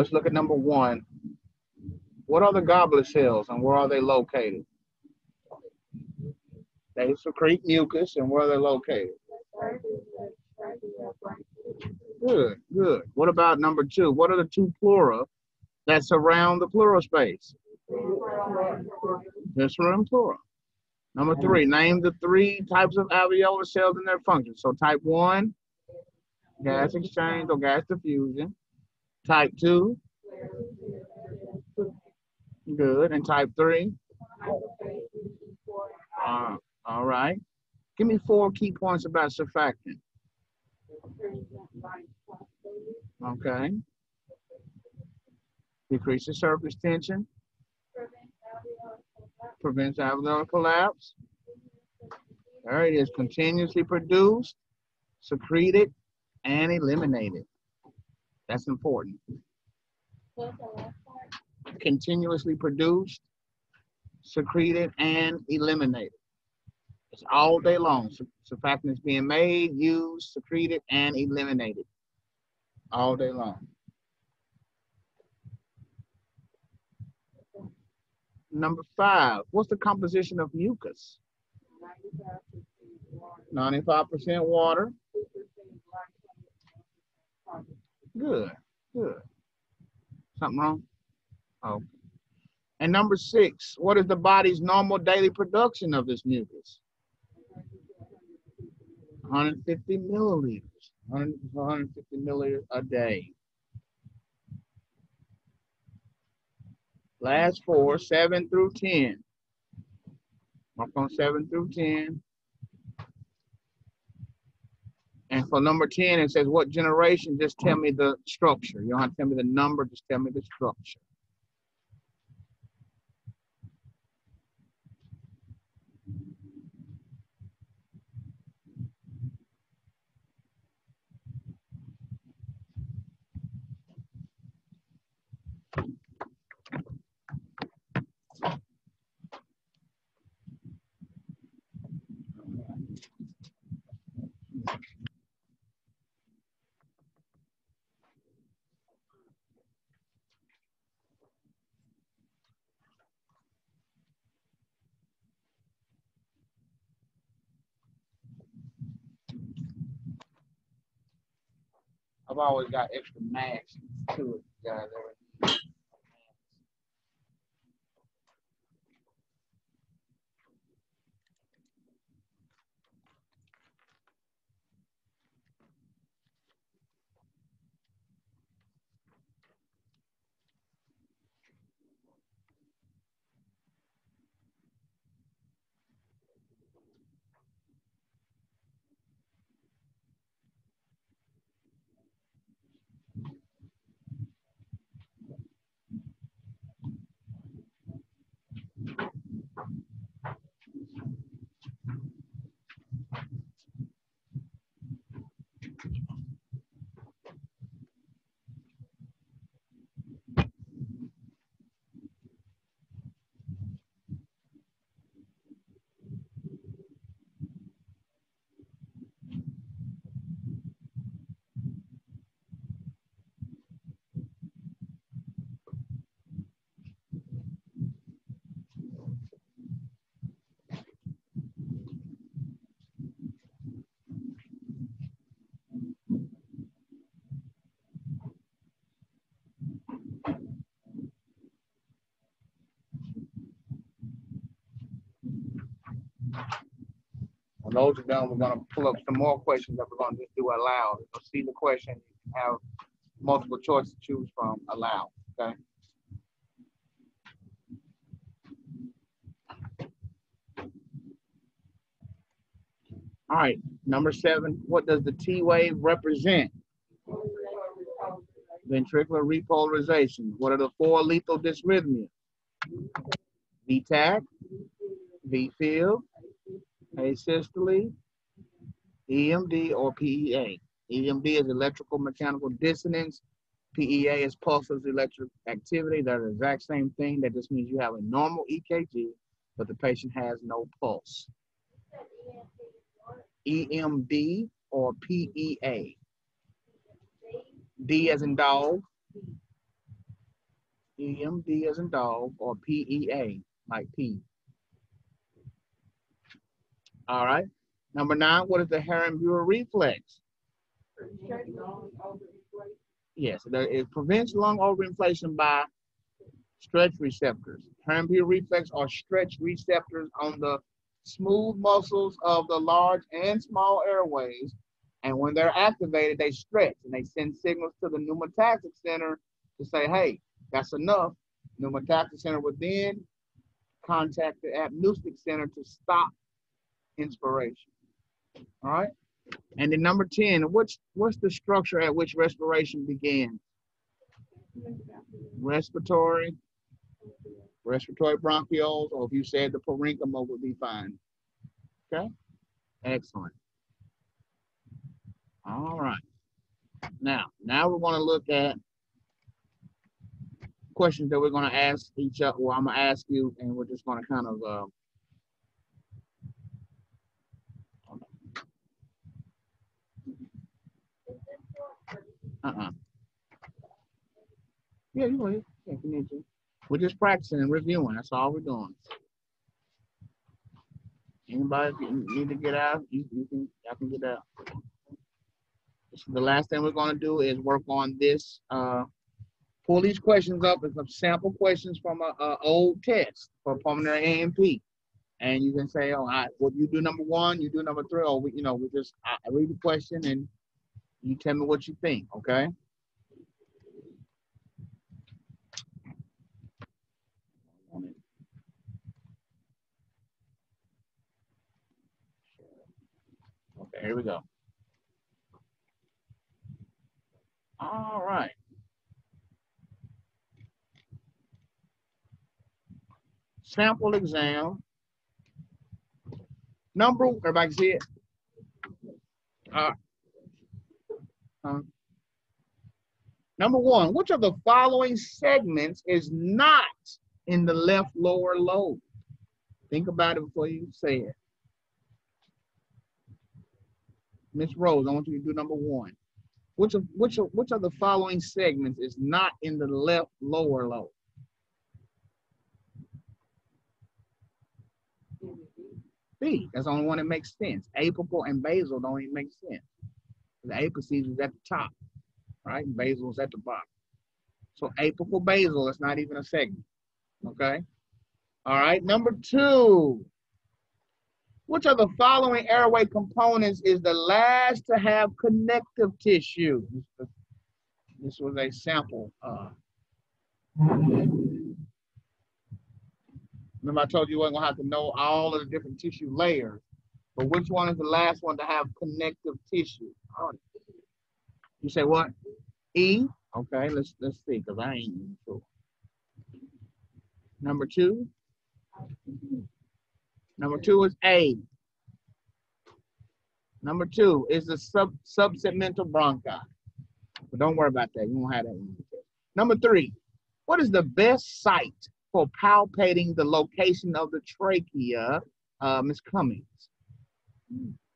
Let's look at number one. What are the goblet cells and where are they located? They secrete mucus and where are they located? Good, good. What about number two? What are the two pleura that surround the pleural space? Viscera and pleura. Number three, name the three types of alveolar cells and their function. So type one, gas exchange or gas diffusion. Type two, good. And type three, uh, all right. Give me four key points about surfactant. Okay. Decreases surface tension, prevents alveolar collapse. There it is, continuously produced, secreted, and eliminated. That's important. Continuously produced, secreted, and eliminated. It's all day long. Sur- Surfactant is being made, used, secreted, and eliminated. All day long. Number five, what's the composition of mucus? 95% water. Good, good. Something wrong? Oh. And number six, what is the body's normal daily production of this mucus? 150 milliliters, 100, 150 milliliters a day. Last four, seven through 10. Mark on seven through 10. And for number 10, it says what generation? Just tell me the structure. You don't have to tell me the number, just tell me the structure. I've always got extra max to it, guys. When those are done, we're gonna pull up some more questions that we're gonna just do aloud. You'll see the question, you can have multiple choice to choose from aloud, okay? All right, number seven, what does the T wave represent? Ventricular repolarization. What are the four lethal dysrhythmias? V-tach, V-fib, asystole, EMD, or PEA. EMD is electrical mechanical dissonance. PEA is pulses electric activity. They're the exact same thing. That just means you have a normal EKG, but the patient has no pulse. EMD or PEA. D as in dog. EMD as in dog or PEA, like P. All right. Number nine, what is the Herrmann-Breuer reflex? Yes, it prevents lung overinflation by stretch receptors. Herrmann-Breuer reflex are stretch receptors on the smooth muscles of the large and small airways. And when they're activated, they stretch and they send signals to the pneumotaxic center to say, hey, that's enough. Pneumotaxic center would then contact the apneustic center to stop inspiration. All right. And then number 10, what's what's the structure at which respiration begins? Respiratory, respiratory bronchioles, or if you said the parenchyma would be fine. Okay, excellent. All right. Now, now we're going to look at questions that we're going to ask each other. Well, I'm going to ask you, and we're just going to kind of. Uh, uh-uh. Yeah, you. Yeah, you need to. We're just practicing and reviewing. That's all we're doing. Anybody need to get out, you, you can, y'all can get out. The last thing we're gonna do is work on this, uh, pull these questions up as some sample questions from a, a old test for pulmonary A&P. And you can say, oh, I, well, you do number one, you do number three, or we, you know, we just, I I read the question and you tell me what you think, okay? Okay, here we go. All right. Sample exam. Number, everybody see it? Uh, uh, number one, which of the following segments is not in the left lower lobe? Think about it before you say it. Miss Rose, I want you to do number one. Which of which of which of the following segments is not in the left lower lobe? B. That's the only one that makes sense. Apical and basal don't even make sense. The apices is at the top, right? Basal is at the bottom. So apical basal is not even a segment. Okay. All right. Number two. Which of the following airway components is the last to have connective tissue? This was a sample. Uh, remember I told you you wasn't gonna have to know all of the different tissue layers, but which one is the last one to have connective tissue? Oh, You say what? E? Okay, let's let's see, because I ain't even sure. Number two. Number two is A. Number two is the sub subsegmental bronchi. But don't worry about that. You won't have that one. Number three, what is the best site for palpating the location of the trachea, uh, Ms. Cummings?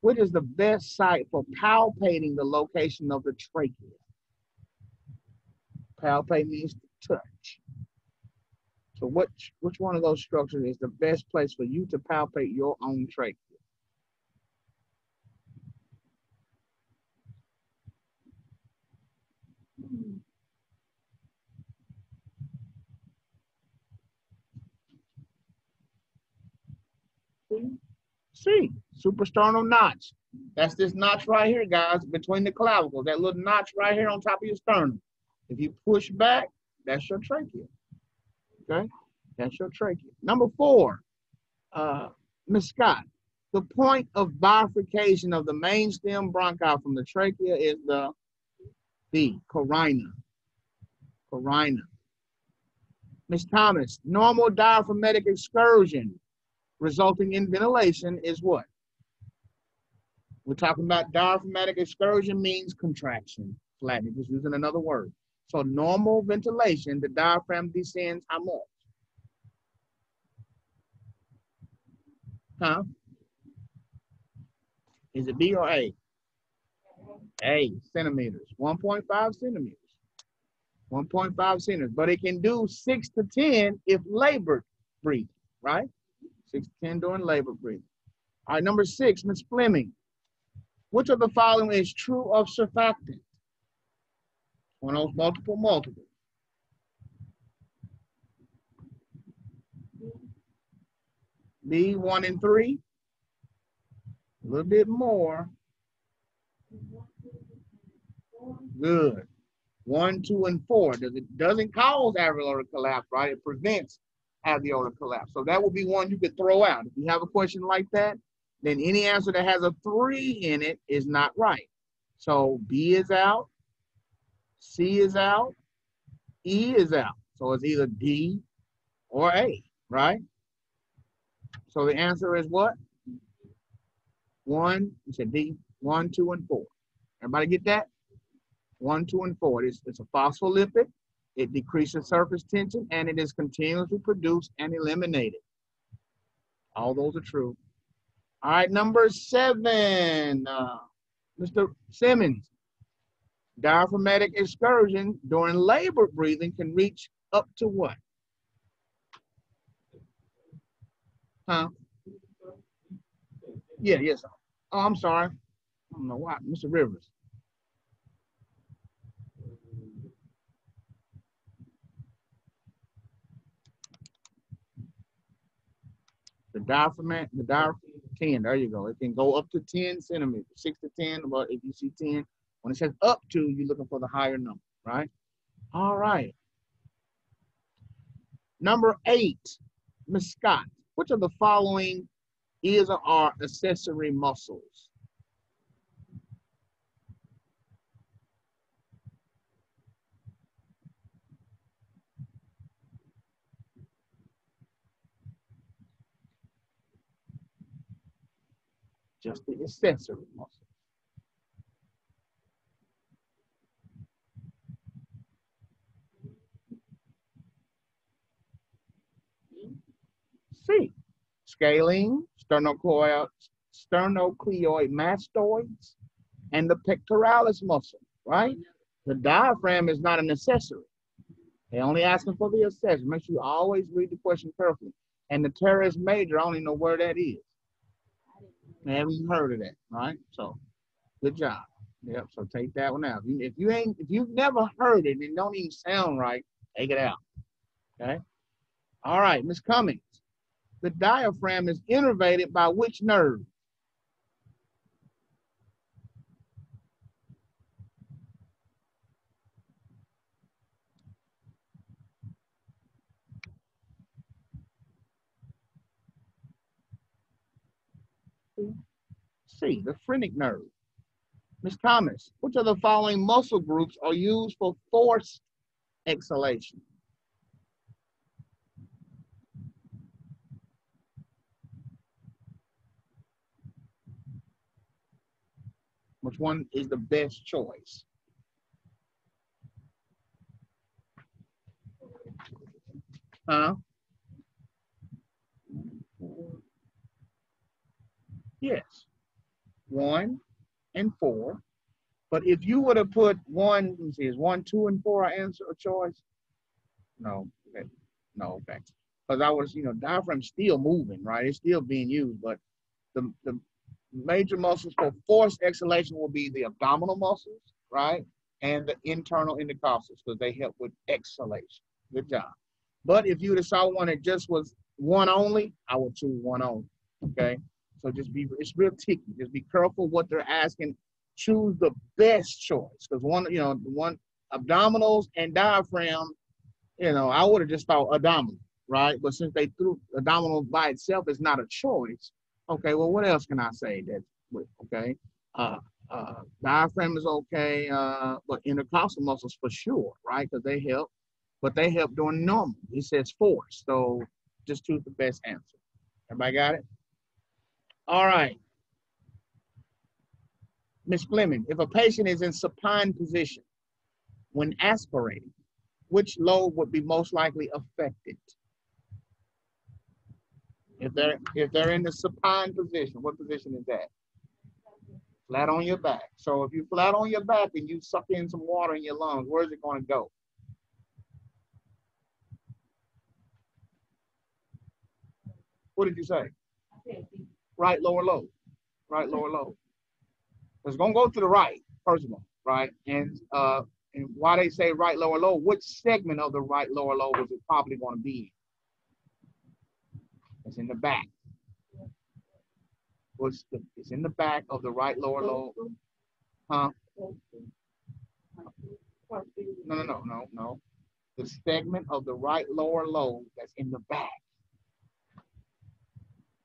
What is the best site for palpating the location of the trachea? Palpate means to touch. So which which one of those structures is the best place for you to palpate your own trachea? Hmm. C, suprasternal notch. That's this notch right here, guys, between the clavicles. That little notch right here on top of your sternum. If you push back, that's your trachea. Okay, that's your trachea. Number four, uh, Ms. Scott, the point of bifurcation of the main stem bronchi from the trachea is the B, carina. Carina. Ms. Thomas, normal diaphragmatic excursion resulting in ventilation is what? We're talking about diaphragmatic excursion means contraction, flattening, just using another word. So normal ventilation, the diaphragm descends how much? Huh? Is it B or A? A, centimeters, 1.5 centimeters. 1.5 centimeters, but it can do six to 10 if labored breathing, right? Six to 10 during labor breathing. All right, number six, Ms. Fleming. Which of the following is true of surfactant? One of those multiple multiples. B, one and three. A little bit more. Good. One, two, and four. Does it doesn't cause alveolar collapse, right? It prevents alveolar collapse. So that would be one you could throw out. If you have a question like that, then any answer that has a three in it is not right. So B is out, C is out, E is out. So it's either D or A, right? So the answer is what? One, you said D, one, two, and four. Everybody get that? One, two, and four. It's, it's a phospholipid. It decreases surface tension and it is continuously produced and eliminated. All those are true. All right, number seven, uh, Mr. Simmons. Diaphragmatic excursion during labor breathing can reach up to what? Huh? Yeah, yes. Oh, I'm sorry. I don't know why. Mr. Rivers. The diaphragm, the diaphragm, 10, there you go. It can go up to 10 centimeters, six to 10, but if you see 10, when it says up to, you're looking for the higher number, right? All right. Number eight, Ms. Scott, which of the following is or are accessory muscles? Just the accessory muscle. C. Scalene, sternocleidoid mastoids, and the pectoralis muscle, right? The diaphragm is not an accessory. They're only asking for the accessory. Make sure you always read the question carefully. And the teres major, I don't even know where that is. I haven't heard of that, right? So, good job. Yep. So take that one out. If you ain't, if you've never heard it and don't even sound right, take it out. Okay. All right, Miss Cummings. The diaphragm is innervated by which nerve? The phrenic nerve. Ms. Thomas, which of the following muscle groups are used for forced exhalation? Which one is the best choice? Huh? Yes. One and four. But if you would have put one, let me see, is one, two, and four an answer a choice? No. No, okay. Because I was, you know, diaphragm still moving, right? It's still being used, but the, the major muscles for forced exhalation will be the abdominal muscles, right? And the internal intercostals because they help with exhalation. Good job. But if you would have saw one that just was one only, I would choose one only. Okay. So just be, it's real tricky. Just be careful what they're asking. Choose the best choice. Because one, you know, one abdominals and diaphragm, you know, I would have just thought abdominal, right? But since they threw abdominal by itself is not a choice, okay, well, what else can I say that okay? Uh, uh, diaphragm is okay, uh, but intercostal muscles for sure, right? Because they help, but they help during normal. He says force, so just choose the best answer. Everybody got it? All right. Ms. Fleming, if a patient is in supine position when aspirating, which lobe would be most likely affected? If they're if they're in the supine position, what position is that? Flat on your back. So if you're flat on your back and you suck in some water in your lungs, where's it going to go? What did you say? Right lower low, Right lower low. It's gonna go to the right, first of all, right? And uh and why they say right lower low? which segment of the right lower lobe is it probably gonna be in? It's in the back. What's the it's in the back of the right lower lobe. Huh? No, no, no, no, no. The segment of the right lower lobe that's in the back.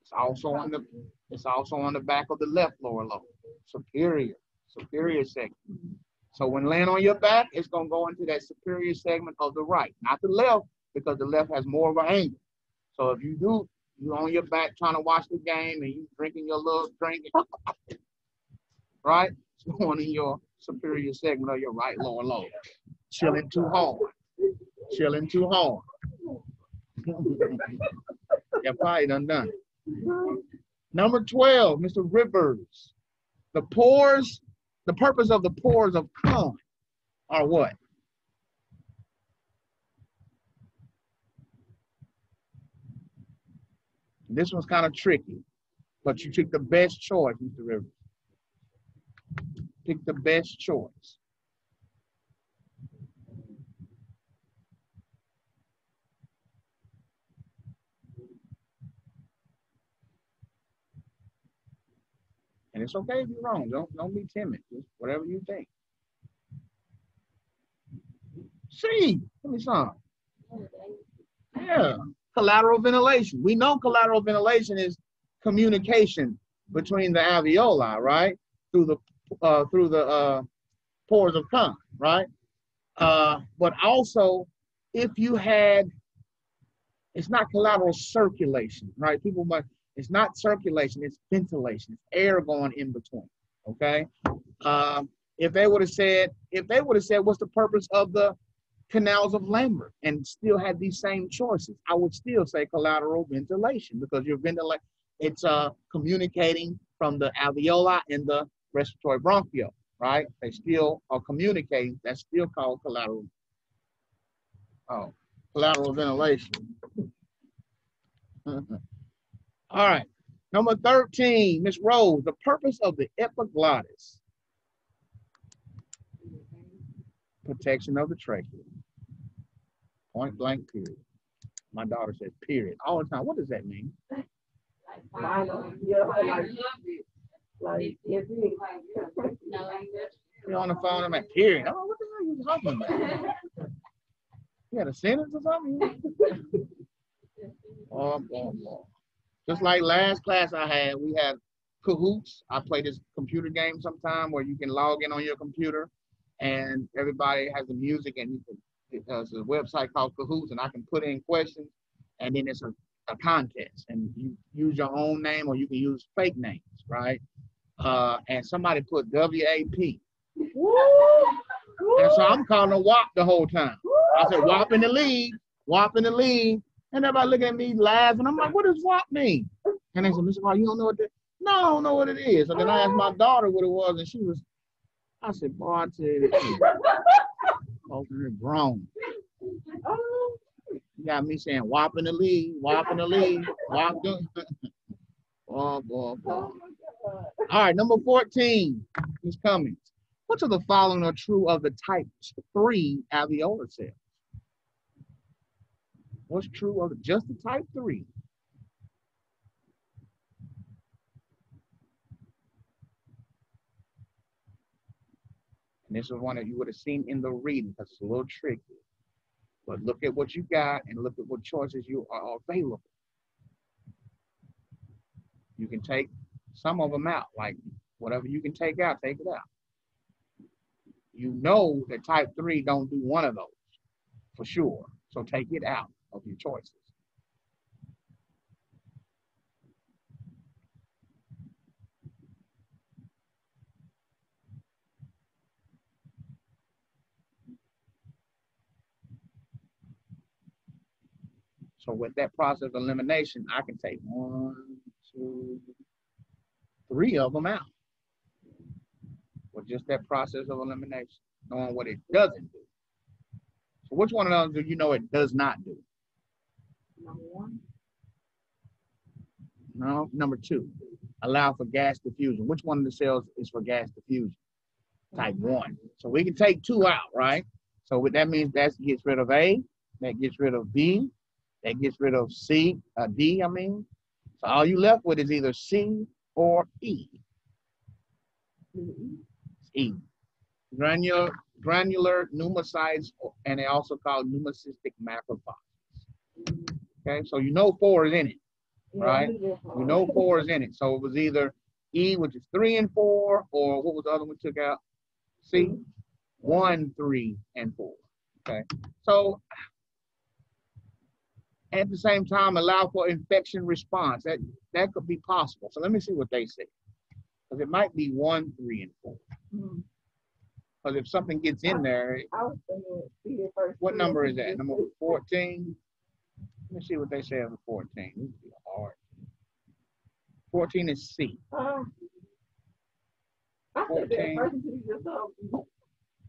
It's also on the it's also on the back of the left lower lobe, superior, superior segment. So when laying on your back, it's gonna go into that superior segment of the right, not the left, because the left has more of an angle. So if you do, you're on your back trying to watch the game and you're drinking your little drink, right? It's going in your superior segment of your right lower lobe. Chilling too hard. Chilling too hard. yeah, probably done done. Number 12, Mr. Rivers. The pores, the purpose of the pores of Kohn are what? This one's kind of tricky, but you took the best choice, Mr. Rivers. Pick the best choice. And it's okay if you're wrong. Don't don't be timid. Just whatever you think. See, give me some. Yeah, collateral ventilation. We know collateral ventilation is communication between the alveoli, right? Through the uh, through the uh, pores of Kohn, right? Uh, but also, if you had, it's not collateral circulation, right? People might it's not circulation, it's ventilation. It's air going in between. Okay. Um, if they would have said, if they would have said, what's the purpose of the canals of Lambert and still had these same choices, I would still say collateral ventilation because you're ventilating, it's uh, communicating from the alveoli and the respiratory bronchiole, right? They still are communicating. That's still called collateral. Oh, collateral ventilation. All right. Number 13, Miss Rose, the purpose of the epiglottis. Protection of the trachea. Point blank period. My daughter says period all the time. What does that mean? Like, it, You're on the phone, I'm like, period. Oh, what the hell are you talking about? You had a sentence or something? Oh, boy, boy. Just like last class I had, we had Kahoots. I play this computer game sometime where you can log in on your computer and everybody has the music and you can, it's a website called Kahoots and I can put in questions and then it's a, a contest and you use your own name or you can use fake names, right? Uh, and somebody put WAP. And so I'm calling a WAP the whole time. I said WAP in the lead, WAP in the lead. And everybody looking at me laughing. I'm like, what does WAP mean? And they said, Mr. Paul, you don't know what that No, I don't know what it is. And then I asked my daughter what it was, and she was, I said, boy, I tell you, are grown. You got me saying WAP in the lead, WAP in the lead, WAP doing. oh, boy, boy. All right, number 14 is coming. Which of the following are true of the type 3 alveolar cells? What's true of just the type three? And this is one that you would have seen in the reading because it's a little tricky. But look at what you got and look at what choices you are available. You can take some of them out, like whatever you can take out, take it out. You know that type three don't do one of those for sure. So take it out of your choices. So with that process of elimination, I can take one, two, three of them out. With just that process of elimination, knowing what it doesn't do. So which one of those do you know it does not do? Number one. No, number two, allow for gas diffusion. Which one of the cells is for gas diffusion? Type one. So we can take two out, right? So what that means that gets rid of A, that gets rid of B, that gets rid of C, uh, D, I mean. So all you left with is either C or E. It's E. Granular, granular pneumocytes, and they also called pneumocystic macrophages. Okay, so you know four is in it, right? We know four is in it. So it was either E, which is three and four, or what was the other one we took out? C, one, three, and four. Okay, so at the same time allow for infection response. That that could be possible. So let me see what they say. Because it might be one, three, and four. Because if something gets in there, I was thinking first. what number is that? Number 14? Let me see what they say on 14. This hard. 14 is C. That 14. first until you just told me.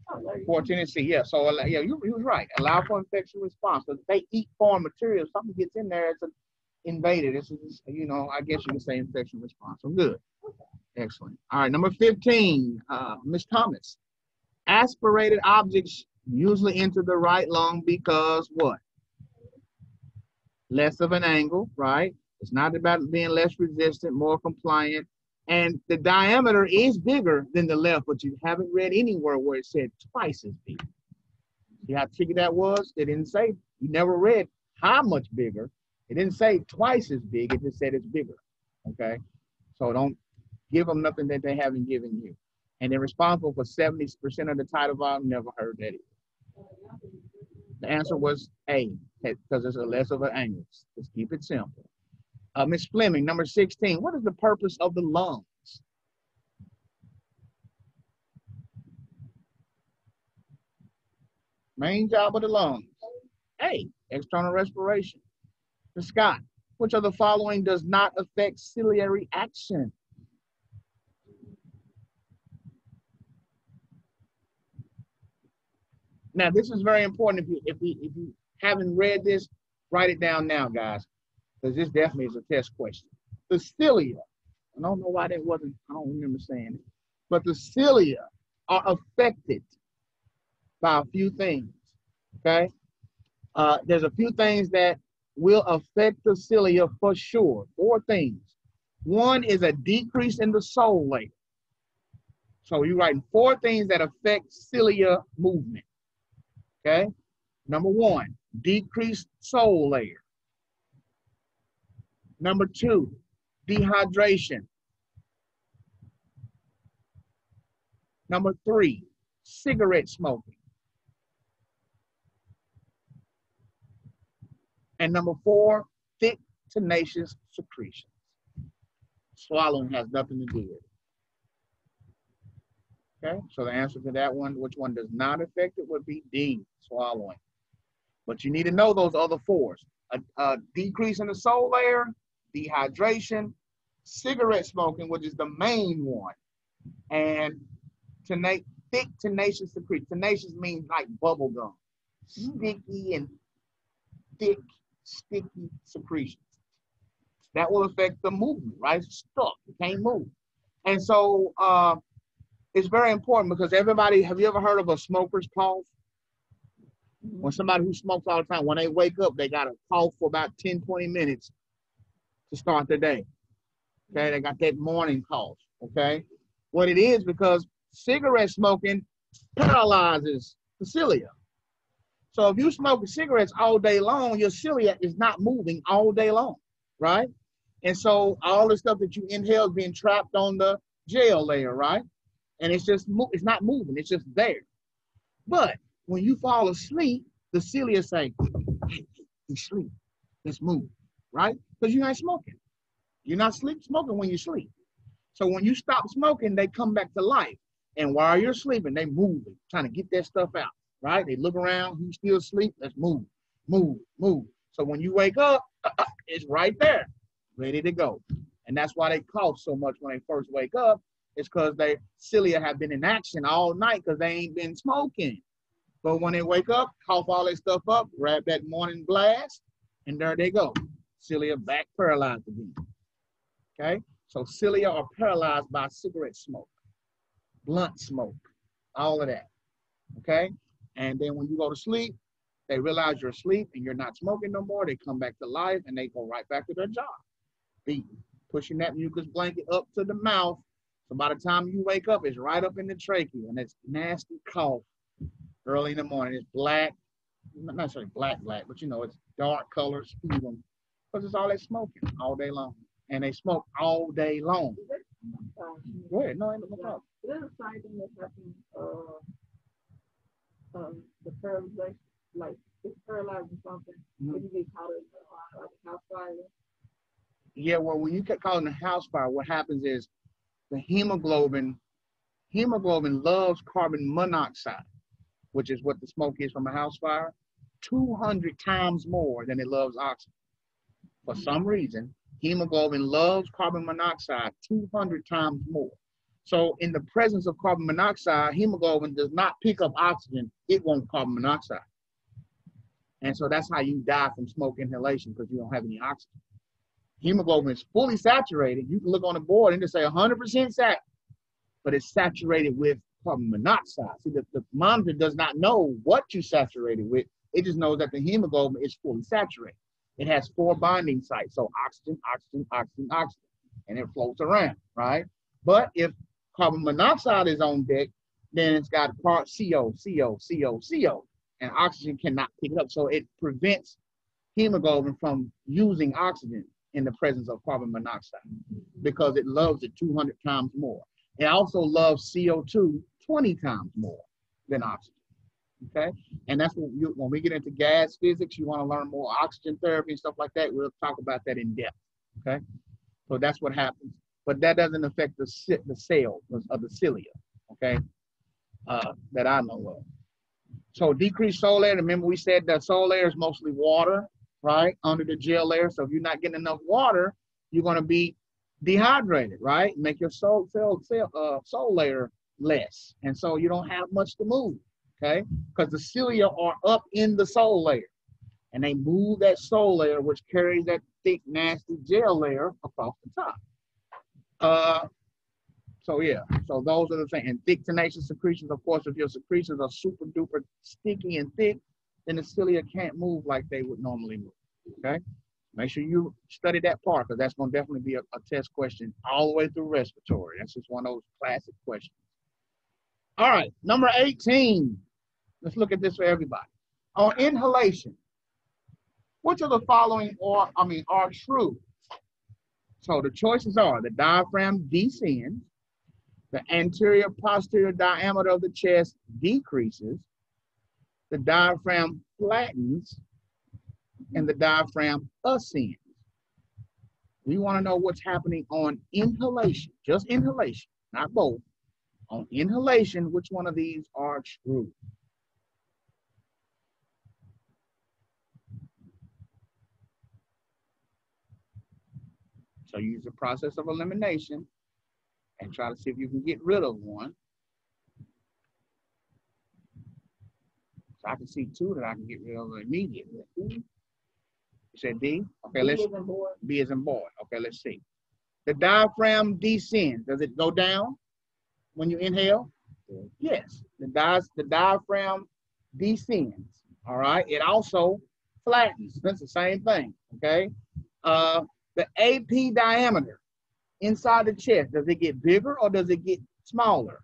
I like, 14 is C. Yeah, so uh, yeah, you, you was right. Allow for infection response. Because they eat foreign material, if something gets in there, it's a, invaded. It's, it's, you know, I guess you can say infection response. So good. Excellent. All right, number 15, uh, Ms. Thomas. Aspirated objects usually enter the right lung because what? Less of an angle, right? It's not about being less resistant, more compliant. And the diameter is bigger than the left, but you haven't read anywhere where it said twice as big. See how tricky that was? It didn't say, you never read how much bigger. It didn't say twice as big, it just said it's bigger. Okay? So don't give them nothing that they haven't given you. And they're responsible for 70% of the tidal volume. Never heard that either. The answer was A, because it's a less of an angle. Just keep it simple. Uh, Ms. Fleming, number 16, what is the purpose of the lungs? Main job of the lungs. A, external respiration. The Scott, which of the following does not affect ciliary action? Now, this is very important. If you if you if you haven't read this, write it down now, guys, because this definitely is a test question. The cilia, I don't know why that wasn't. I don't remember saying it, but the cilia are affected by a few things. Okay, uh, there's a few things that will affect the cilia for sure. Four things. One is a decrease in the sol layer. So you're writing four things that affect cilia movement. Okay. Number one, decreased sol layer. Number two, dehydration. Number three, cigarette smoking. And number four, thick, tenacious secretions. Swallowing has nothing to do with it. Okay, so the answer to that one, which one does not affect it, would be D, swallowing. But you need to know those other fours. A, a decrease in the sol layer, dehydration, cigarette smoking, which is the main one, and tena- thick, tenacious secrete. Tenacious means like bubble gum, sticky and thick, sticky secretions. That will affect the movement, right? It's stuck, you can't move. And so uh, it's very important because everybody, have you ever heard of a smoker's cough? When somebody who smokes all the time, when they wake up, they got a cough for about 10, 20 minutes to start the day. Okay, they got that morning cough. Okay, what it is because cigarette smoking paralyzes the cilia. So if you smoke cigarettes all day long, your cilia is not moving all day long, right? And so all the stuff that you inhale is being trapped on the gel layer, right? And it's just it's not moving, it's just there. But when you fall asleep, the cilia say, hey, you sleep, let's move, right? Because you ain't smoking. You're not sleep smoking when you sleep. So when you stop smoking, they come back to life. And while you're sleeping, they moving, trying to get that stuff out, right? They look around, you still asleep, let's move, move, move. So when you wake up, uh, uh, it's right there, ready to go. And that's why they cough so much when they first wake up, it's because their cilia have been in action all night because they ain't been smoking. But when they wake up, cough all that stuff up, grab that morning blast, and there they go. Cilia back paralyzed again. Okay? So cilia are paralyzed by cigarette smoke, blunt smoke, all of that. Okay? And then when you go to sleep, they realize you're asleep and you're not smoking no more. They come back to life and they go right back to their job. Beating, pushing that mucus blanket up to the mouth. So by the time you wake up, it's right up in the trachea and it's nasty cough early in the morning. It's black, not necessarily black, black, but you know, it's dark color sputum because it's all that smoking all day long. And they smoke all day long. Go ahead, no, ain't no problem. There's a side thing that happens, uh, um, the paralyzation, like it's or something, mm-hmm. when you get caught in uh, like a house fire. Yeah, well, when you get caught in a house fire, what happens is the hemoglobin, hemoglobin loves carbon monoxide which is what the smoke is from a house fire, 200 times more than it loves oxygen. For some reason, hemoglobin loves carbon monoxide 200 times more. So in the presence of carbon monoxide, hemoglobin does not pick up oxygen, it won't carbon monoxide. And so that's how you die from smoke inhalation because you don't have any oxygen. Hemoglobin is fully saturated. You can look on the board and just say 100% sat, but it's saturated with carbon monoxide. See, the, the monitor does not know what you saturated with. It just knows that the hemoglobin is fully saturated. It has four binding sites, so oxygen, oxygen, oxygen, oxygen, and it floats around, right? But if carbon monoxide is on deck, then it's got part CO, CO, CO, CO, and oxygen cannot pick it up. So it prevents hemoglobin from using oxygen in the presence of carbon monoxide because it loves it 200 times more. It also loves CO2 20 times more than oxygen. Okay, and that's you when we get into gas physics, you want to learn more oxygen therapy and stuff like that. We'll talk about that in depth. Okay, so that's what happens, but that doesn't affect the the cell of the cilia. Okay, uh, that I know of. So decreased sol layer. Remember we said that sol layer is mostly water, right, under the gel layer. So if you're not getting enough water, you're going to be dehydrated, right? Make your soul cell, cell uh, sol layer less. And so you don't have much to move, okay? Because the cilia are up in the sol layer. And they move that sol layer, which carries that thick, nasty gel layer across the top. Uh, so yeah, so those are the things. And thick tenacious secretions, of course, if your secretions are super duper sticky and thick, then the cilia can't move like they would normally move. Okay. Make sure you study that part because that's going to definitely be a, a, test question all the way through respiratory. That's just one of those classic questions. All right, number 18. Let's look at this for everybody. On inhalation, which of the following are, I mean, are true? So the choices are the diaphragm descends, the anterior posterior diameter of the chest decreases, the diaphragm flattens, and the diaphragm ascends. We want to know what's happening on inhalation, just inhalation, not both on inhalation, which one of these are true? So use the process of elimination and try to see if you can get rid of one. So I can see two that I can get rid of immediately. You said D? Okay, let's B is in boy. Okay, let's see. The diaphragm descends. Does it go down? when you inhale? Yes. The, di the diaphragm descends. All right. It also flattens. That's the same thing. Okay. Uh, the AP diameter inside the chest, does it get bigger or does it get smaller?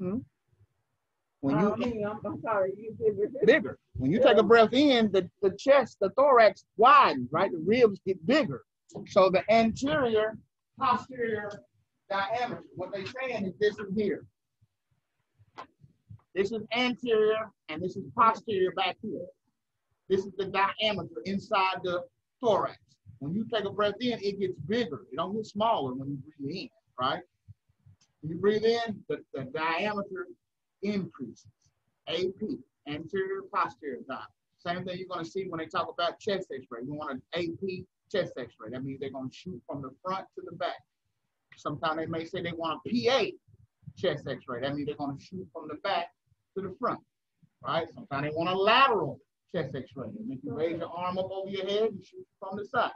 Hmm? When I you oh, mean, I'm, I'm sorry, you it. bigger. When you take a breath in, the, the chest, the thorax widens, right? The ribs get bigger. So the anterior posterior diameter, what they're saying is this is here. This is anterior and this is posterior back here. This is the diameter inside the thorax. When you take a breath in, it gets bigger. It don't get smaller when you breathe in, right? When you breathe in, the, the diameter increases. AP, anterior posterior diameter. Same thing you're going to see when they talk about chest x-ray. You want an AP chest x-ray. That means they're going to shoot from the front to the back. Sometimes they may say they want a PA chest x-ray. That means they're going to shoot from the back to the front, right? Sometimes they want a lateral chest x-ray. That means you raise your arm up over your head and shoot from the side.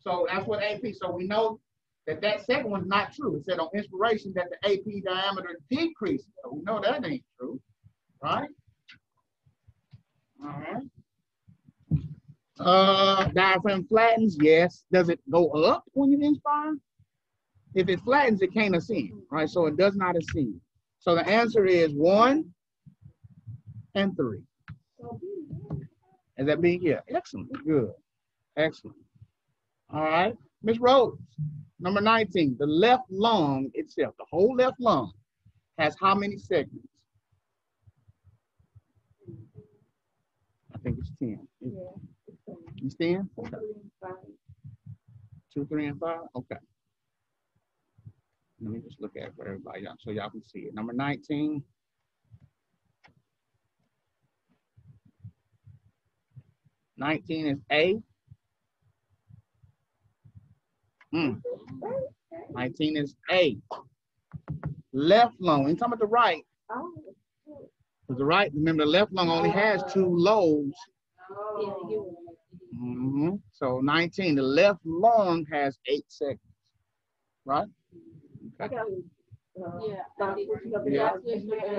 So that's what AP. So we know that that second one's not true. It said on inspiration that the AP diameter decreases. So we know that ain't true, right? All right. Uh, diaphragm flattens, yes. Does it go up when you inspire? If it flattens, it can't ascend, right? So it does not ascend. So the answer is one and three. Is that being yeah? Excellent. Good. Excellent. All right. Miss Rose, number 19. The left lung itself, the whole left lung, has how many segments? I think it's 10. It's 10? Okay. Two, three, and five? Okay. Let me just look at for everybody so y'all can see it. Number 19. Nineteen is A. Hmm. 19 is A. Left lung. You talking about the right, because the right, remember the left lung only has two lobes. Mhm. So 19, the left lung has eight seconds, right? Yeah. Yeah.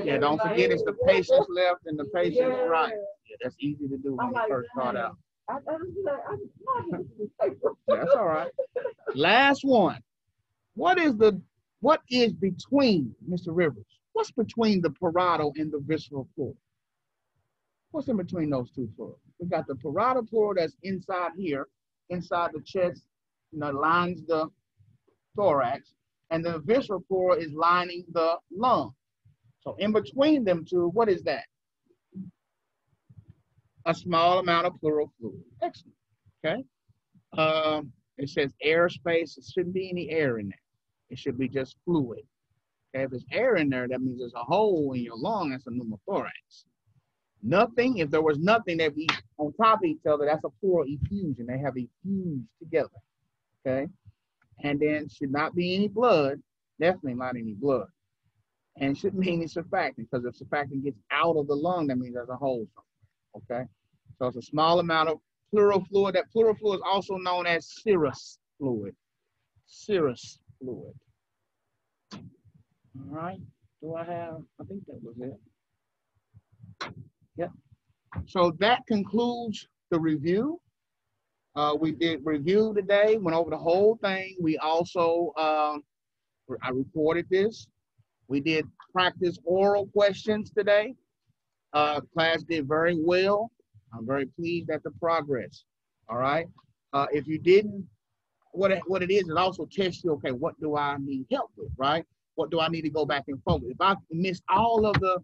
Yeah, don't forget it's the patient's left and the patient's right. Yeah, that's easy to do when I'm you like, first start out. I, I, I'm, I'm, That's all right. Last one. What is the what is between Mr. Rivers? What's between the parietal and the visceral floor? What's in between those two fluids? We got the parietal fluid that's inside here, inside the chest, you know, lines the thorax, and the visceral fluid is lining the lung. So in between them two, what is that? A small amount of pleural fluid. Excellent. Okay. Um, it says airspace. It shouldn't be any air in there. It should be just fluid. Okay, if there's air in there, that means there's a hole in your lung. That's a pneumothorax. Nothing. If there was nothing, they'd be on top of each other. That's a pleural effusion. They have effused together. Okay, and then should not be any blood. Definitely not any blood. And shouldn't be any surfactant because if surfactant gets out of the lung, that means there's a hole somewhere. Okay, so it's a small amount of pleural fluid. That pleural fluid is also known as serous fluid. Serous fluid. All right. Do I have? I think that was it. Yep. So that concludes the review. Uh, we did review today, went over the whole thing. We also, uh, I recorded this. We did practice oral questions today. Uh, class did very well. I'm very pleased at the progress. All right. Uh, if you didn't, what it, what it is, it also tests you. Okay, what do I need help with? Right. What do I need to go back and focus? If I missed all of the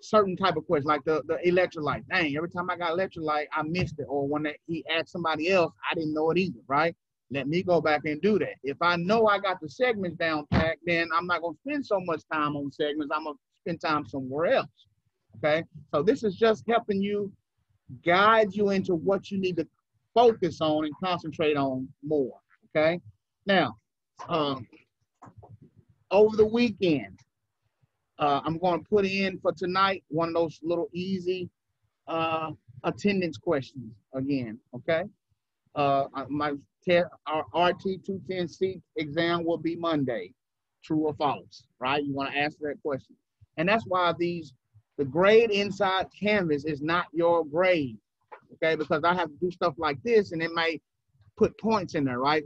certain type of questions, like the the electrolyte, dang, every time I got electrolyte, I missed it. Or when he asked somebody else, I didn't know it either. Right. Let me go back and do that. If I know I got the segments down packed, then I'm not gonna spend so much time on segments. I'm gonna spend time somewhere else. Okay. So this is just helping you guide you into what you need to focus on and concentrate on more. Okay. Now, um, over the weekend, uh, I'm going to put in for tonight one of those little easy uh, attendance questions again. Okay. Uh, my our RT210C exam will be Monday. True or false? Right. You want to answer that question, and that's why these the grade inside Canvas is not your grade, okay? Because I have to do stuff like this and it might put points in there, right?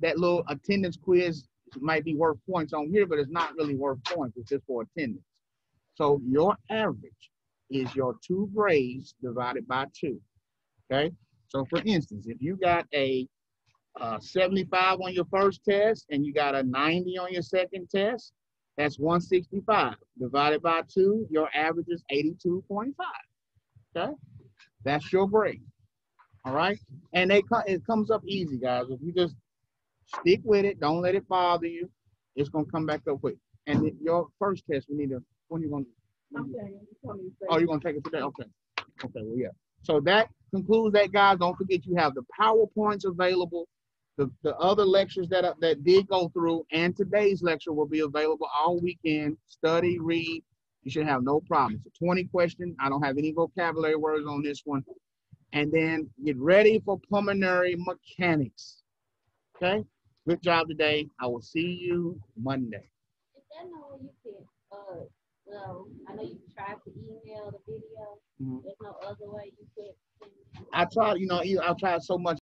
that little attendance quiz might be worth points on here, but it's not really worth points. It's just for attendance. So your average is your two grades divided by two. Okay. So for instance, if you got a uh, 75 on your first test and you got a 90 on your second test, that's 165 divided by two. Your average is 82.5. Okay. That's your grade. All right. And they it comes up easy, guys. If you just stick with it, don't let it bother you. It's gonna come back up quick. And your first test, we need to when you gonna I'm saying, you told me to say. oh you're gonna take it today? Okay. Okay, well yeah. So that concludes that, guys. Don't forget you have the PowerPoints available. The, the other lectures that are- that did go through and today's lecture will be available all weekend. Study, read. You should have no problem. It's a 20 question. I don't have any vocabulary words on this one. And then get ready for pulmonary mechanics. Okay? Good job today. I will see you Monday. Is there no way you can, uh, well, I know you tried to email the video. Mhm. There's no other way you could. send- I tried, you know, I tried so much